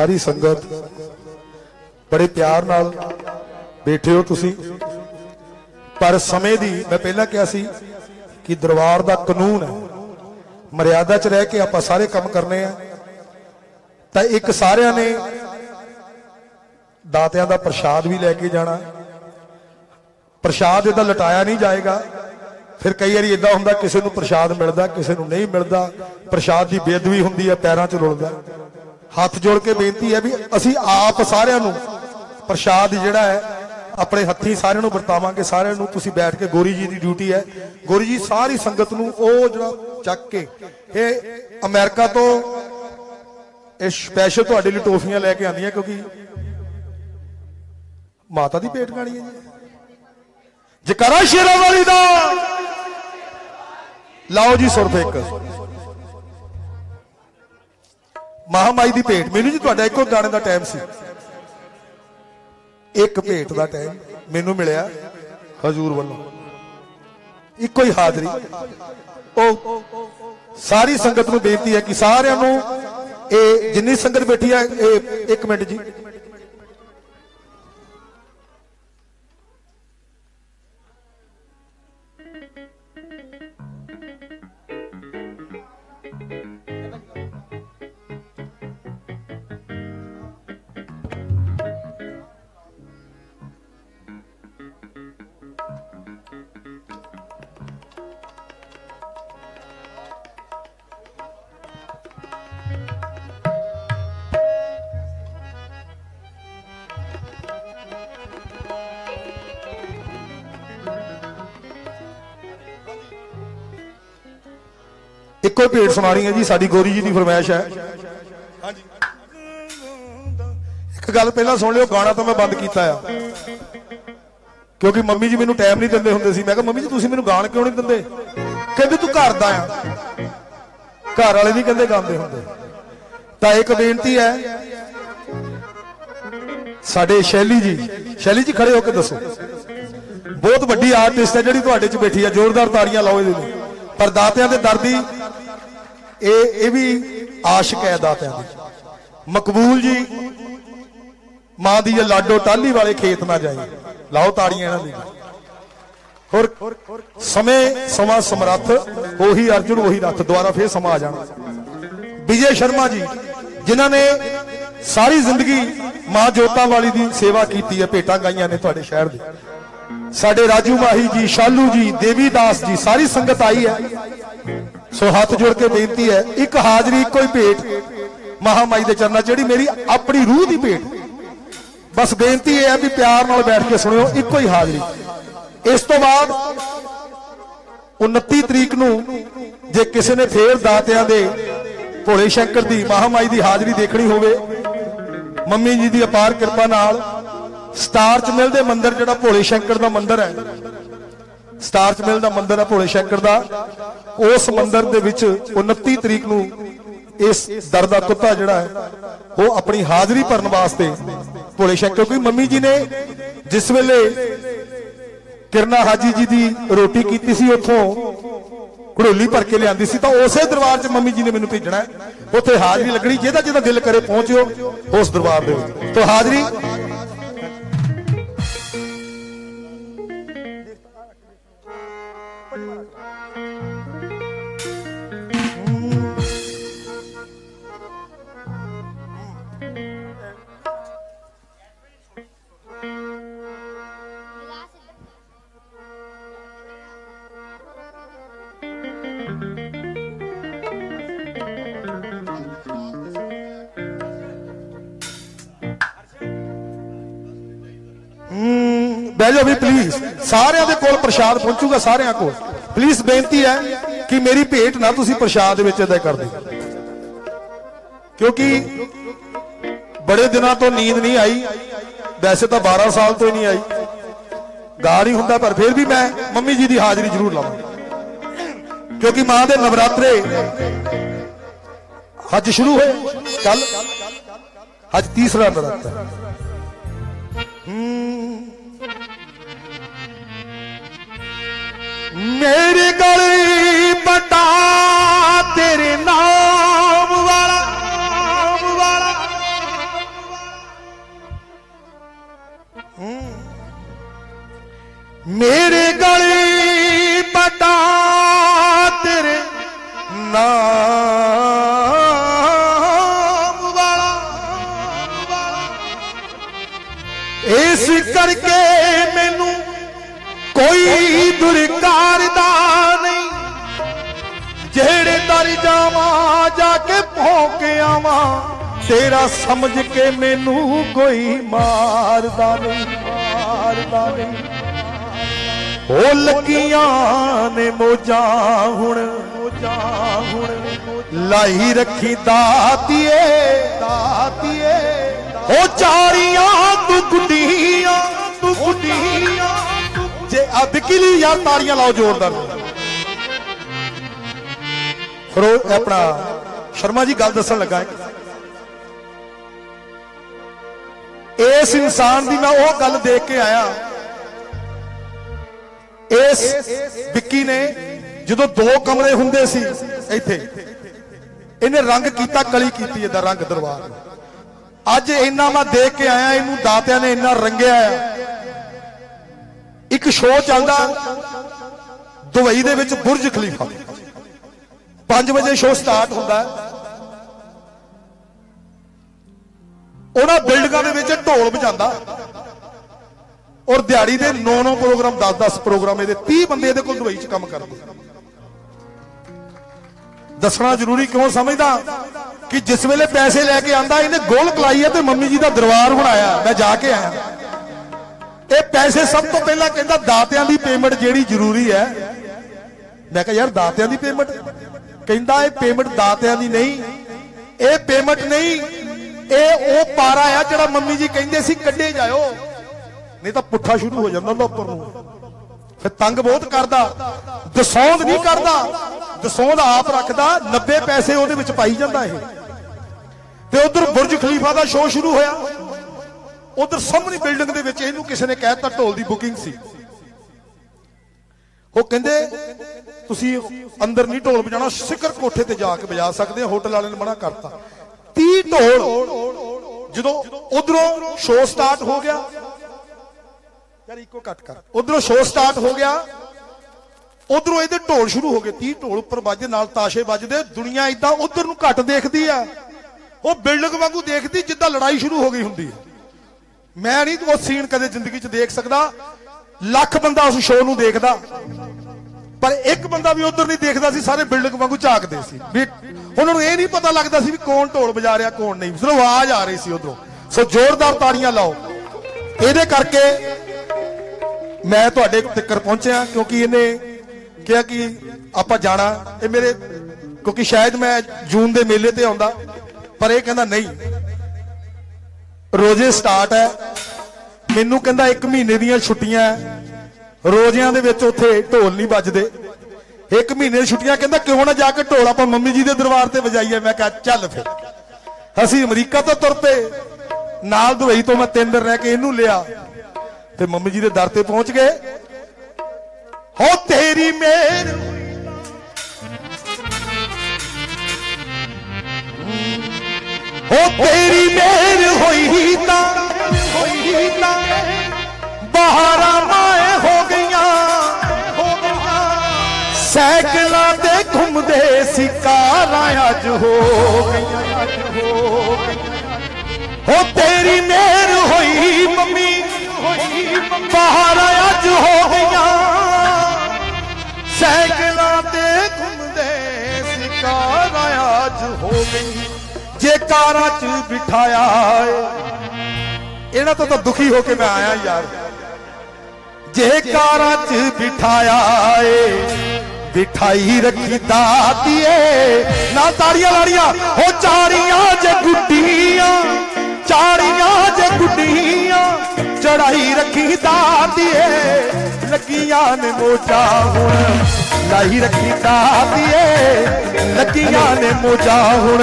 ਸਾਰੀ ਸੰਗਤ ਬੜੇ ਪਿਆਰ ਨਾਲ ਬੈਠੇ ਹੋ ਤੁਸੀਂ। ਪਰ ਸਮੇਂ ਦੀ ਮੈਂ ਪਹਿਲਾਂ ਕਿਹਾ ਸੀ ਕਿ ਦਰਬਾਰ ਦਾ ਕਾਨੂੰਨ ਹੈ। ਮਰਿਆਦਾ 'ਚ ਰਹਿ ਕੇ ਆਪਾਂ ਸਾਰੇ ਕੰਮ ਕਰਨੇ ਆ। ਤਾਂ ਇੱਕ ਸਾਰਿਆਂ ਨੇ ਦਾਤਿਆਂ ਦਾ ਪ੍ਰਸ਼ਾਦ ਵੀ ਲੈ ਕੇ ਜਾਣਾ। ਪ੍ਰਸ਼ਾਦ ਇਹਦਾ ਲਟਾਇਆ ਨਹੀਂ ਜਾਏਗਾ। ਫਿਰ ਕਈ ਵਾਰੀ ਇਦਾਂ ਹੁੰਦਾ ਕਿਸੇ ਨੂੰ ਪ੍ਰਸ਼ਾਦ ਮਿਲਦਾ, ਕਿਸੇ ਨੂੰ ਨਹੀਂ ਮਿਲਦਾ। ਪ੍ਰਸ਼ਾਦ ਦੀ ਬੇਦਵੀ ਹੁੰਦੀ ਹੈ, ਪੈਰਾਂ 'ਚ ਰੁਲਦਾ। ਹੱਥ ਜੋੜ ਕੇ ਬੇਨਤੀ ਹੈ ਵੀ ਅਸੀਂ ਆਪ ਸਾਰਿਆਂ ਨੂੰ ਪ੍ਰਸ਼ਾਦ ਜਿਹੜਾ ਹੈ, ਆਪਣੇ ਹੱਥੀਂ ਸਾਰਿਆਂ ਨੂੰ ਵਰਤਾਵਾਂਗੇ, ਸਾਰਿਆਂ ਨੂੰ ਤੁਸੀਂ ਬੈਠ ਕੇ ਗੋਰੀ ਜੀ ਦੀ ਡਿਊਟੀ ਹੈ। ਗੋਰੀ ਜੀ, ਸਾਰੀ ਸੰਗਤ ਨੂੰ ਉਹ ਜਿਹੜਾ ਚੱਕ ਕੇ, ਇਹ ਅਮਰੀਕਾ ਤੋਂ ਇਹ ਸਪੈਸ਼ਲ ਤੁਹਾਡੇ ਲਈ ਟੋਫੀਆਂ ਲੈ ਕੇ ਆਂਦੀਆਂ ਕਿਉਂਕਿ ਮਾਤਾ ਦੀ ਪੇਟ ਗਾਣੀ ਹੈ ਜੀ। ਜਕਰਾ ਸ਼ੇਰਾਂ ਵਾਲੀ ਦਾ। ਲਾਓ ਜੀ ਸੁਰਤ ਇੱਕ। ਮਹਾਮਾਈ ਦੀ ਭੇਟ। ਮੈਨੂੰ ਜੀ ਤੁਹਾਡਾ ਇੱਕੋ ਗਾਣੇ ਦਾ ਟਾਈਮ ਸੀ। ਇੱਕ ਭੇਟ ਦਾ ਟਾਈਮ ਮੈਨੂੰ ਮਿਲਿਆ ਹਜ਼ੂਰ ਵੱਲੋਂ। ਇੱਕੋ ਹੀ ਹਾਜ਼ਰੀ। ਉਹ ਸਾਰੀ ਸੰਗਤ ਨੂੰ ਬੇਨਤੀ ਹੈ ਕਿ ਸਾਰਿਆਂ ਨੂੰ ਇਹ ਜਿੰਨੀ ਸੰਗਤ ਬੈਠੀ ਹੈ, ਇਹ ਇੱਕ ਮਿੰਟ ਜੀ। ਇੱਕੋ ਹੀ ਭੇਟ ਸੁਣਾਣੀ ਹੈ ਜੀ, ਸਾਡੀ ਗੋਰੀ ਜੀ ਦੀ ਫਰਮਾਇਸ਼ ਹੈ। ਹਾਂਜੀ ਇੱਕ ਗੱਲ ਪਹਿਲਾਂ ਸੁਣ ਲਿਓ, ਗਾਣਾ ਤਾਂ ਮੈਂ ਬੰਦ ਕੀਤਾ ਆ। ਕਿਉਂਕਿ ਮੰਮੀ ਜੀ ਮੈਨੂੰ ਟਾਈਮ ਨਹੀਂ ਦਿੰਦੇ ਹੁੰਦੇ ਸੀ। ਮੈਂ ਕਿਹਾ, ਮੰਮੀ ਜੀ, ਤੁਸੀਂ ਮੈਨੂੰ ਗਾਣ ਕਿਉਂ ਨਹੀਂ ਦਿੰਦੇ? ਕਹਿੰਦੇ, ਤੂੰ ਘਰ ਦਾ ਆ। ਘਰ ਵਾਲੇ ਨਹੀਂ ਕਹਿੰਦੇ ਗਾਉਂਦੇ ਹੁੰਦੇ। ਤਾਂ ਇੱਕ ਬੇਨਤੀ ਹੈ, ਸਾਡੇ ਸ਼ੈਲੀ ਜੀ ਸ਼ੈਲੀ ਜੀ ਖੜੇ ਹੋ ਕੇ ਦੱਸੋ। ਬਹੁਤ ਵੱਡੀ ਆਰਟਿਸਟ ਹੈ ਜਿਹੜੀ ਤੁਹਾਡੇ 'ਚ ਬੈਠੀ ਹੈ ਜ਼ੋਰਦਾਰ ਤਾੜੀਆਂ ਲਾਓ ਇਹਦੇ ਲਈ ਪਰ ਦਾਤਿਆਂ ਦੇ ਦਰਦੀ ਇਹ ਇਹ ਵੀ ਆਸ਼ਿਕ ਹੈ ਦਾਤਿਆਂ ਦੀ। ਮਕਬੂਲ ਜੀ, ਮਾਂ ਦੀ ਲਾਡੋ ਟਾਲੀ ਵਾਲੇ ਖੇਤ ਨਾ ਜਾਈ। ਲਾਓ ਤਾੜੀਆਂ ਇਹਨਾਂ ਦੀ ਹੋਰ ਸਮੇਂ, ਸਮਾਂ ਸਮਰੱਥ, ਉਹੀ ਅਰਜੁਨ, ਉਹੀ ਰੱਥ ਦੁਆਰਾ ਫੇਰ ਸਮਾਂ ਆ ਜਾਣਾ। ਵਿਜੇ ਸ਼ਰਮਾ ਜੀ, ਜਿਨ੍ਹਾਂ ਨੇ ਸਾਰੀ ਜ਼ਿੰਦਗੀ ਮਾਂ ਜੋਤਾਂ ਵਾਲੀ ਦੀ ਸੇਵਾ ਕੀਤੀ ਹੈ, ਭੇਟਾਂ ਗਾਈਆਂ ਨੇ ਤੁਹਾਡੇ ਸ਼ਹਿਰ ਦੇ। ਸਾਡੇ ਰਾਜੂ ਮਾਹੀ ਜੀ, ਸ਼ਾਲੂ ਜੀ, ਦੇਵੀ ਦਾਸ ਜੀ, ਸਾਰੀ ਸੰਗਤ ਆਈ ਹੈ। ਸੋ ਹੱਥ ਜੋੜ ਕੇ ਬੇਨਤੀ ਹੈ, ਇੱਕ ਹਾਜ਼ਰੀ, ਇੱਕੋ ਹੀ ਭੇਟ ਮਹਾਮਾਈ ਦੇ ਚਰਨਾਂ ਜਿਹੜੀ ਮੇਰੀ ਆਪਣੀ ਰੂਹ ਦੀ ਭੇਟ। ਬਸ ਬੇਨਤੀ ਇਹ ਹੈ ਵੀ ਪਿਆਰ ਨਾਲ ਬੈਠ ਕੇ ਸੁਣਿਓ, ਇੱਕੋ ਹੀ ਹਾਜ਼ਰੀ। ਇਸ ਤੋਂ ਬਾਅਦ 29 ਤਰੀਕ ਨੂੰ ਜੇ ਕਿਸੇ ਨੇ ਫੇਰ ਦਾਤਿਆਂ ਦੇ ਭੋਲੇ ਸ਼ੰਕਰ ਦੀ ਮਹਾਮਾਈ ਦੀ ਹਾਜ਼ਰੀ ਦੇਖਣੀ ਹੋਵੇ, ਮੰਮੀ ਜੀ ਦੀ ਅਪਾਰ ਕਿਰਪਾ ਨਾਲ ਸਟਾਰਚ ਚ ਮਿਲਦੇ ਮੰਦਿਰ ਜਿਹੜਾ ਭੋਲੇ ਸ਼ੰਕਰ ਦਾ ਮੰਦਿਰ ਹੈ ਸਟਾਰ ਚ ਮਿਲਦਾ ਮੰਦਿਰ ਹੈ ਭੋਲੇ ਸ਼ੰਕਰ ਦਾ। ਉਸ ਮੰਦਿਰ ਦੇ ਵਿੱਚ 29 ਤਰੀਕ ਨੂੰ ਇਸ ਦਰ ਦਾ ਕੁੱਤਾ ਜਿਹੜਾ ਹੈ, ਉਹ ਆਪਣੀ ਹਾਜ਼ਰੀ ਭਰਨ ਵਾਸਤੇ ਭੋਲੇ ਸ਼ੰਕਰ ਕੋਈ ਮੰਮੀ ਜੀ ਨੇ ਜਿਸ ਵੇਲੇ ਕਿਰਨਾ ਹਾਜੀ ਜੀ ਦੀ ਰੋਟੀ ਕੀਤੀ ਸੀ, ਉੱਥੋਂ ਘੜੋਲੀ ਭਰ ਕੇ ਲਿਆਂਦੀ ਸੀ, ਤਾਂ ਉਸੇ ਦਰਬਾਰ 'ਚ ਮੰਮੀ ਜੀ ਨੇ ਮੈਨੂੰ ਭੇਜਣਾ ਹੈ। ਉੱਥੇ ਹਾਜ਼ਰੀ ਲੱਗਣੀ, ਜਿਹਦਾ ਜਿਹਦਾ ਦਿਲ ਕਰੇ ਪਹੁੰਚਿਓ ਉਸ ਦਰਬਾਰ ਦੇ ਵਿੱਚ। ਤੋਂ ਹਾਜ਼ਰੀ ਬਹਿ ਜਾਓ ਵੀ ਪਲੀਜ਼ ਸਾਰਿਆਂ ਦੇ ਕੋਲ ਪ੍ਰਸ਼ਾਦ ਪਹੁੰਚੂਗਾ, ਸਾਰਿਆਂ ਕੋਲ। ਪਲੀਜ਼ ਬੇਨਤੀ ਹੈ ਕਿ ਮੇਰੀ ਭੇਟ ਨਾ ਤੁਸੀਂ ਪ੍ਰਸ਼ਾਦ ਦੇ ਵਿੱਚ ਅਦਾ ਕਰ ਦਿਓ ਕਿਉਂਕਿ ਬੜੇ ਦਿਨਾਂ ਤੋਂ ਨੀਂਦ ਨਹੀਂ ਆਈ, ਵੈਸੇ ਤਾਂ 12 ਸਾਲ ਤੋਂ ਹੀ ਨਹੀਂ ਆਈ। ਗਾ ਹੀ ਹੁੰਦਾ, ਪਰ ਫਿਰ ਵੀ ਮੈਂ ਮੰਮੀ ਜੀ ਦੀ ਹਾਜ਼ਰੀ ਜ਼ਰੂਰ ਲਾਵਾਂ। ਕਿਉਂਕਿ ਮਾਂ ਦੇ ਨਵਰਾਤਰੇ ਅੱਜ ਸ਼ੁਰੂ ਹੋਏ ਕੱਲ ਅੱਜ ਤੀਸਰਾ ਨਵਰਾਤਰਾ। ਹੈ। ਮੇਰੀ ਗਲੀ ਬਟਾ ਤੇਰੇ ਨਾਮ ਵਾਲਾ ਨਾਮ ਵਾਲਾ ਹੂੰ। ਮੇਰੇ ਗਲੇ ਪਟਾ ਤੇਰੇ ਨਾਮ ਦਰ ਜਾ ਕੇ ਭੌਂਕ ਆਵਾਂ। ਤੇਰਾ ਸਮਝ ਕੇ ਮੈਨੂੰ ਕੋਈ ਮਾਰਦਾ ਨਹੀਂ ਮਾਰਦਾ ਨਹੀਂ। ਹੋ ਲੱਗੀਆਂ ਨੇ ਮੋਜਾਂ ਹੁਣ ਮੋਜਾਂ ਹੁਣ ਲਾਈ ਰੱਖੀ ਦਾਤੀਏ ਦਾਤੀਏ। ਉਹ ਚਾਰੀਆਂ ਤੂੰ ਗੁੱਡੀਆਂ ਤੂੰ ਗੁੱਡੀਆਂ ਜੇ ਅੱਧ ਯਾਰ ਤਾੜੀਆਂ ਲਾਓ ਜ਼ੋਰਦਾਰ। ਫਿਰ ਉਹ ਆਪਣਾ ਸ਼ਰਮਾ ਜੀ ਗੱਲ ਦੱਸਣ ਲੱਗਾ ਇਸ ਇਨਸਾਨ ਦੀ ਮੈਂ ਉਹ ਗੱਲ ਦੇਖ ਕੇ ਆਇਆ। ਇਸ ਵਿੱਕੀ ਨੇ ਜਦੋਂ ਦੋ ਕਮਰੇ ਹੁੰਦੇ ਸੀ ਇੱਥੇ, ਇਹਨੇ ਰੰਗ ਕੀਤਾ, ਕਲੀ ਕੀਤੀ ਇਹਦਾ ਰੰਗ ਦਰਬਾਰ। ਅੱਜ ਇੰਨਾ ਮੈਂ ਦੇਖ ਕੇ ਆਇਆ, ਇਹਨੂੰ ਦਾਤਿਆਂ ਨੇ ਇੰਨਾ ਰੰਗਿਆ ਇੱਕ ਸ਼ੋਅ ਚੱਲਦਾ, ਦੁਬਈ ਦੇ ਵਿੱਚ ਬੁਰਜ ਖਲੀਫਾ। 5 ਵਜੇ ਸ਼ੋਅ ਸਟਾਰਟ ਹੁੰਦਾ ਉਹਨਾਂ ਬਿਲਡਿੰਗਾਂ ਦੇ ਵਿੱਚ ਢੋਲ ਵਜਾਉਂਦਾ। ਔਰ ਦਿਹਾੜੀ ਦੇ 9-9 ਪ੍ਰੋਗਰਾਮ 10-10 ਪ੍ਰੋਗਰਾਮ ਇਹਦੇ 30 ਬੰਦੇ ਇਹਦੇ ਕੋਲ ਦੁਬਈ 'ਚ ਕੰਮ ਕਰਦੇ। ਦੱਸਣਾ ਜ਼ਰੂਰੀ ਕਿਉਂ ਸਮਝਦਾ? ਕਿ ਜਿਸ ਵੇਲੇ ਪੈਸੇ ਲੈ ਕੇ ਆਂਦਾ, ਇਹਨੇ ਗੋਲ ਕਲਾਈ ਹੈ ਤੇ ਮੰਮੀ ਜੀ ਦਾ ਦਰਬਾਰ ਬਣਾਇਆ। ਮੈਂ ਜਾ ਕੇ ਆਇਆ। ਇਹ ਪੈਸੇ ਸਭ ਤੋਂ ਪਹਿਲਾਂ ਕਹਿੰਦਾ, ਦਾਤਿਆਂ ਦੀ ਪੇਮੈਂਟ ਜਿਹੜੀ ਜ਼ਰੂਰੀ ਹੈ। ਮੈਂ ਕਿਹਾ, ਯਾਰ, ਦਾਤਿਆਂ ਦੀ ਪੇਮੈਂਟ ਕਹਿੰਦਾ ਇਹ ਪੇਮੈਂਟ ਦਾਤਿਆਂ ਦੀ ਨਹੀਂ। ਇਹ ਪੇਮੈਂਟ ਨਹੀਂ। ਇਹ ਉਹ ਪਾਰਾ ਆ ਜਿਹੜਾ ਮੰਮੀ ਜੀ ਕਹਿੰਦੇ ਸੀ, ਕੱਢੇ ਜਾਇਓ। ਨਹੀਂ ਤਾਂ ਪੁੱਠਾ ਸ਼ੁਰੂ ਹੋ ਜਾਂਦਾ ਉਹਦਾ ਨੂੰ। ਫਿਰ ਤੰਗ ਬਹੁਤ ਕਰਦਾ। ਦਸੌਂਦ ਨਹੀਂ ਕਰਦਾ। ਦਸੌਂਦ ਆਪ ਰੱਖਦਾ 90 ਪੈਸੇ ਉਹਦੇ ਵਿੱਚ ਪਾਈ ਜਾਂਦਾ ਇਹ। ਤੇ ਉਧਰ ਬੁਰਜ ਖਲੀਫਾ ਦਾ ਸ਼ੋਅ ਸ਼ੁਰੂ ਹੋਇਆ। ਉਧਰ ਸਾਹਮਣੇ ਬਿਲਡਿੰਗ ਦੇ ਵਿੱਚ ਇਹਨੂੰ ਕਿਸੇ ਨੇ ਕਹਿਤਾ ਢੋਲ ਦੀ ਬੁਕਿੰਗ ਸੀ। ਉਹ ਕਹਿੰਦੇ, ਤੁਸੀਂ ਅੰਦਰ ਨਹੀਂ ਢੋਲ ਵਜਾਣਾ ਸਿਖਰ ਕੋਠੇ ਤੇ ਜਾ ਕੇ ਵਜਾ ਸਕਦੇ ਆ ਹੋਟਲ ਵਾਲੇ ਨੇ ਮਨਾ ਕਰਤਾ। 30 ਢੋਲ ਜਦੋਂ ਉਧਰੋਂ ਸ਼ੋਅ ਸਟਾਰਟ ਹੋ ਗਿਆ, ਯਾਰ ਇੱਕੋ ਕੱਟ ਕਰ। ਉਧਰੋਂ ਸ਼ੋਅ ਸਟਾਰਟ ਹੋ ਗਿਆ, ਉਧਰੋਂ ਇਹਦੇ ਢੋਲ ਸ਼ੁਰੂ ਹੋ ਗਏ। 30 ਢੋਲ ਉੱਪਰ ਵੱਜਦੇ, ਨਾਲ ਤਾਸ਼ੇ ਵੱਜਦੇ, ਦੁਨੀਆ ਇਦਾਂ ਉਧਰ ਨੂੰ ਘੱਟ ਦੇਖਦੀ ਆ। ਉਹ ਬਿਲਡਿੰਗ ਵਾਂਗੂ ਦੇਖਦੀ, ਜਿੱਦਾਂ ਲੜਾਈ ਸ਼ੁਰੂ ਹੋ ਗਈ ਹੁੰਦੀ ਹੈ ਮੈਂ ਨਹੀਂ, ਉਹ ਸੀਨ ਕਦੇ ਜ਼ਿੰਦਗੀ 'ਚ ਦੇਖ ਸਕਦਾ। ਲੱਖ ਬੰਦਾ ਉਸ ਸ਼ੋਅ ਨੂੰ ਦੇਖਦਾ। ਪਰ ਇੱਕ ਬੰਦਾ ਵੀ ਉਧਰ ਨਹੀਂ ਦੇਖਦਾ ਸੀ, ਸਾਰੇ ਬਿਲਡਿੰਗ ਵਾਂਗੂ ਝਾਕਦੇ ਸੀ। ਵੀ ਉਹਨਾਂ ਨੂੰ ਇਹ ਨਹੀਂ ਪਤਾ ਲੱਗਦਾ ਸੀ ਵੀ ਕੌਣ ਢੋਲ ਵਜਾ ਰਿਹਾ, ਕੌਣ ਨਹੀਂ। ਸਿਰਫ ਆਵਾਜ਼ ਆ ਰਹੀ ਸੀ ਉਧਰੋਂ। ਸੋ ਜ਼ੋਰਦਾਰ ਤਾੜੀਆਂ ਲਾਓ। ਇਹਦੇ ਕਰਕੇ ਮੈਂ ਤੁਹਾਡੇ ਤੱਕ ਪਹੁੰਚਿਆ, ਕਿਉਂਕਿ ਇਹਨੇ ਕਿਹਾ ਕਿ ਆਪਾਂ ਜਾਣਾ। ਇਹ ਮੇਰੇ, ਕਿਉਂਕਿ ਸ਼ਾਇਦ ਮੈਂ ਜੂਨ ਦੇ ਮੇਲੇ ਤੇ ਆਉਂਦਾ, ਪਰ ਇਹ ਕਹਿੰਦਾ ਨਹੀਂ। ਰੋਜ਼ੇ ਸਟਾਰਟ ਹੈ। ਮੈਨੂੰ ਕਹਿੰਦਾ 1 ਮਹੀਨੇ ਦੀਆਂ ਛੁੱਟੀਆਂ ਰੋਜ਼ਿਆਂ ਦੇ ਵਿੱਚ ਉੱਥੇ ਢੋਲ ਨਹੀਂ ਵੱਜਦੇ। ਇੱਕ ਮਹੀਨੇ ਦੀ ਛੁੱਟੀਆਂ, ਕਹਿੰਦਾ ਕਿਉਂ ਨਾ ਜਾ ਕੇ ਢੋਲ ਆਪਾਂ ਮੰਮੀ ਜੀ ਦੇ ਦਰਬਾਰ ਤੇ ਵਜਾਈਏ। ਮੈਂ ਕਿਹਾ, ਚੱਲ ਫਿਰ। ਅਸੀਂ ਅਮਰੀਕਾ ਤੋਂ ਤੁਰ ਪਏ। ਨਾਲ ਦੁਬਈ ਤੋਂ ਮੈਂ ਤਿੰਨ ਦਿਨ ਰਹਿ ਕੇ ਇਹਨੂੰ ਲਿਆ। ਤੇ ਮੰਮੀ ਜੀ ਦੇ ਦਰ ਤੇ ਪਹੁੰਚ ਗਏ। ਹੋ ਤੇਰੀ ਮਿਹਰ ਹੋ ਤੇਰੀ ਮਿਹਰ ਹੋਈ ਤਾਂ ਹੋਈ ਤਾਂ, ਬਹਾਰਾਂ ਘੁੰਮਦੇ ਸੀ ਕਾਰਾਂ ਅੱਜ ਹੋ ਗਈਆਂ, ਅੱਜ ਹੋ ਗਈਆਂ। ਹੋ ਤੇਰੀ ਮਿਹਰ ਹੋਈ ਮੰਮੀ ਹੋਈ ਬਾਹਰ ਅੱਜ ਹੋ ਗਈਆਂ। ਸਾਈਕਲਾਂ ਤੇ ਘੁੰਮਦੇ ਸੀ ਕਾਰਾਂ ਅੱਜ ਹੋ ਗਈ ਜੇ ਕਾਰਾਂ 'ਚ ਬਿਠਾਇਆ ਇਹਨਾਂ ਤੋਂ ਤਾਂ ਦੁਖੀ ਹੋ ਕੇ ਮੈਂ ਆਇਆ ਯਾਰ। ਜੇ ਕਾਰਾਂ 'ਚ ਬਿਠਾਇਆ ਏ ਬਿਠਾਈ ਰੱਖੀ ਦਾਤੀਏ। ਨਾ ਤਾੜੀਆਂ ਲਾੜੀਆਂ, ਹੋ ਚਾਰੀਆਂ ਜੇ ਗੁੱਡੀਆਂ ਚਾਰੀਆਂ ਜੇ ਗੁੱਡੀਆਂ, ਚੜਾਈ ਰੱਖੀ ਦਾਤੀਏ। ਲੱਗੀਆਂ ਨੇ ਮੋਜਾ ਹੁਣ, ਲਾਈ ਰੱਖੀ ਦਾਤੀਏ। ਲੱਗੀਆਂ ਨੇ ਮੋਜਾ ਹੁਣ,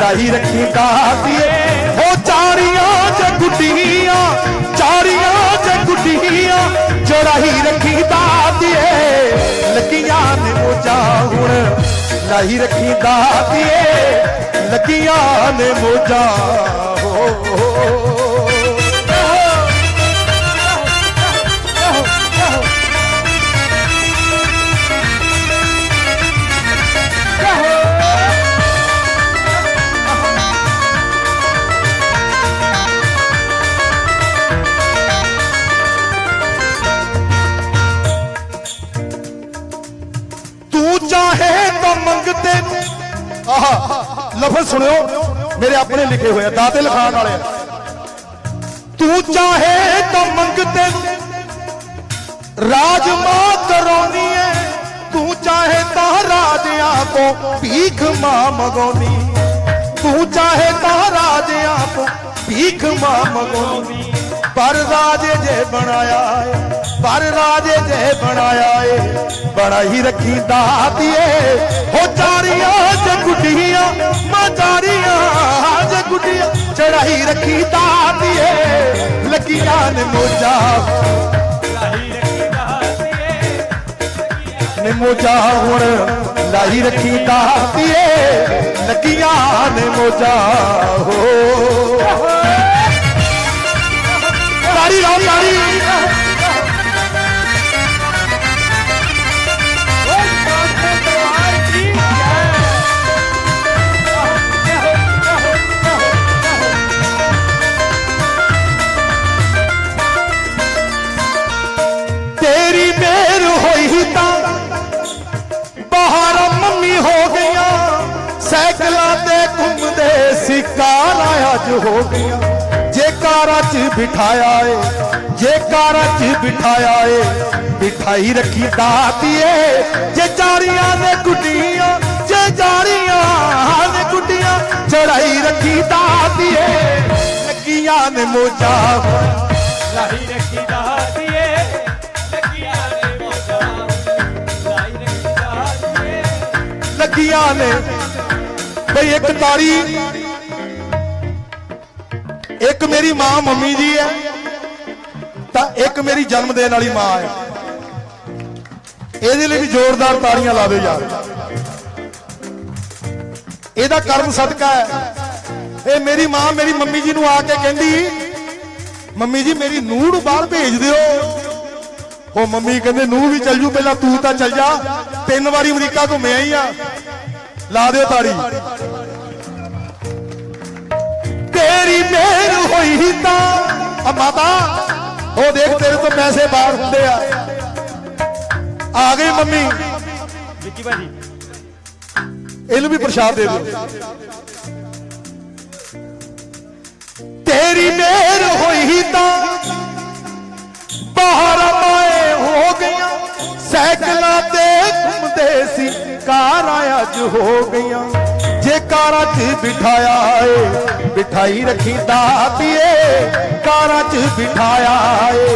ਲਾਈ ਰੱਖੀ ਦਾਤੀਏ। ਹੋ ਚਾਰੀਆਂ ਜੇ ਗੁੱਡੀਆਂ ਚਾਰੀਆਂ ਜੇ ਗੁੱਡੀਆਂ ਚੜਾਈ ਰੱਖੀ ਦਾਤੀਏ। ਲੱਗੀਆਂ ਨੇ ਮੋਜਾ ਹੁਣ ਲਾਈ ਰੱਖੀ ਦਾਤੀਏ। ਲੱਗੀਆਂ ਨੇ ਮੋਜਾ ਹੋ। ਤਾਂ ਮੰਗਤੇ ਨੂੰ ਆਹ ਲਫ਼ਜ਼ ਸੁਣਿਓ ਮੇਰੇ ਆਪਣੇ ਲਿਖੇ ਹੋਏ ਆ ਦਾਤੇ ਲਿਖਾਣ ਵਾਲੇ ਆ। ਤੂੰ ਚਾਹੇ ਤਾਂ ਮੰਗਤੇ ਨੂੰ ਰਾਜ ਮਾਂ ਕਰਾਉਣੀ ਐ ਤੂੰ ਚਾਹੇ ਤਾਂ ਰਾਜਿਆਂ ਕੋ ਭੀਖ ਮਾਂ ਮਗਾਉਣੀ ਤੂੰ ਚਾਹੇ ਤਾਂ ਰਾਜਿਆਂ ਕੋ ਭੀਖ ਮਾਂ ਮਗਾਉਣੀ ਪਰ ਰਾਜੇ ਜੇ ਬਣਾਇਆ ਏ ਪਰ ਰਾਜੇ ਜੇ ਬਣਾਇਆ ਏ ਬੜਾ ਹੀ ਰੱਖੀ ਦਾਤੀਏ ਹੋ ਚਾਰੀਆਂ ਜੇ ਗੁੱਡੀਆਂ ਮਾਂ ਚਾਰੀਆਂ ਜੇ ਗੁੱਡੀਆਂ ਚੜਾਈ ਰੱਖੀ ਦਾਤੀਏ ਲੱਗੀਆਂ ਨੇ ਮੋਜਾ ਨੇ ਮੋਜਾ ਹੁਣ ਲਾਈ ਰੱਖੀ ਦਾਤੀਏ ਲੱਗੀਆਂ ਨੇ ਮੋਜਾ ਹੋ ਤਾੜੀ ਲਾਓ ਤਾੜੀ ਕਾਰਾਂ ਅੱਜ ਹੋ ਗਈਆਂ ਜੇ ਕਾਰਾਂ 'ਚ ਬਿਠਾਇਆ ਏ ਜੇ ਕਾਰਾਂ 'ਚ ਬਿਠਾਇਆ ਏ। ਬਿਠਾਈ ਰੱਖੀ ਦਾਤੀਏ ਜੇ ਚਾਰੀਆਂ ਨੇ ਗੁੱਡੀਆਂ ਜੇ ਚਾਰੀਆਂ ਨੇ ਗੁੱਡੀਆਂ ਚੜਾਈ ਰੱਖੀ ਦਾਤੀਏ ਲੱਗੀਆਂ ਨੇ ਮੋਜਾ। ਲਾਈ ਰੱਖੀ ਦਾਤੀਏ ਲੱਗੀਆਂ ਨੇ ਮੋਜਾਂ। ਲਾਈ ਰੱਖੀ ਦਾਤੀਏ ਲੱਗੀਆਂ ਨੇ। ਬਈ ਇੱਕ ਤਾਰੀ ਇੱਕ ਮੇਰੀ ਮਾਂ ਮੰਮੀ ਜੀ ਹੈ, ਤਾਂ ਇੱਕ ਮੇਰੀ ਜਨਮ ਦੇਣ ਵਾਲੀ ਮਾਂ ਹੈ। ਇਹਦੇ ਲਈ ਵੀ ਜ਼ੋਰਦਾਰ ਤਾੜੀਆਂ ਲਾ ਦਿਓ ਯਾਰ ਇਹਦਾ ਕਰਮ ਸਦਕਾ ਹੈ। ਇਹ ਮੇਰੀ ਮਾਂ ਮੇਰੀ ਮੰਮੀ ਜੀ ਨੂੰ ਆ ਕੇ ਕਹਿੰਦੀ, ਮੰਮੀ ਜੀ, ਮੇਰੀ ਨੂੰਹ ਨੂੰ ਬਾਹਰ ਭੇਜ ਦਿਓ। ਉਹ ਮੰਮੀ ਕਹਿੰਦੇ, ਨੂੰਹ ਵੀ ਚੱਲ ਜੂ, ਪਹਿਲਾਂ ਤੂੰ ਤਾਂ ਚੱਲ ਜਾ। ਤਿੰਨ ਵਾਰੀ ਅਮਰੀਕਾ ਘੁੰਮਿਆ ਹੀ ਆ। ਲਾ ਦਿਓ ਤਾੜੀ। ਤੇਰੀ ਮਿਹਰ ਹੋਈ ਤਾਂ। ਆ ਮਾਤਾ ਉਹ ਦੇਖ ਤੇਰੇ ਤੋਂ ਪੈਸੇ ਬਾਹਰ ਹੁੰਦੇ ਆ। ਆ ਗਈ ਮੰਮੀ। ਵਿੱਕੀ ਭਾਜੀ। ਇਹਨੂੰ ਵੀ ਪ੍ਰਸ਼ਾਦ ਦੇ ਦਿਓ। ਤੇਰੀ ਮਿਹਰ ਹੋਈ ਤਾਂ। ਬਾਹਰ ਮਾਏ ਹੋ ਗਈਆਂ ਸਾਈਕਲਾਂ ਤੇ ਘੁੰਮਦੇ ਸੀ ਕਾਰਾਂ ਅੱਜ ਹੋ ਗਈਆਂ। ਜੇ ਕਾਰਾਂ 'ਚ ਬਿਠਾਇਆ ਏ, ਬਿਠਾਈ ਰੱਖੀ ਦਾਤੀਏ ਕਾਰਾਂ 'ਚ ਬਿਠਾਇਆ ਏ,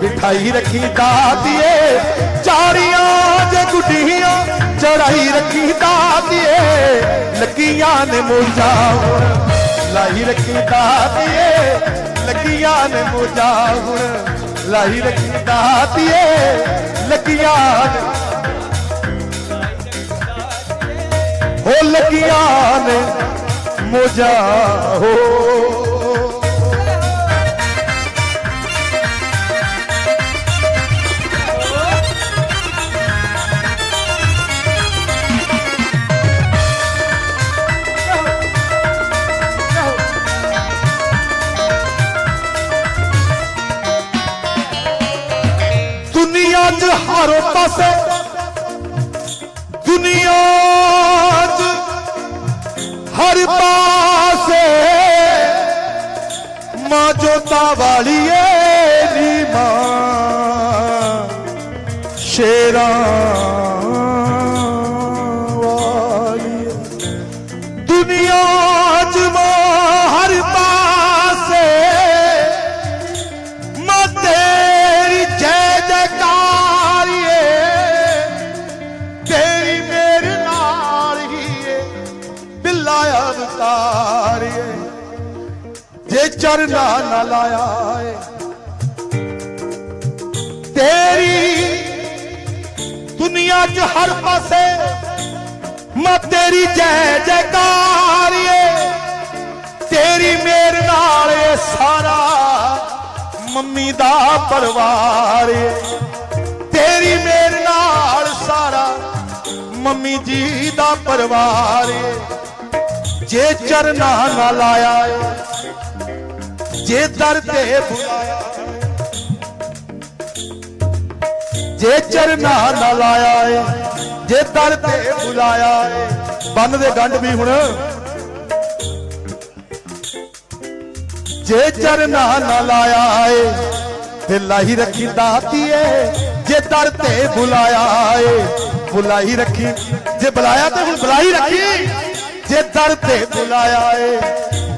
ਬਿਠਾਈ ਰੱਖੀ ਦਾਤੀਏ, ਚਾਰੀਆਂ ਜੇ ਗੁੱਡੀਆਂ, ਚੜਾਈ ਰੱਖੀ ਦਾਤੀਏ, ਲੱਗੀਆਂ ਨੇ ਮੋਜਾ ਲਾਈ ਰੱਖੀ ਦਾਤੀਏ, ਲੱਗੀਆਂ ਨੇ ਮੋਜਾ ਹੁਣ, ਲਾਈ ਰੱਖੀ ਦਾਤੀਏ, ਲੱਗੀਆਂ ਨੇ ਹੋ ਲੱਗੀਆਂ ਨੇ ਮੋਜਾ ਹੋ ਦੁਨੀਆ 'ਚ ਹਰ ਪਾਸੇ ਹਰ ਪਾਸੇ ਮਾਂ ਜੋਤਾ ਵਾਲੀਏ ਨੀ ਮਾਂ ਸ਼ੇਰਾਂ ਚਰਨਾ ਨਾ ਲਾਇਆ ਏ। ਤੇਰੀ ਦੁਨੀਆ 'ਚ ਹਰ ਪਾਸੇ ਮਾਂ ਤੇਰੀ ਜੈ ਜੈਕਾਰੀਏ ਤੇਰੀ ਮੇਰ ਨਾਲ ਇਹ ਸਾਰਾ ਮੰਮੀ ਦਾ ਪਰਿਵਾਰ ਏ। ਤੇਰੀ ਮੇਰ ਨਾਲ ਸਾਰਾ ਮੰਮੀ ਜੀ ਦਾ ਪਰਿਵਾਰ ਏ। ਜੇ ਚਰਨਾ ਨਾ ਲਾਇਆ ਏ। ਜੇ ਦਰ ਤੇ ਬੁਲਾਇਆ ਜੇ ਚਰਨਾ ਨਾ ਲਾਇਆ ਏ ਜੇ ਦਰ ਤੇ ਬੁਲਾਇਆ ਏ ਬੰਨ ਦੇ ਗੰਢ ਵੀ ਹੁਣ। ਜੇ ਚਰਨਾ ਨਾ ਲਾਇਆ ਏ ਤੇ ਲਾਹੀ ਰੱਖੀ ਦਾਤੀਏ ਜੇ ਦਰ ਤੇ ਬੁਲਾਇਆ ਏ ਬੁਲਾਈ ਰੱਖੀ। ਜੇ ਬੁਲਾਇਆ ਤੇ ਹੁਣ ਬੁਲਾਈ ਰੱਖੀ। ਜੇ ਦਰ ਤੇ ਬੁਲਾਇਆ ਏ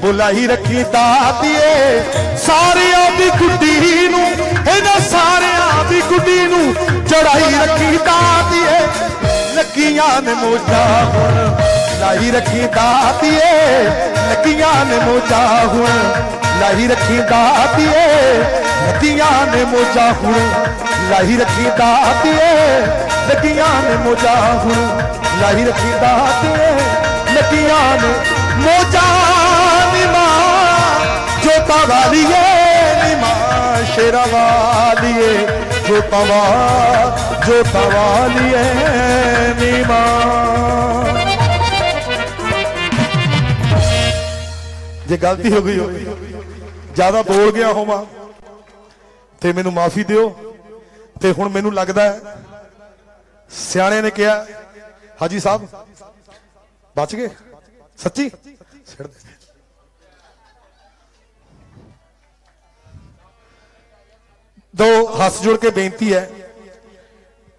ਬੁਲਾਈ ਰੱਖੀ ਦਾਤੀਏ ਸਾਰਿਆਂ ਦੀ ਗੁੱਡੀ ਨੂੰ ਇਹਨਾਂ ਸਾਰਿਆਂ ਦੀ ਗੁੱਡੀ ਨੂੰ ਚੜਾਈ ਰੱਖੀ ਦਾਤੀਏ ਲੱਗੀਆਂ ਨੇ ਮੋਜਾ ਹੁਣ ਲਾਈ ਰੱਖੀ ਦਾਤੀਏ ਲੱਗੀਆਂ ਨੇ ਮੋਜਾ ਹੁਣ ਲਾਈ ਰੱਖੀ ਦਾਤੀਏ ਲੱਗੀਆਂ ਨੇ ਮੋਜਾ ਹੁਣ ਲਾਈ ਰੱਖੀ ਦਾਤੀਏ ਲੱਗੀਆਂ ਨੇ ਮੋਜਾ ਹੁਣ ਲਾਈ ਰੱਖੀ ਦਾਤੀਏ ਲੱਗੀਆਂ ਨੇ ਮੋਜਾ ਜੋਤਾ ਵਾਲੀਏ ਸ਼ੇਰਾ ਵਾਲੀਏ। ਜੋਤਾ ਵਾ ਜੋਤਾ ਵਾਲੀਏ ਨੀ ਜੇ ਗਲਤੀ ਹੋ ਗਈ ਹੋਵੇ, ਜ਼ਿਆਦਾ ਬੋਲ ਗਿਆ ਹੋਵਾਂ, ਤੇ ਮੈਨੂੰ ਮਾਫੀ ਦਿਓ। ਤੇ ਹੁਣ ਮੈਨੂੰ ਲੱਗਦਾ ਸਿਆਣੇ ਨੇ ਕਿਹਾ, ਹਾਜੀ ਸਾਹਿਬ, ਬਚ ਗਏ? ਸੱਚੀ? ਛੱਡ ਦੇ ਦੋ ਹੱਥ ਜੋੜ ਕੇ ਬੇਨਤੀ ਹੈ,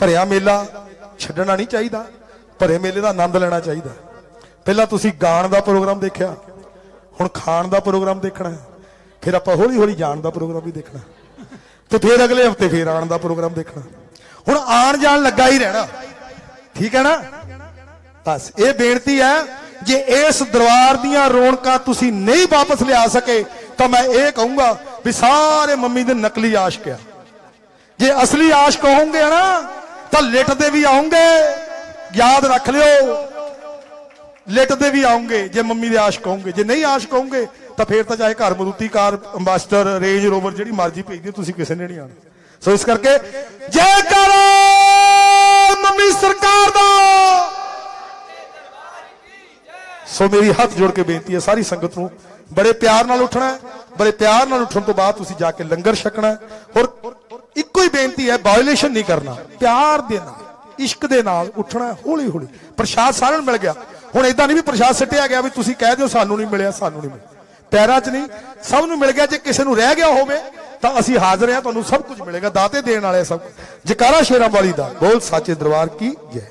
ਭਰਿਆ ਮੇਲਾ ਛੱਡਣਾ ਨਹੀਂ ਚਾਹੀਦਾ, ਭਰੇ ਮੇਲੇ ਦਾ ਆਨੰਦ ਲੈਣਾ ਚਾਹੀਦਾ। ਪਹਿਲਾਂ ਤੁਸੀਂ ਗਾਣ ਦਾ ਪ੍ਰੋਗਰਾਮ ਦੇਖਿਆ, ਹੁਣ ਖਾਣ ਦਾ ਪ੍ਰੋਗਰਾਮ ਦੇਖਣਾ ਹੈ, ਫਿਰ ਆਪਾਂ ਹੌਲੀ ਹੌਲੀ ਜਾਣ ਦਾ ਪ੍ਰੋਗਰਾਮ ਵੀ ਦੇਖਣਾ, ਤੇ ਫਿਰ ਅਗਲੇ ਹਫ਼ਤੇ ਫਿਰ ਆਉਣ ਦਾ ਪ੍ਰੋਗਰਾਮ ਦੇਖਣਾ। ਹੁਣ ਆਣ ਜਾਣ ਲੱਗਾ ਹੀ ਰਹਿਣਾ, ਠੀਕ ਹੈ ਨਾ? ਬਸ, ਇਹ ਬੇਨਤੀ ਹੈ, ਜੇ ਇਸ ਦਰਬਾਰ ਦੀਆਂ ਰੌਣਕਾਂ ਤੁਸੀਂ ਨਹੀਂ ਵਾਪਸ ਲਿਆ ਸਕੇ, ਤਾਂ ਮੈਂ ਇਹ ਕਹੂੰਗਾ ਵੀ ਸਾਰੇ ਮੰਮੀ ਦੇ ਨਕਲੀ ਆਸ਼ਕ ਆ। ਜੇ ਅਸਲੀ ਆਸ਼ਕ ਹੋਵੋਗੇ ਨਾ ਤਾਂ ਲਿਟਦੇ ਵੀ ਆਉਂਗੇ। ਯਾਦ ਰੱਖ ਲਿਓ ਲਿਟਦੇ ਵੀ ਆਉਂਗੇ, ਜੇ ਮੰਮੀ ਦੇ ਆਸ਼ਕ ਹੋਵੋਗੇ। ਜੇ ਨਹੀਂ ਆਸ਼ਕ ਹੋਵੋਗੇ, ਤਾਂ ਫੇਰ ਤਾਂ ਚਾਹੇ ਘਰ Maruti car Ambassador Range Rover ਜਿਹੜੀ ਮਰਜ਼ੀ ਭੇਜ ਤੁਸੀਂ ਕਿਸੇ ਨੇ ਨਹੀਂ ਆਉਣਾ। ਸੋ ਇਸ ਕਰਕੇ ਜੈ ਕਰ ਮੰਮੀ ਸਰਕਾਰ ਦਾ ਸੋ ਮੇਰੀ ਹੱਥ ਜੋੜ ਕੇ ਬੇਨਤੀ ਹੈ, ਸਾਰੀ ਸੰਗਤ ਨੂੰ ਬੜੇ ਪਿਆਰ ਨਾਲ ਉੱਠਣਾ ਬੜੇ ਪਿਆਰ ਨਾਲ ਉੱਠਣ ਤੋਂ ਬਾਅਦ ਤੁਸੀਂ ਜਾ ਕੇ ਲੰਗਰ ਛਕਣਾ ਹੈ। ਔਰ ਇੱਕੋ ਹੀ ਬੇਨਤੀ ਹੈ ਵਾਇਓਲੇਸ਼ਨ ਨਹੀਂ ਕਰਨਾ। ਪਿਆਰ ਦੇ ਨਾਲ, ਇਸ਼ਕ ਦੇ ਨਾਲ ਉੱਠਣਾ ਹੌਲੀ ਹੌਲੀ ਪ੍ਰਸ਼ਾਦ ਸਾਰਿਆਂ ਨੂੰ ਮਿਲ ਗਿਆ। ਹੁਣ ਇਦਾਂ ਨਹੀਂ ਵੀ ਪ੍ਰਸ਼ਾਦ ਸਿੱਟਿਆ ਗਿਆ ਵੀ ਤੁਸੀਂ ਕਹਿ ਦਿਓ ਸਾਨੂੰ ਨਹੀਂ ਮਿਲਿਆ, ਸਾਨੂੰ ਨਹੀਂ ਮਿਲਿਆ। ਪੈਰਾਂ 'ਚ ਨਹੀਂ, ਸਭ ਨੂੰ ਮਿਲ ਗਿਆ, ਜੇ ਕਿਸੇ ਨੂੰ ਰਹਿ ਗਿਆ ਹੋਵੇ, ਤਾਂ ਅਸੀਂ ਹਾਜ਼ਰ ਹਾਂ, ਤੁਹਾਨੂੰ ਸਭ ਕੁਝ ਮਿਲੇਗਾ ਦਾਤੇ ਦੇਣ ਵਾਲੇ ਸਭ ਕੁਝ। ਜਕਾਰਾ ਸ਼ੇਰਾਂ ਵਾਲੀ ਦਾ ਬੋਲ, ਸਾਚੇ ਦਰਬਾਰ ਕੀ ਜੈ।